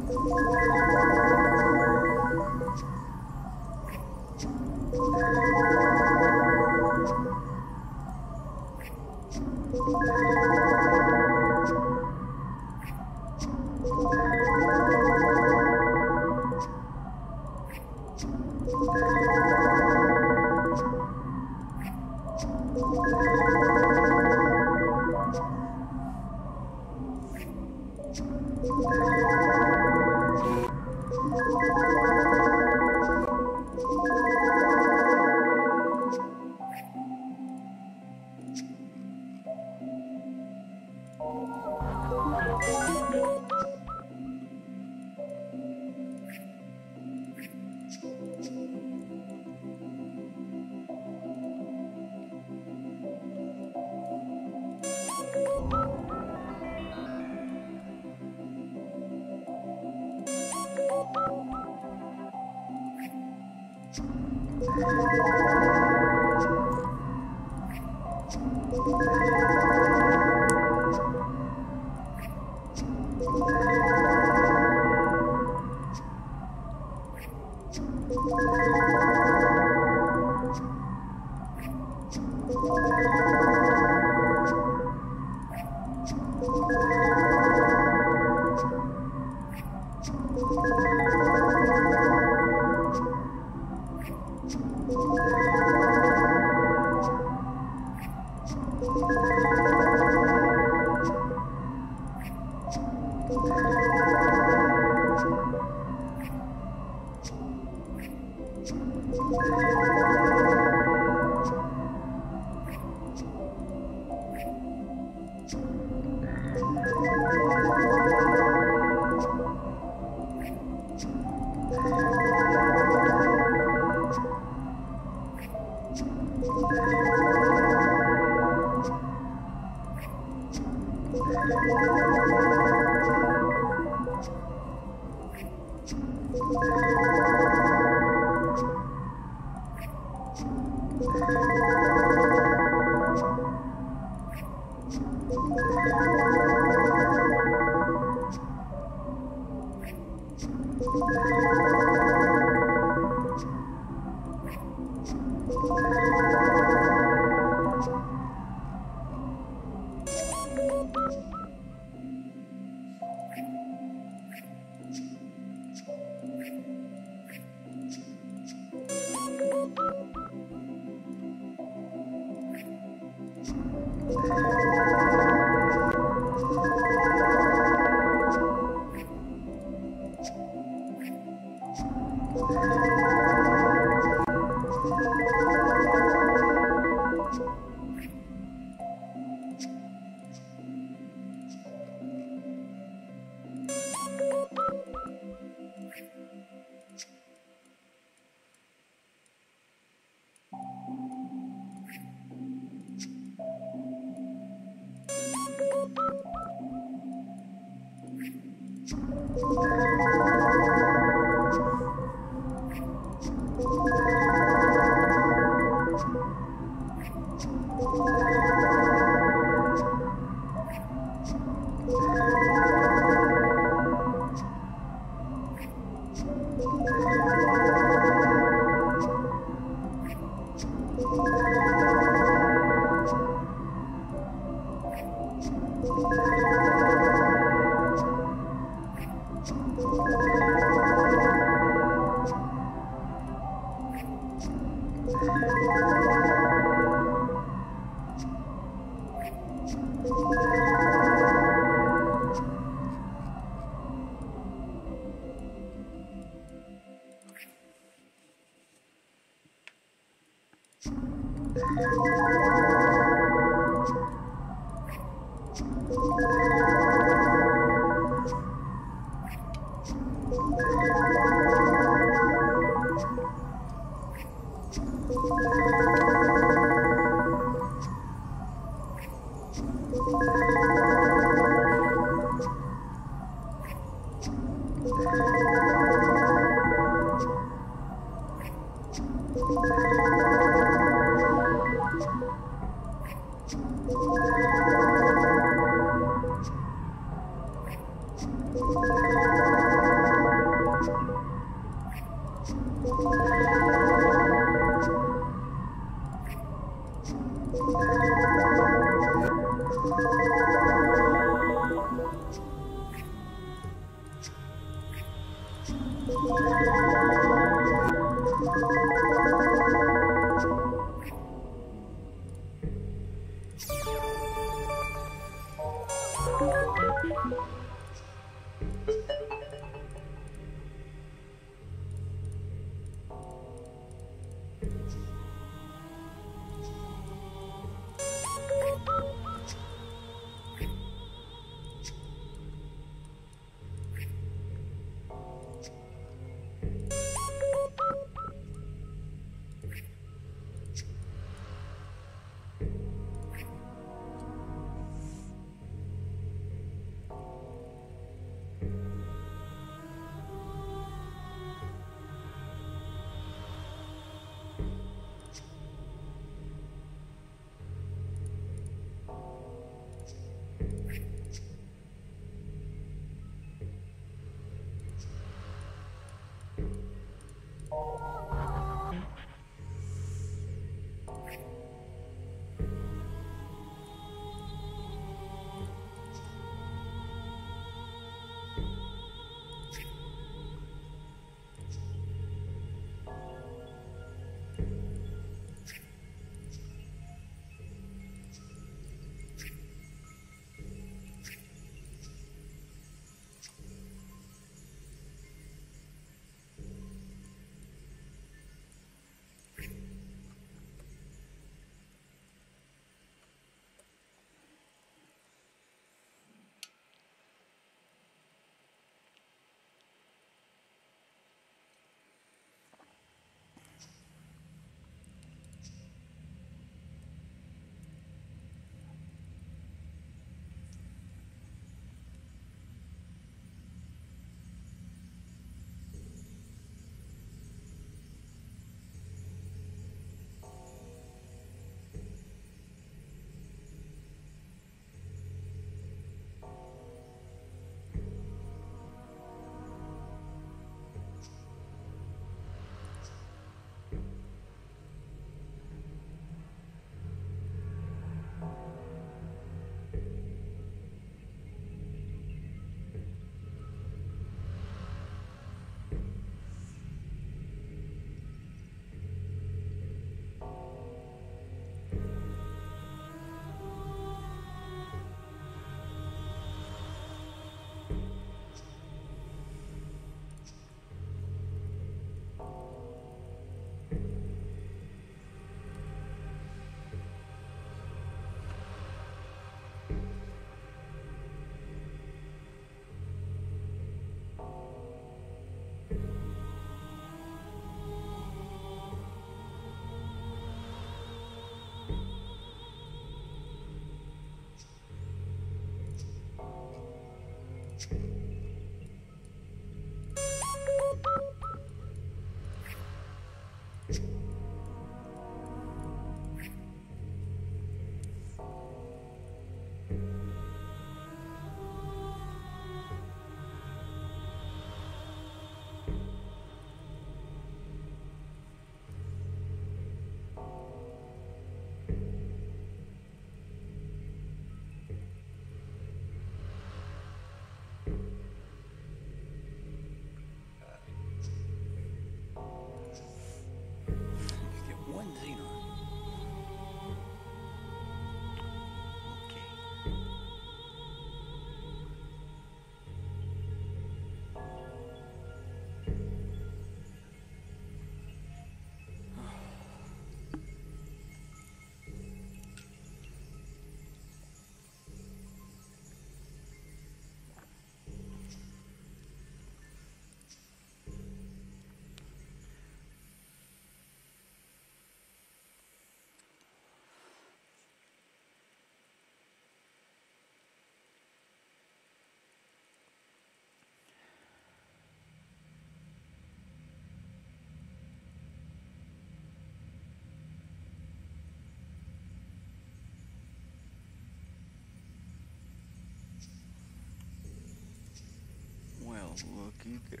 Well, looky there.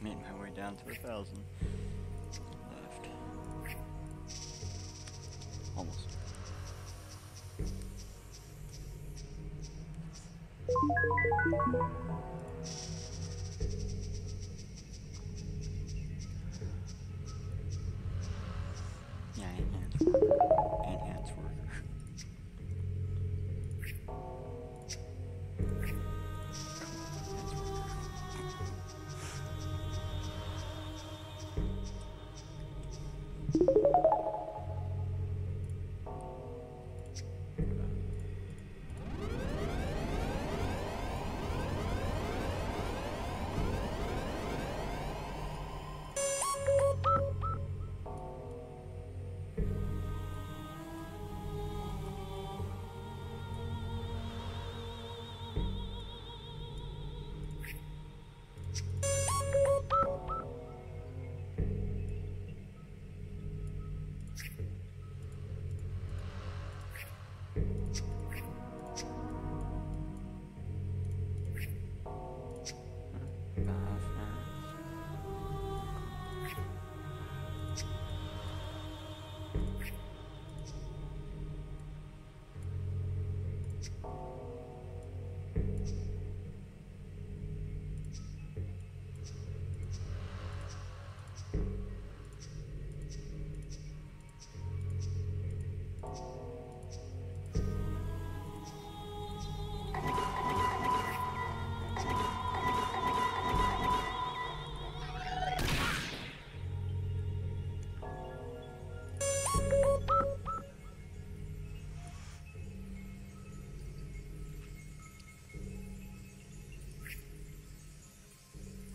Made my way down to a thousand.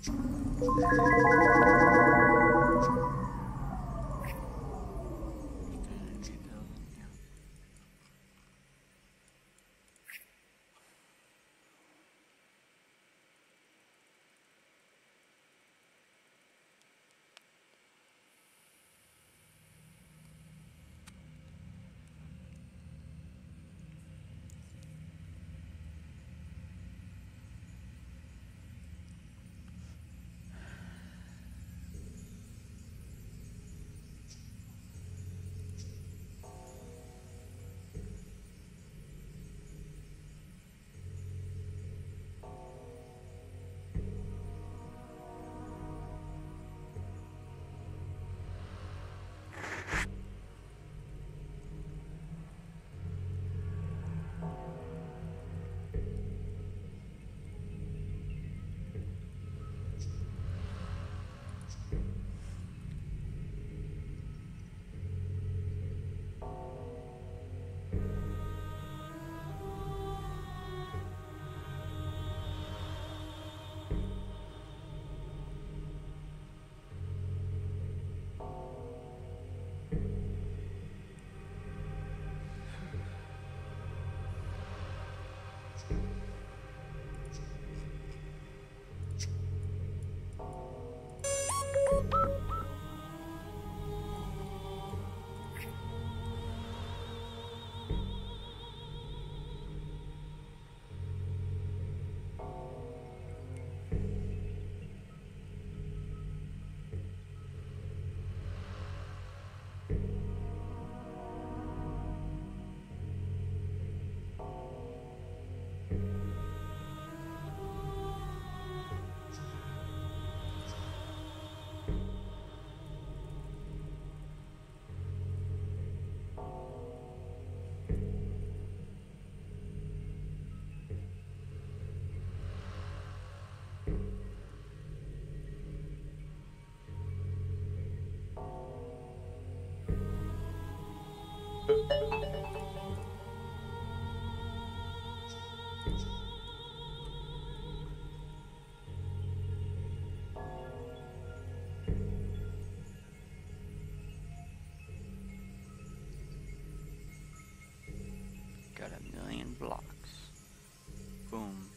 A million blocks. Boom.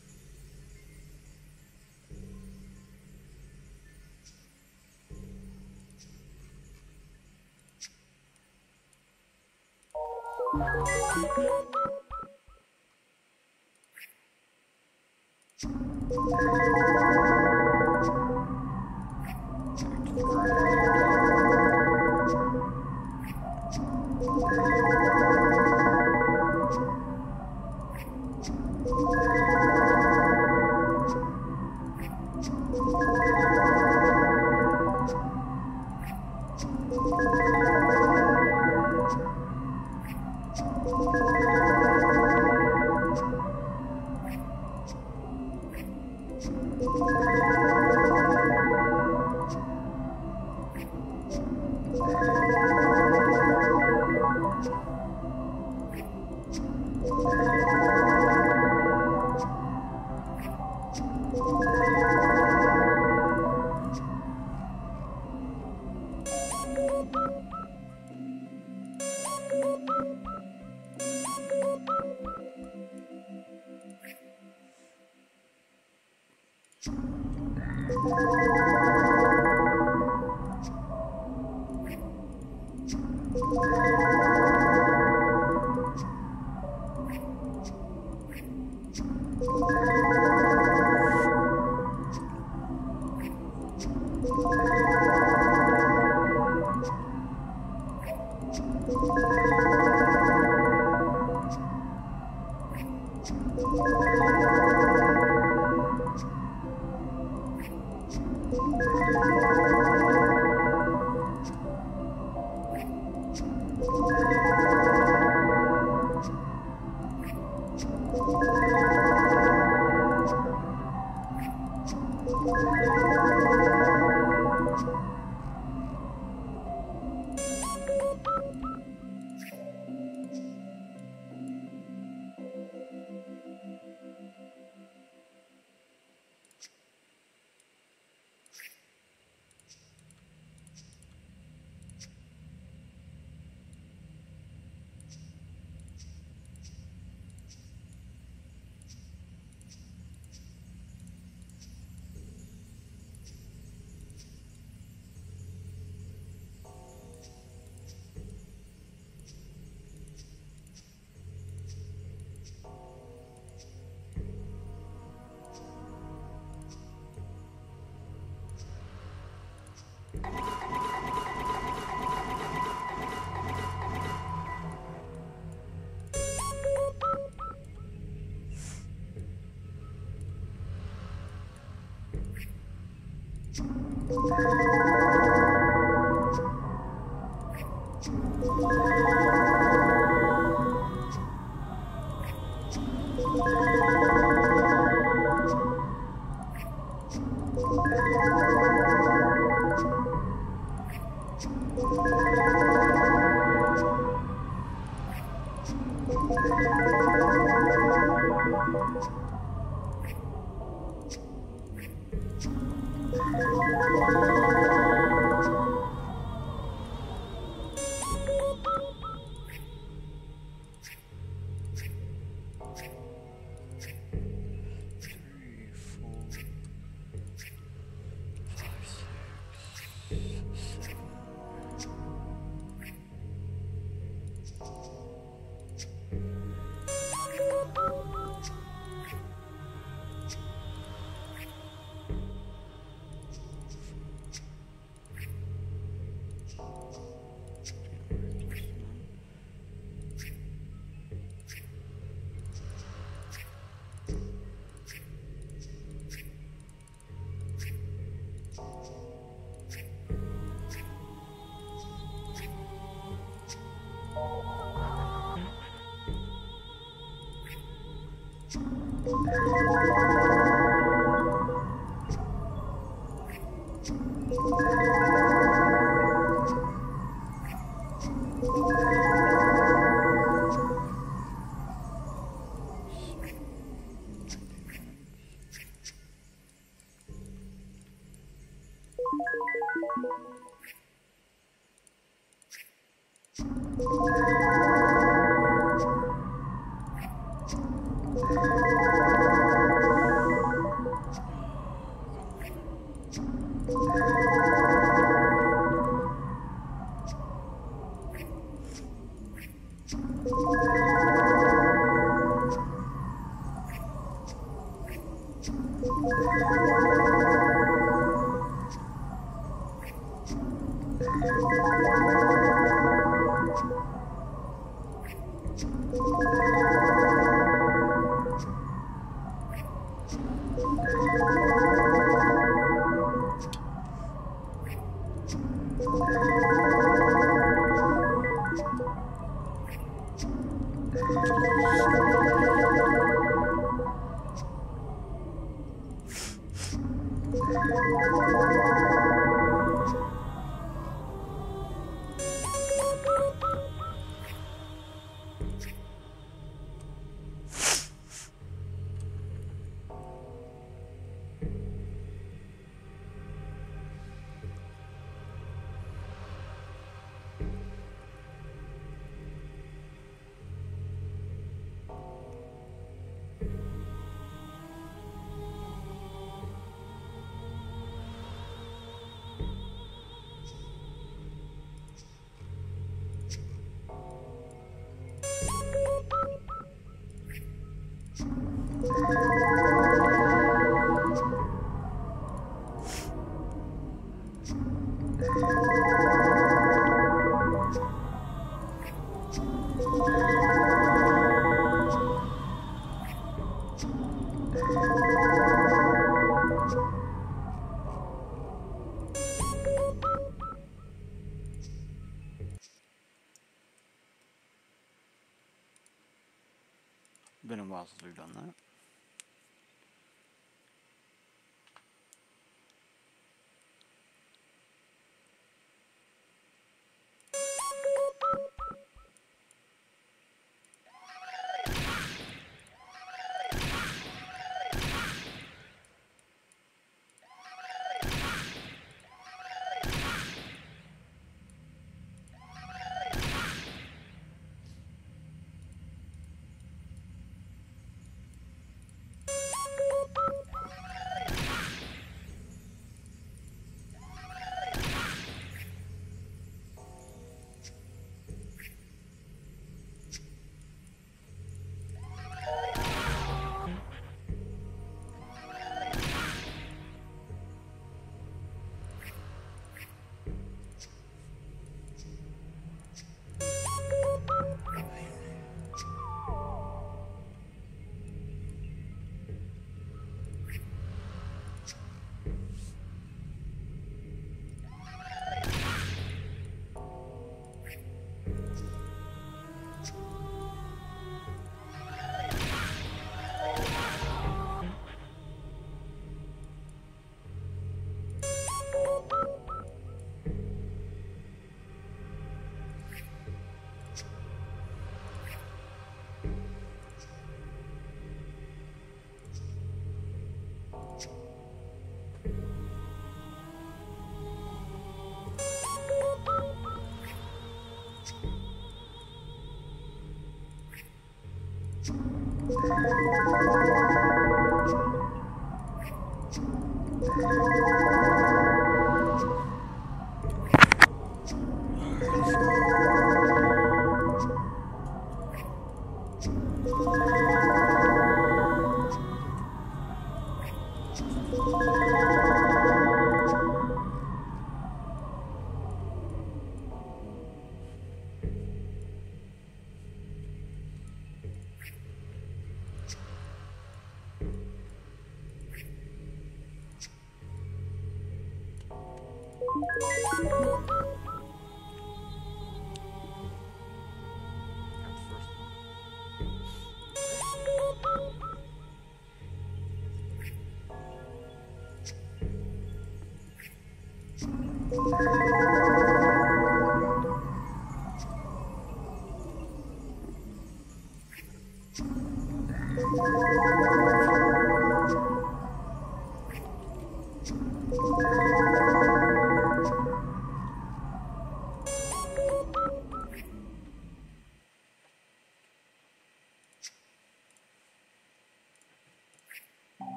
Three,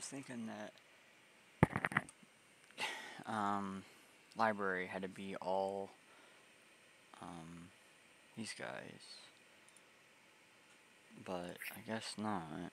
Was thinking that um, library had to be all um, these guys. but I guess not.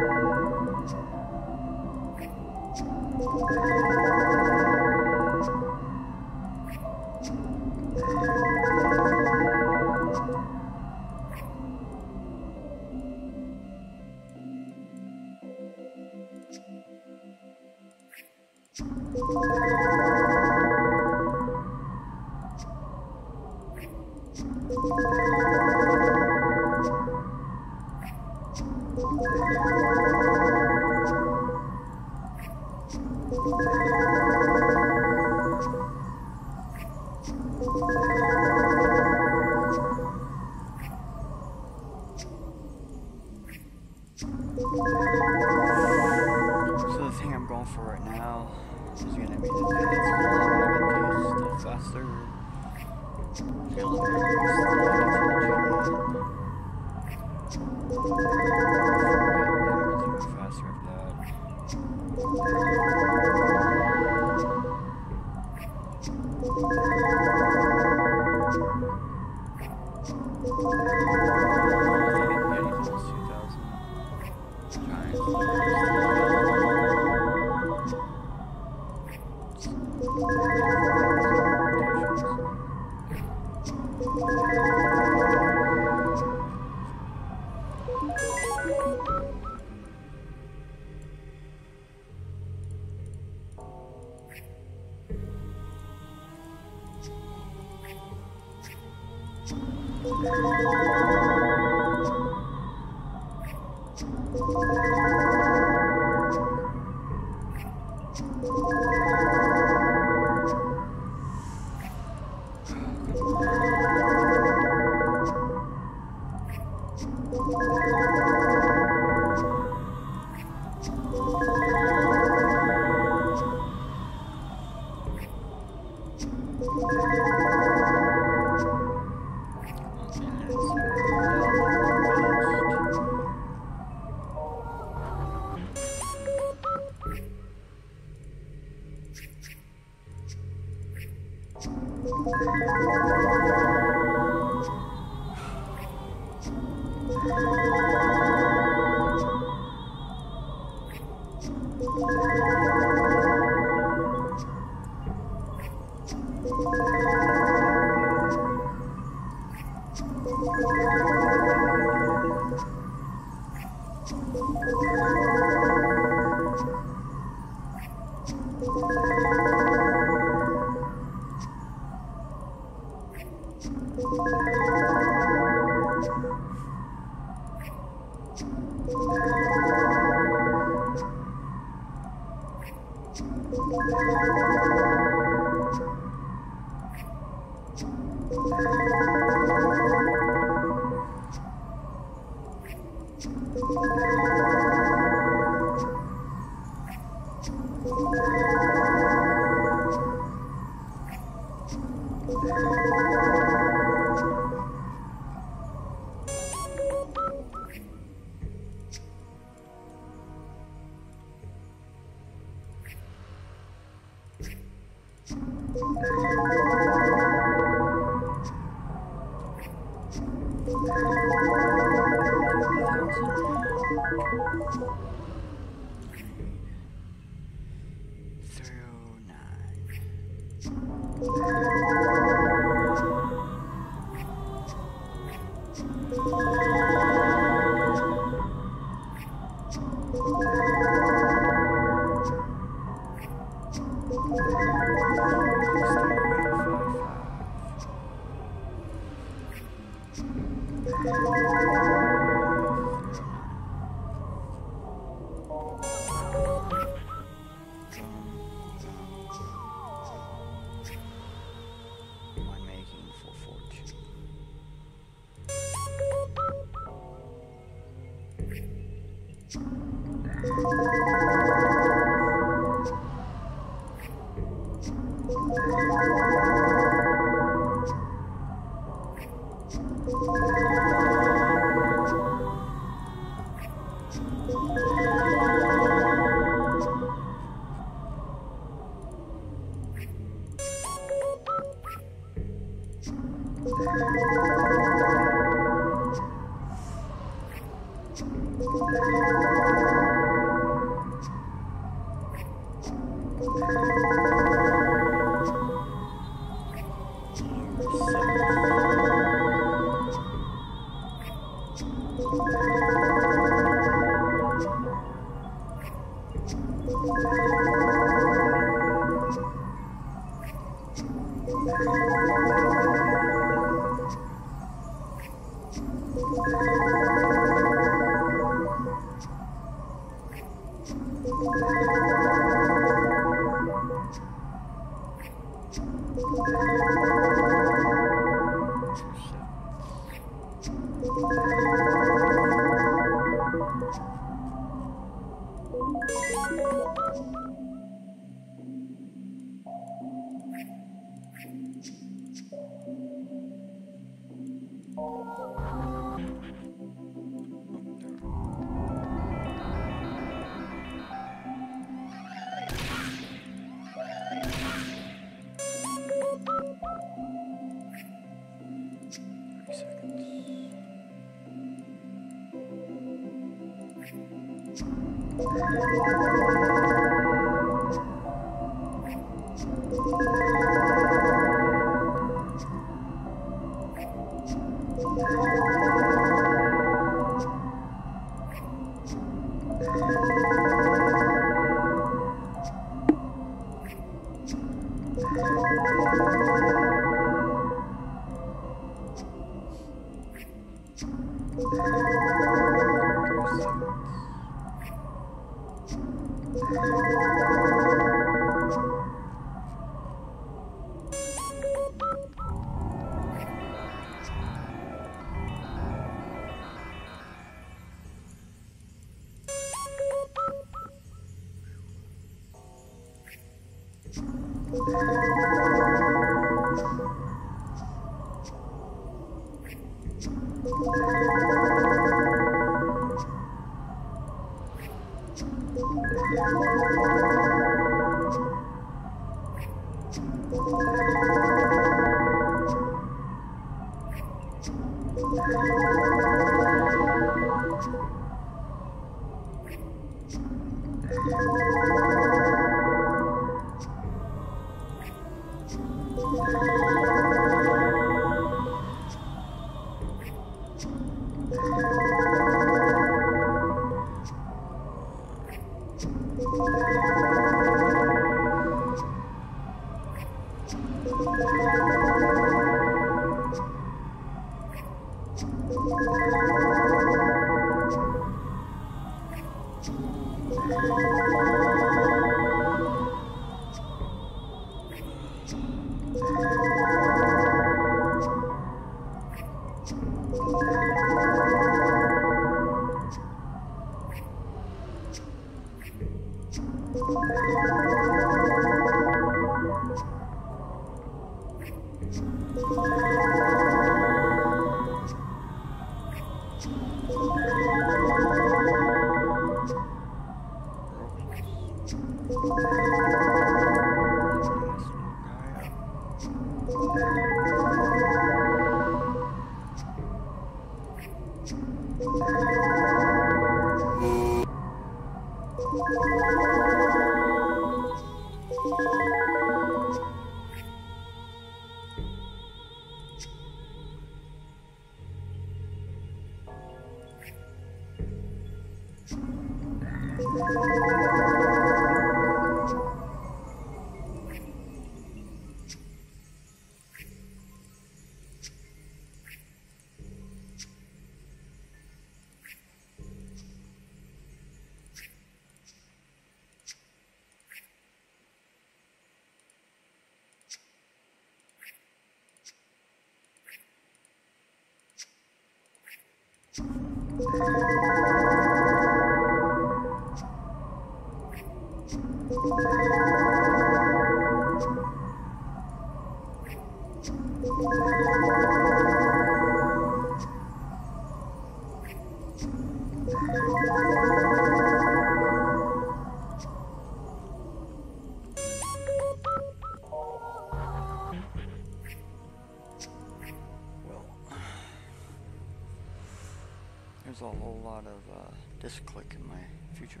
Disc click in my future.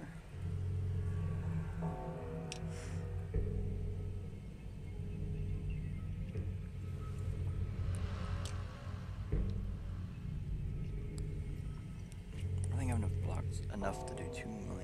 I think I have enough blocks enough to do two million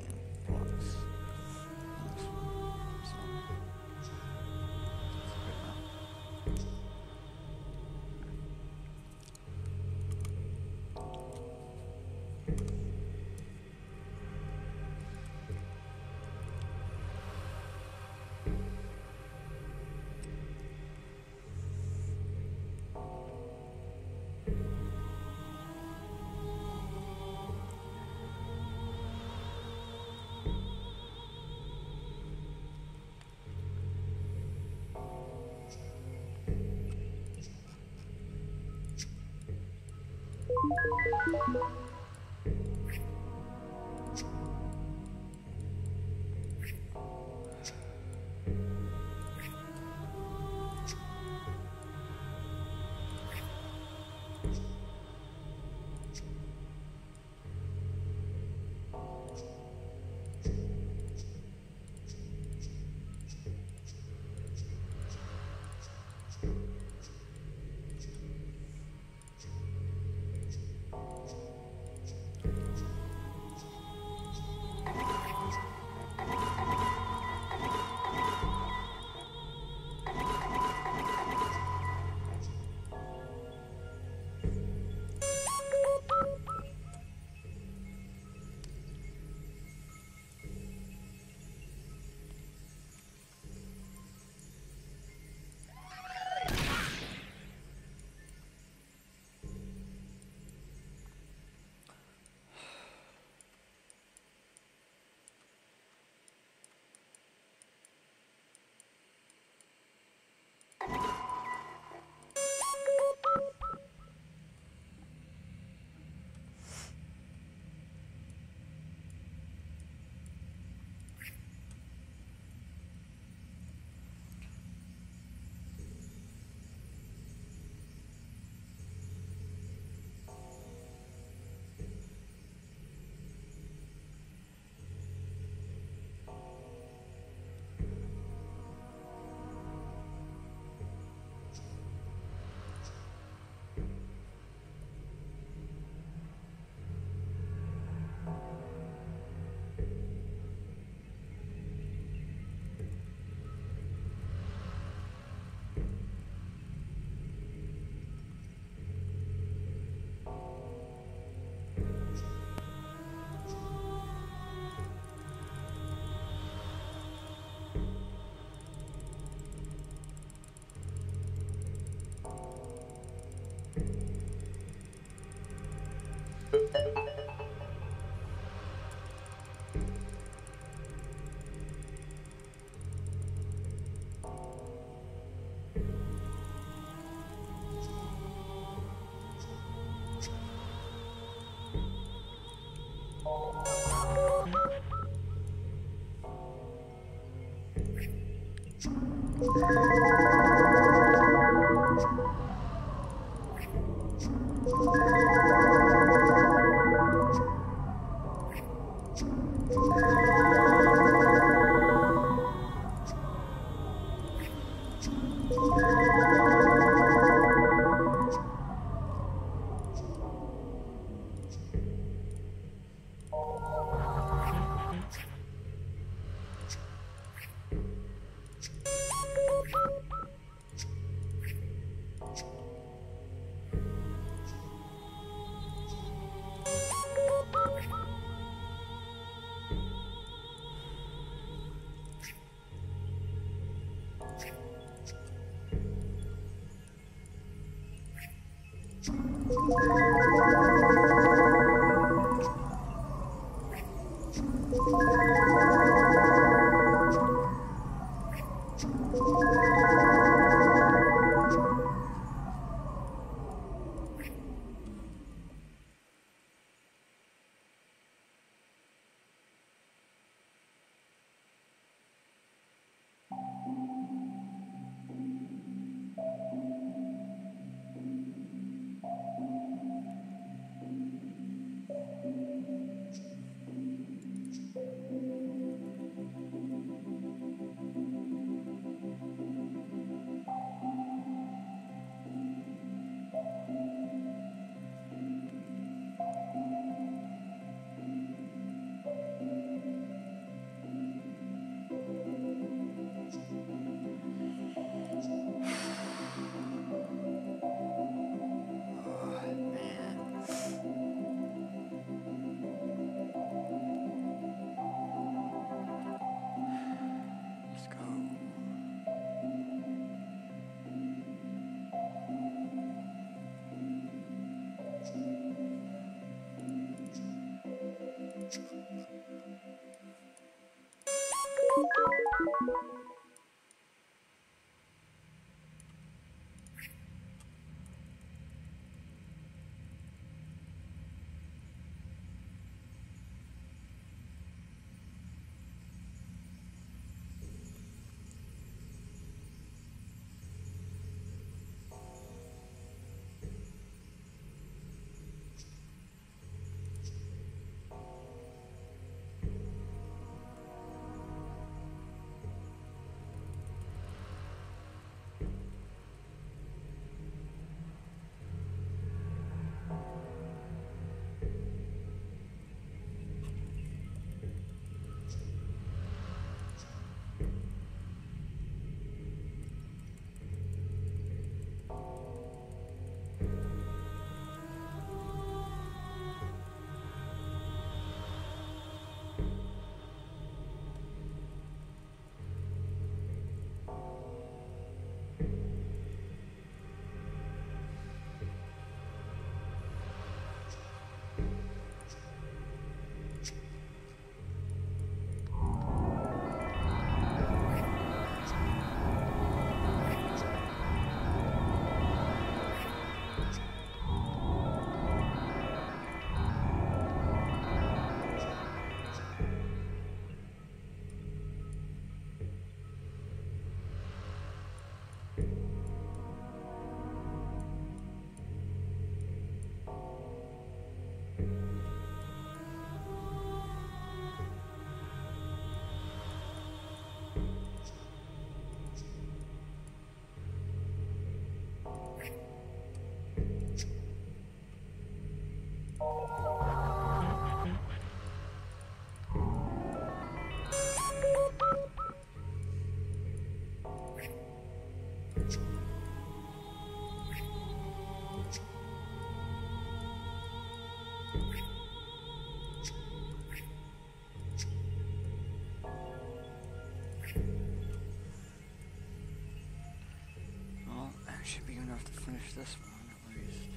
Enough to finish this one at least.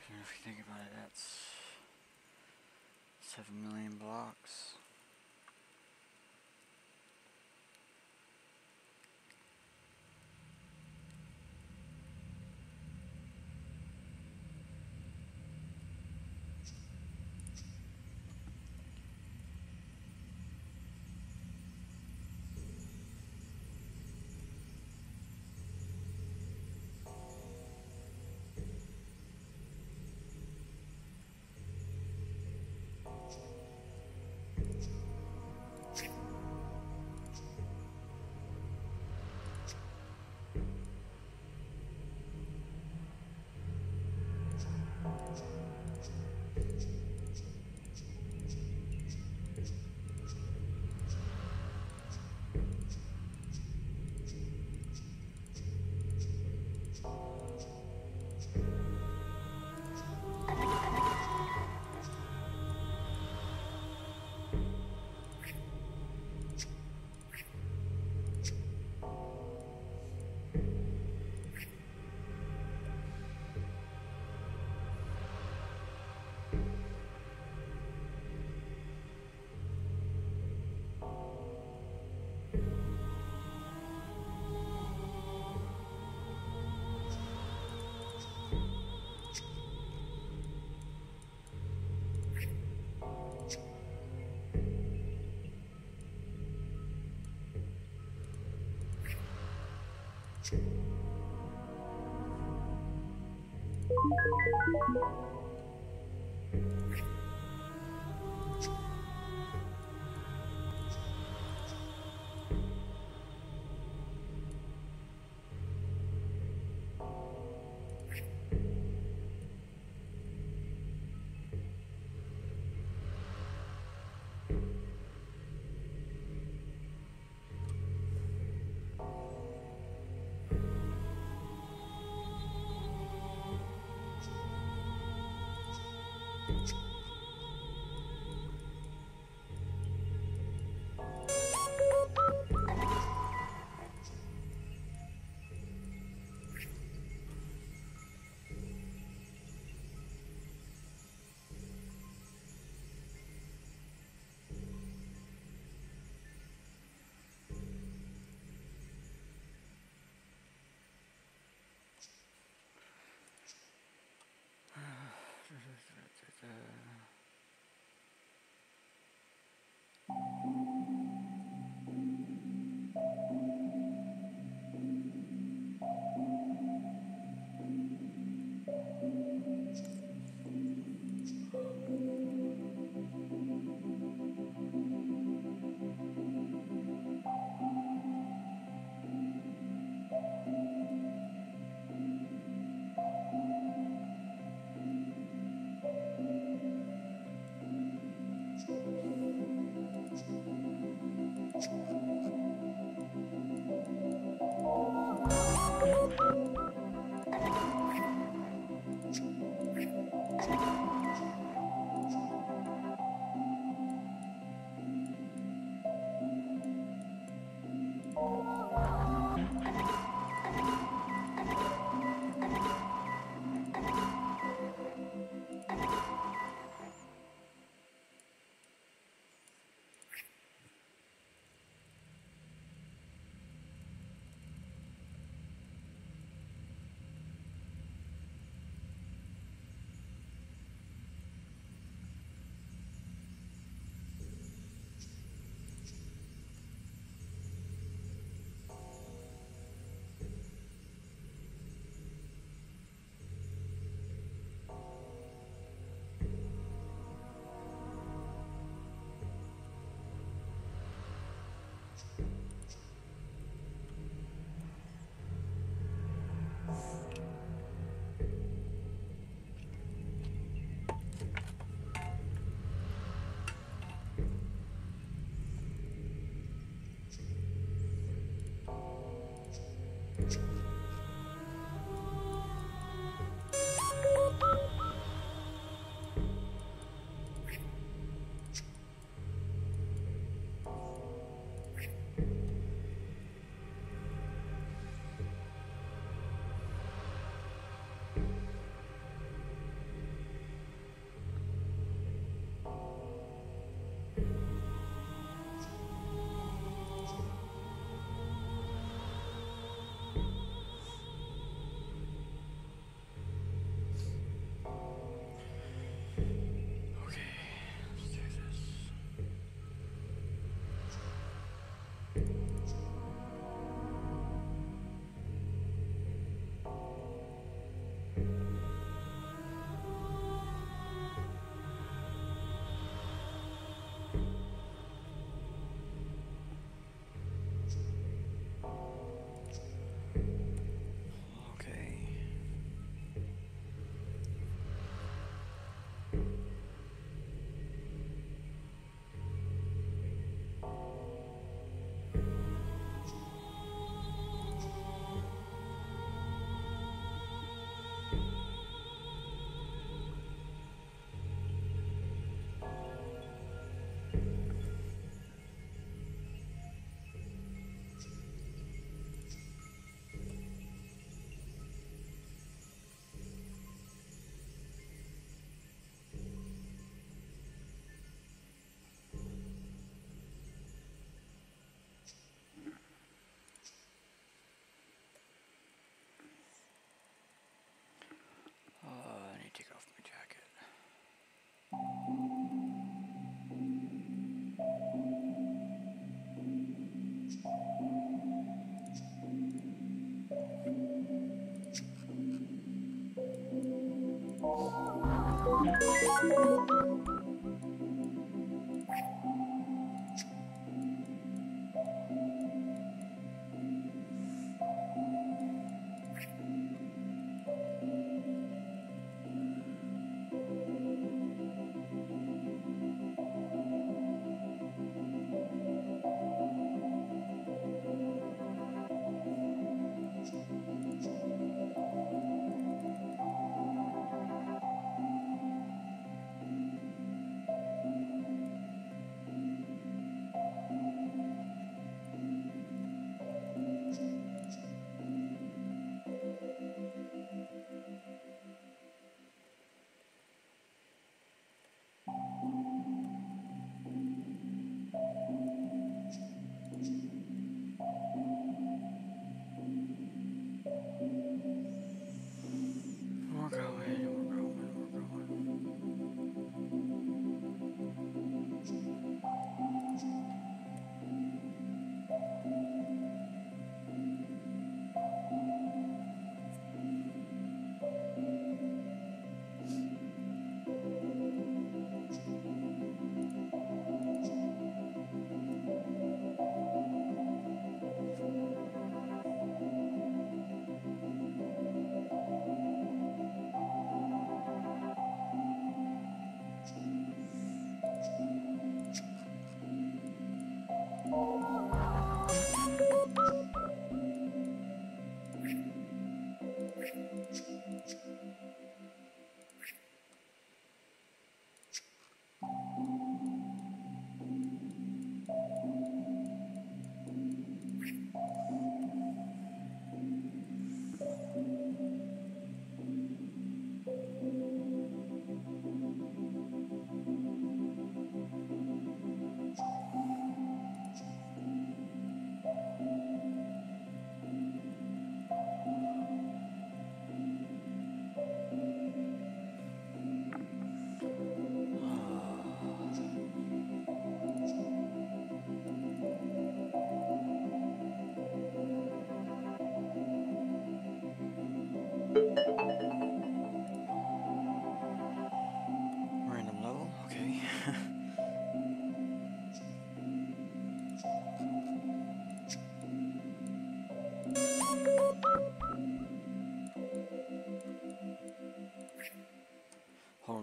If you think about it, that's seven million blocks.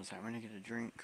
Second, I'm gonna get a drink.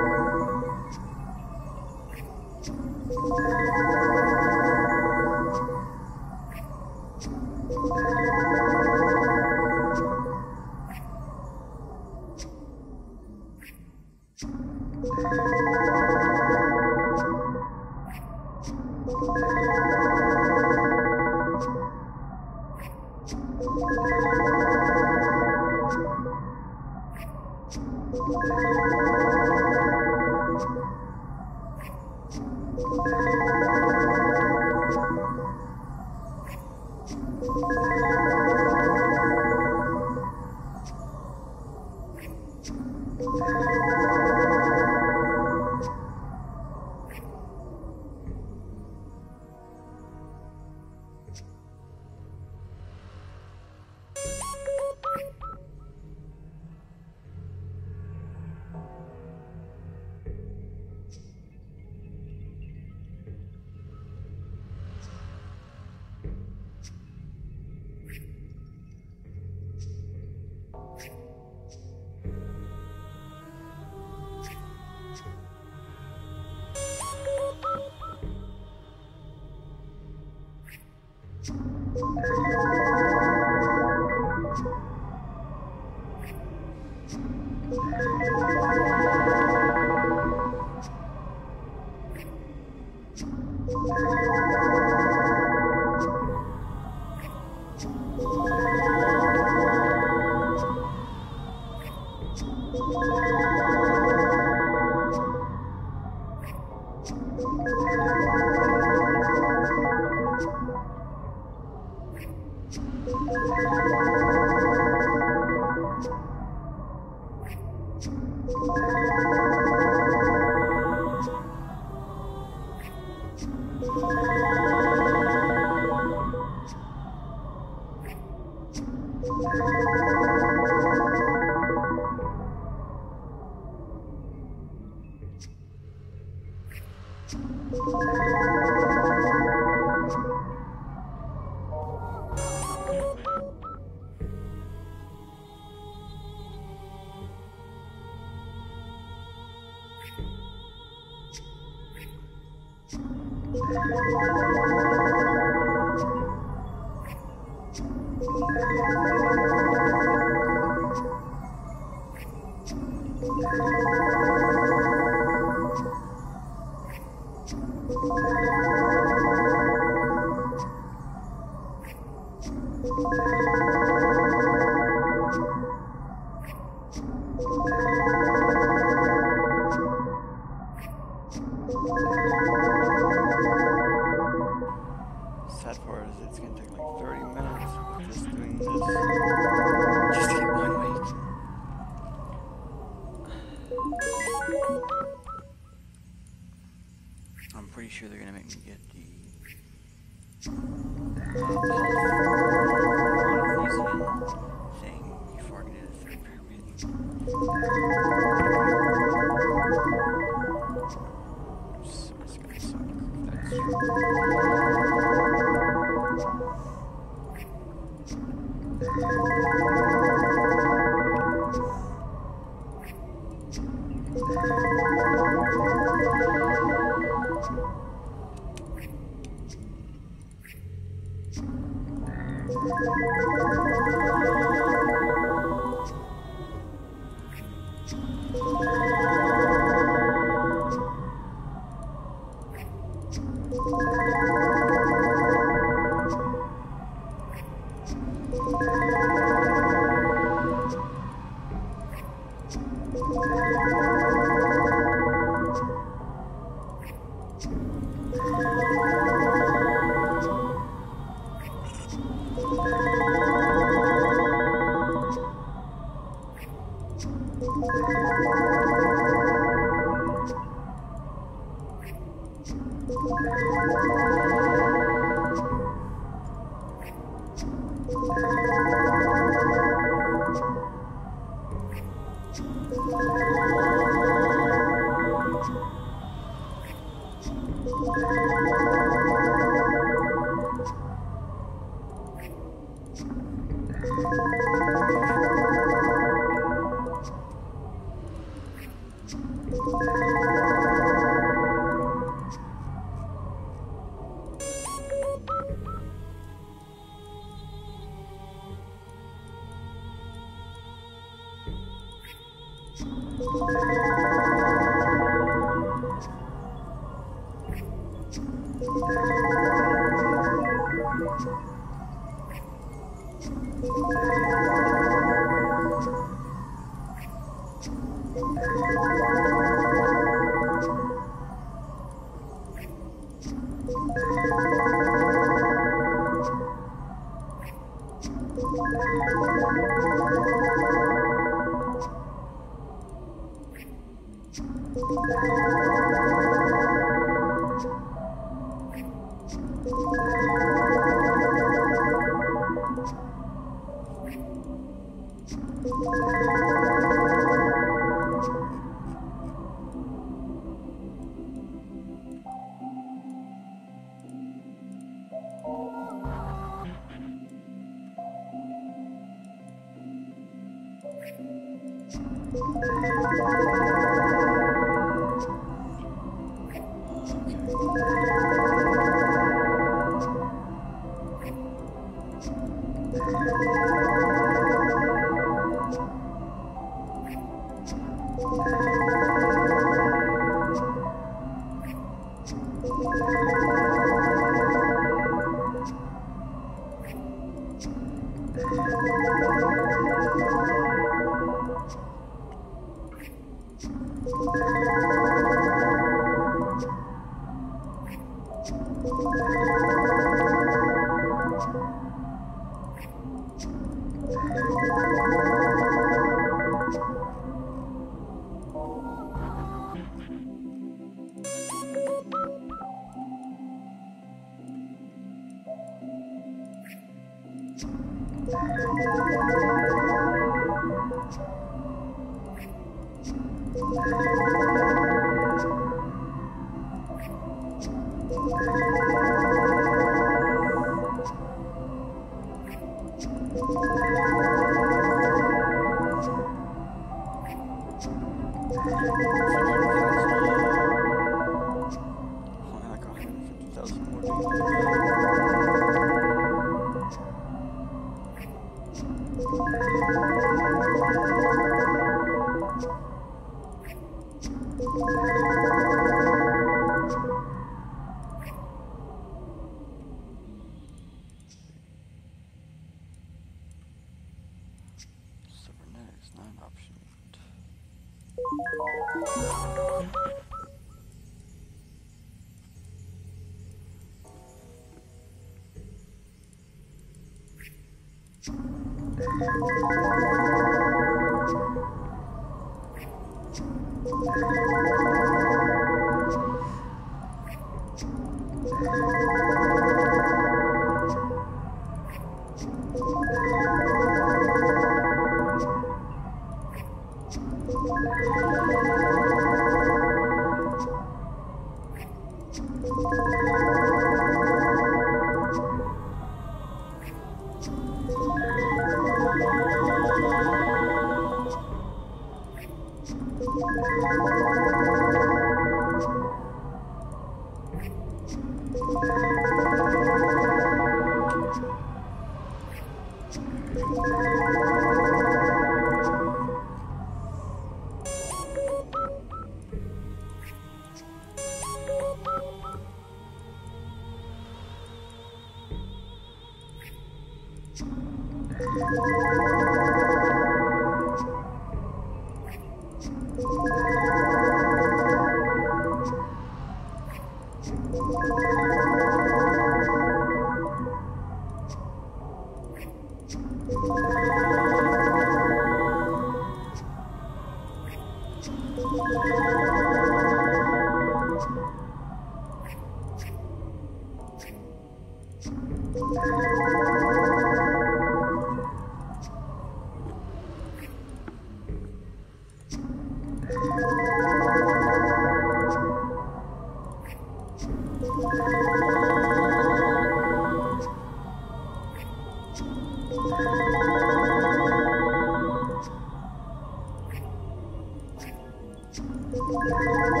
Thank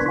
you.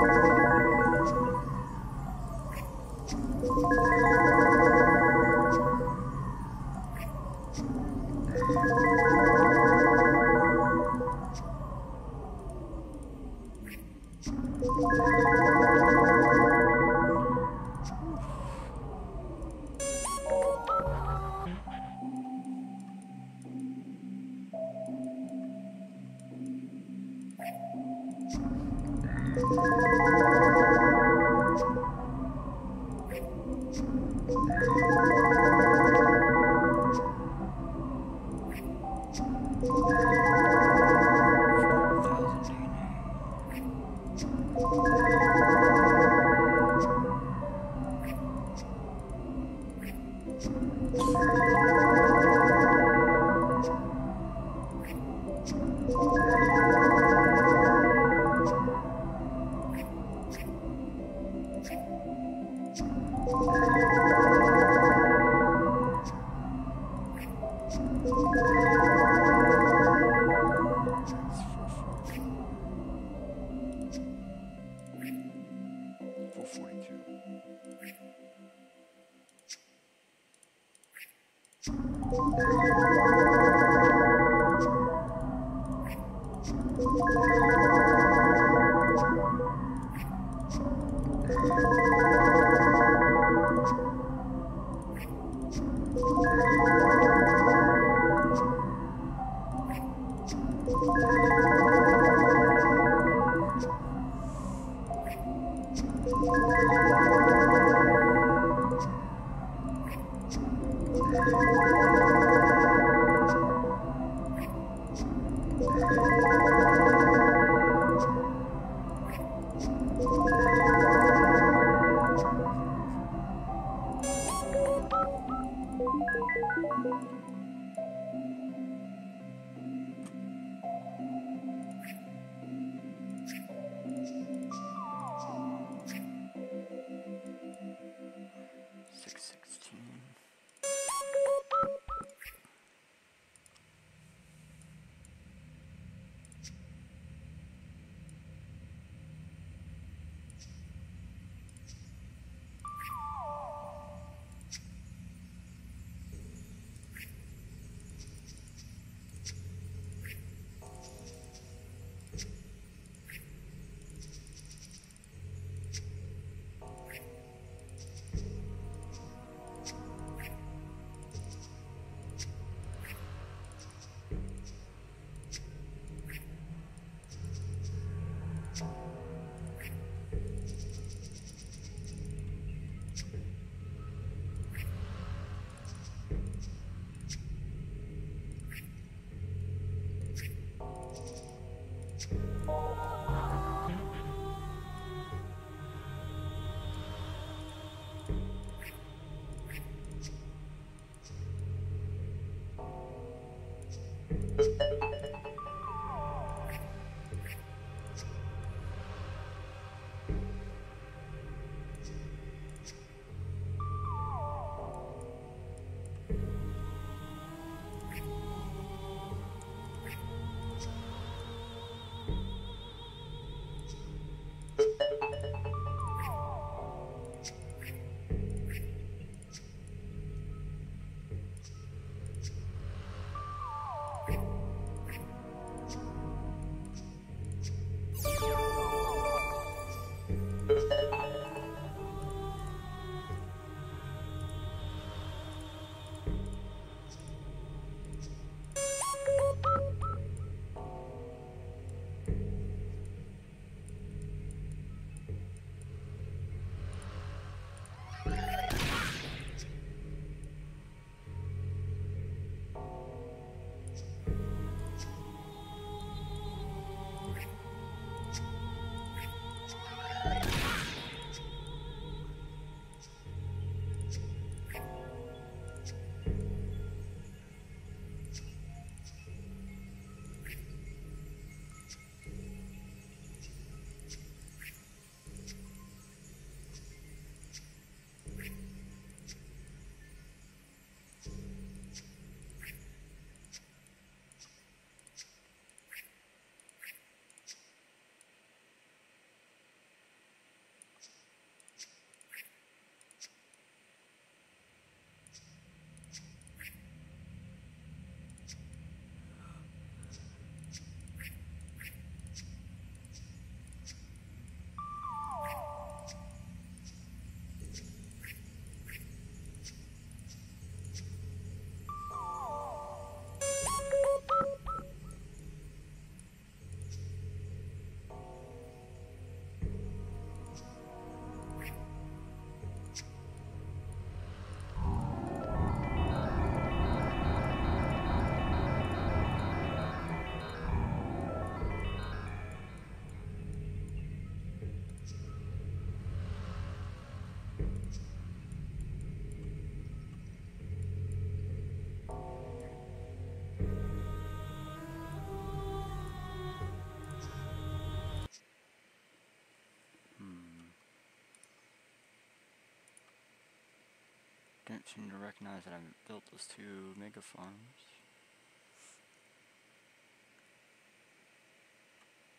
don't seem to recognize that I've built those two mega farms.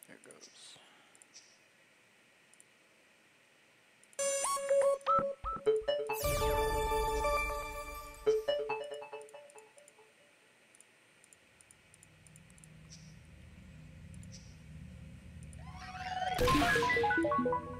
There it goes. <laughs>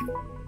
Thank you.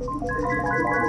Optimize construction.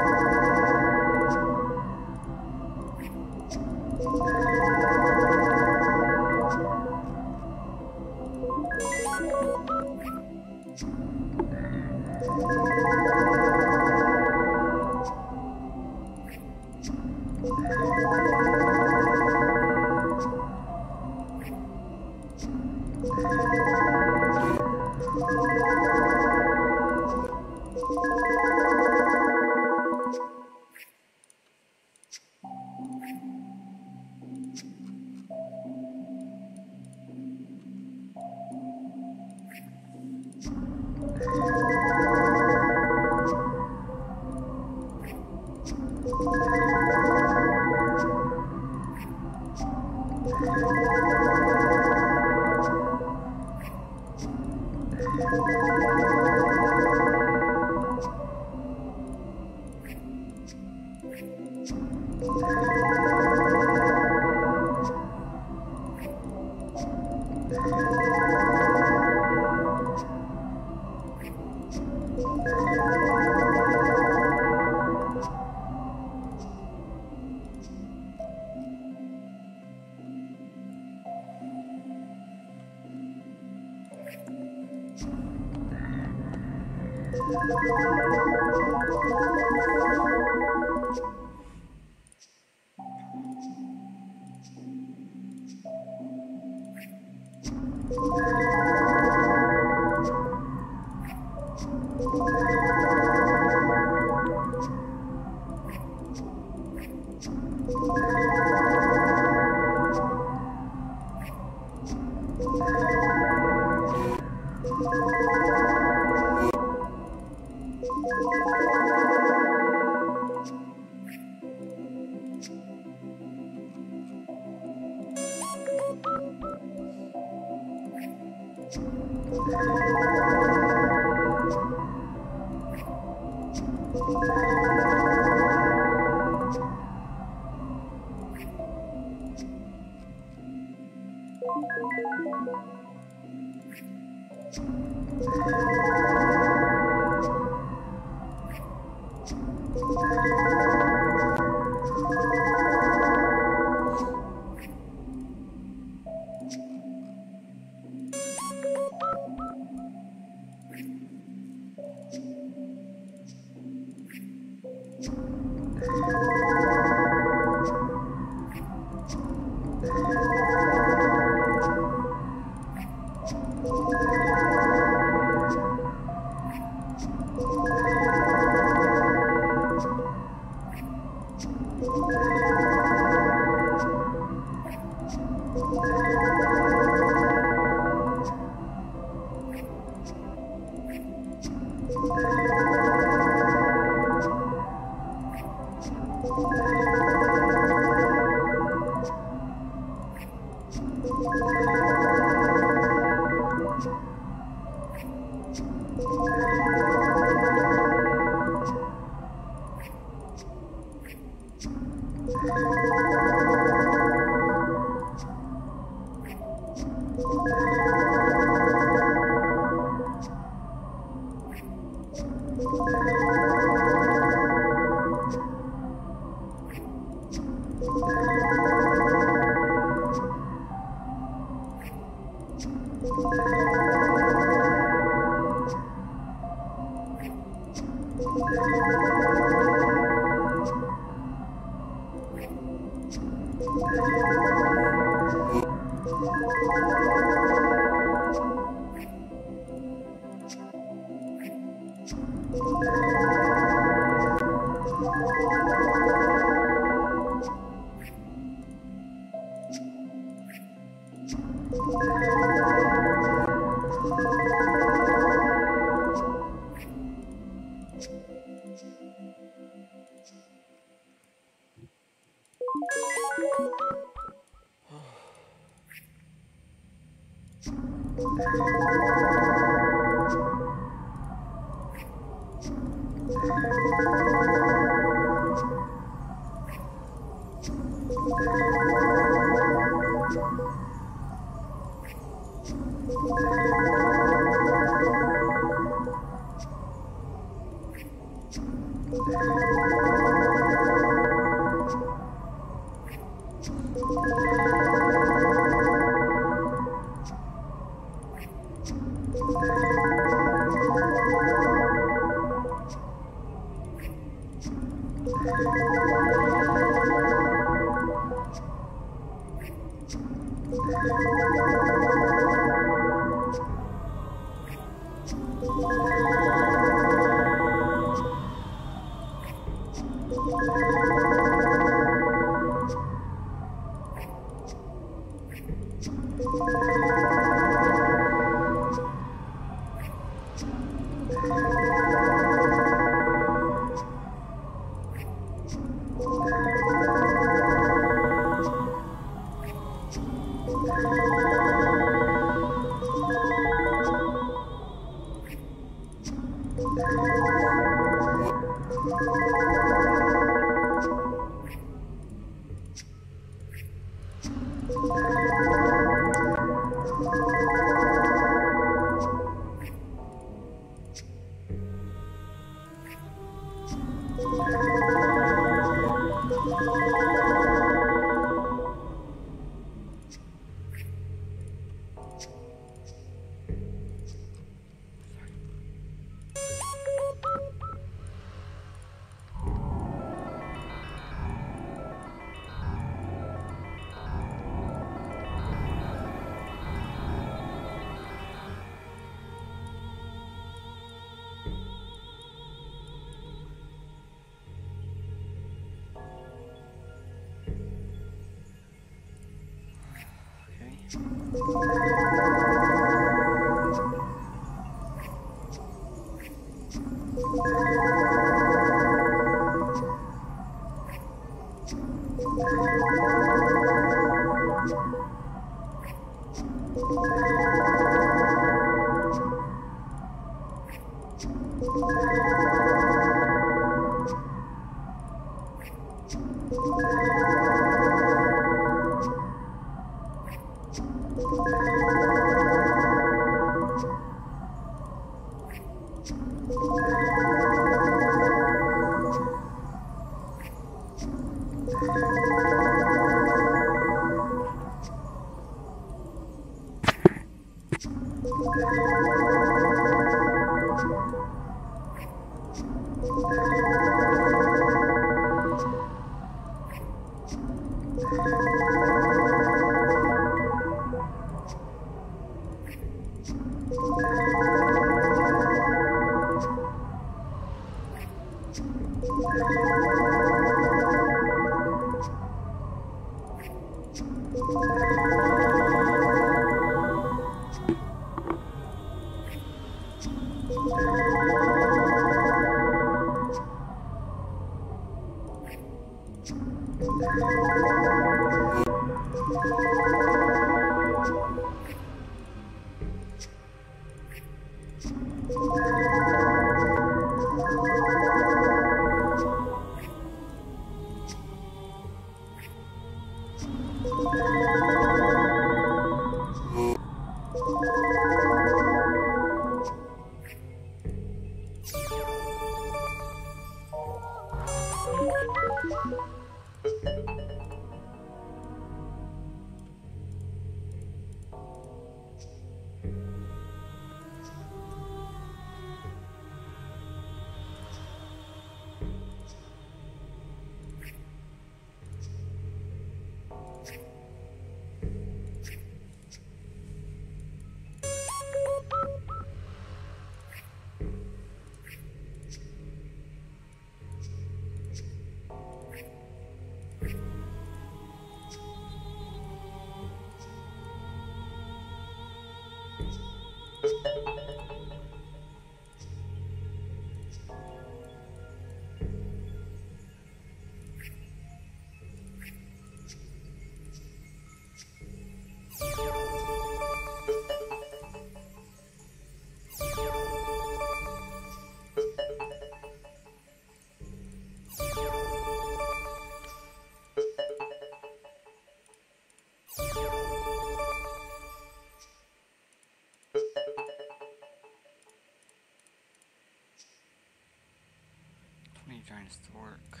Tries to work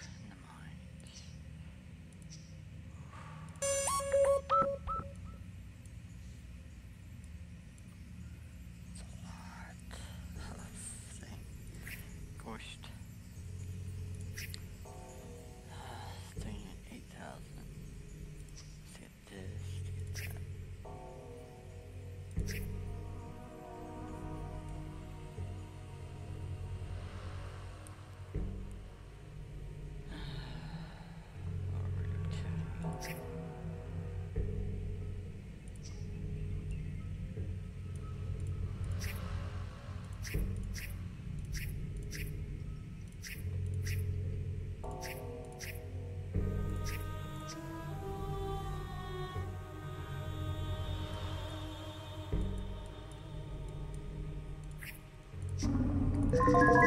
Twelve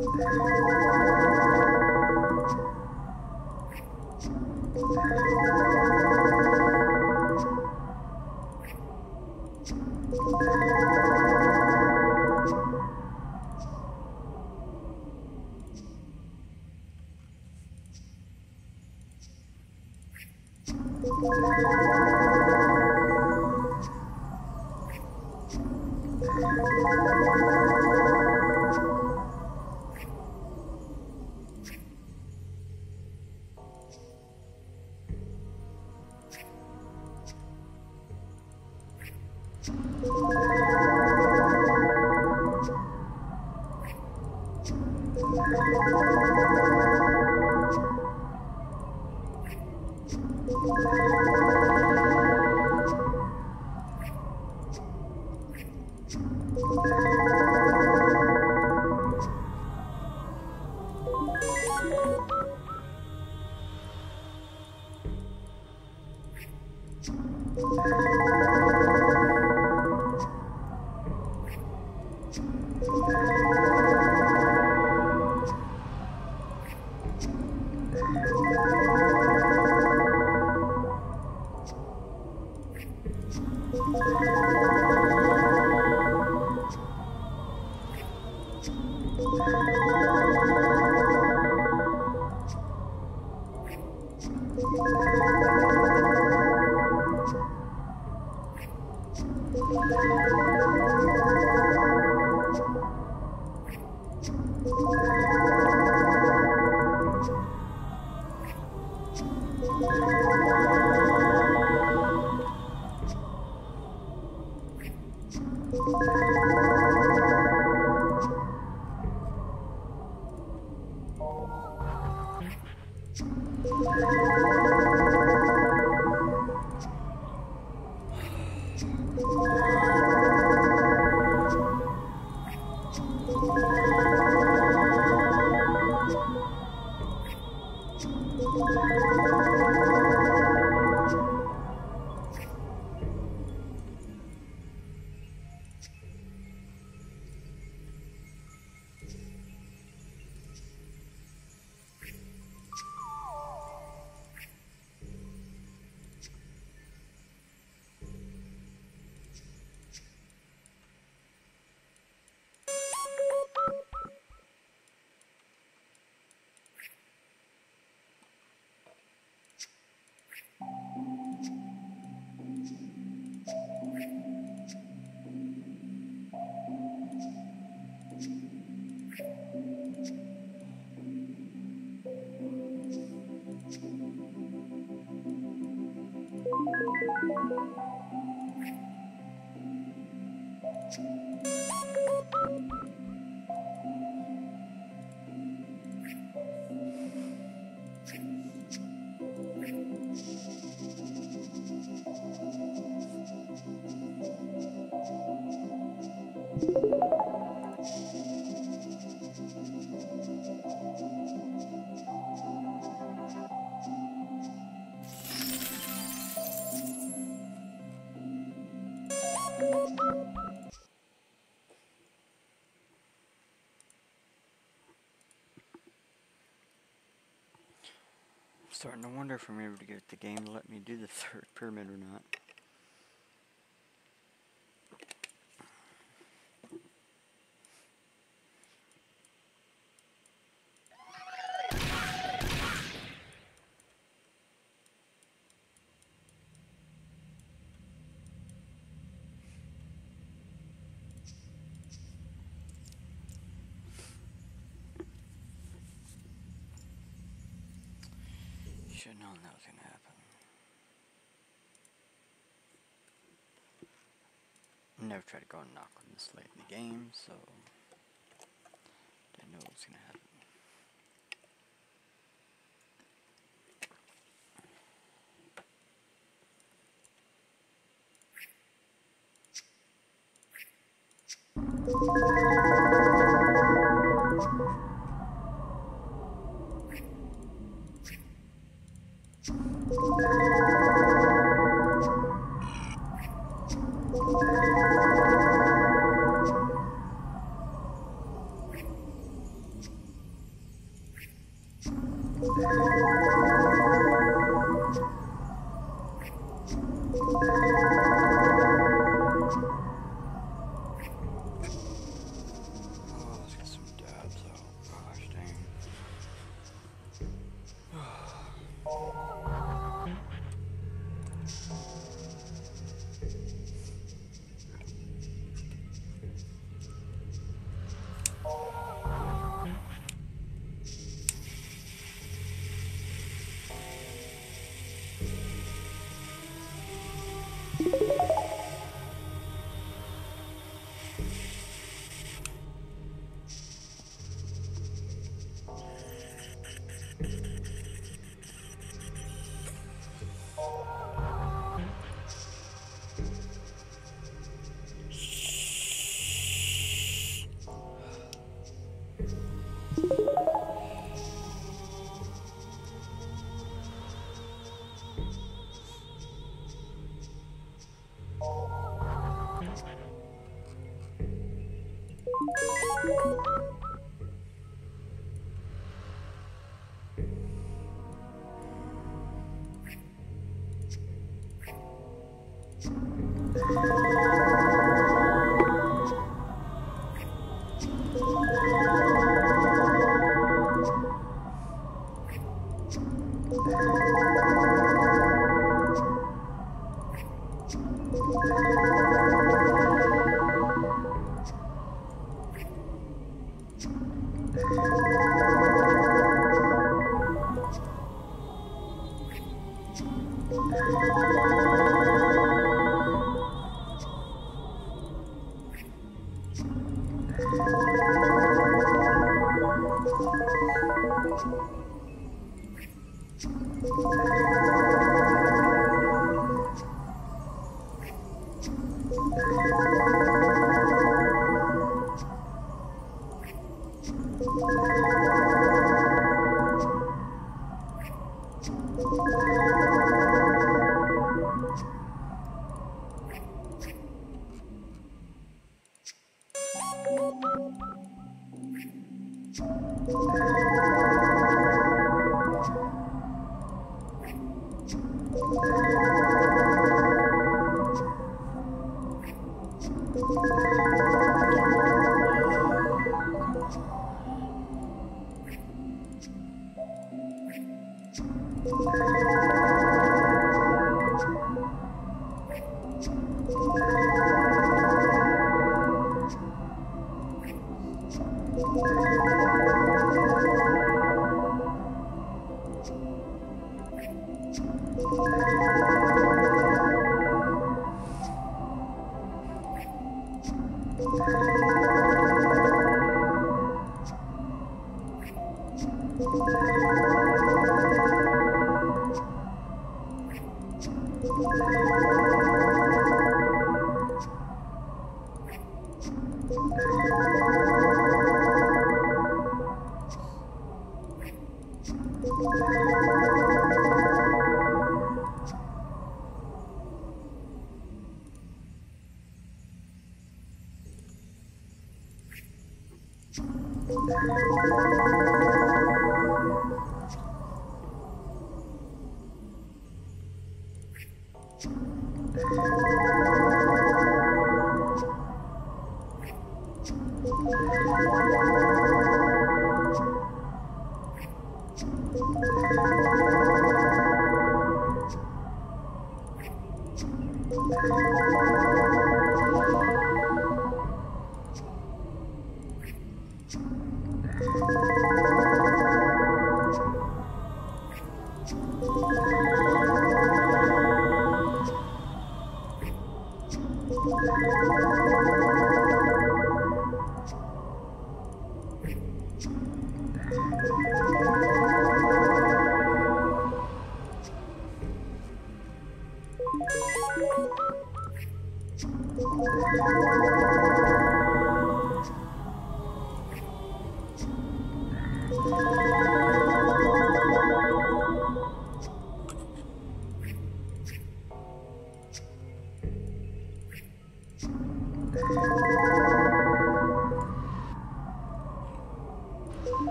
You. I'm able to get the game to let me do the third pyramid or not. Should have known that was gonna happen. Tried to go and knock on this late in the game, so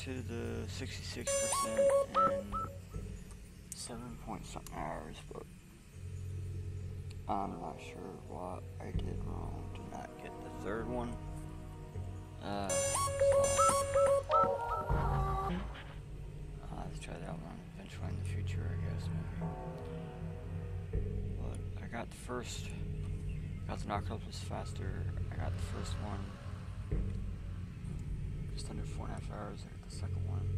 To the 66% in 7 point something hours, but I'm not sure what I did wrong to not get the third one. Uh, so I'll have to try that one eventually in the future, I guess, maybe. But I got the first, got the was faster. I got the first one under four and a half hours. I got the second one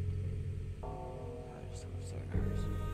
just over seven hours.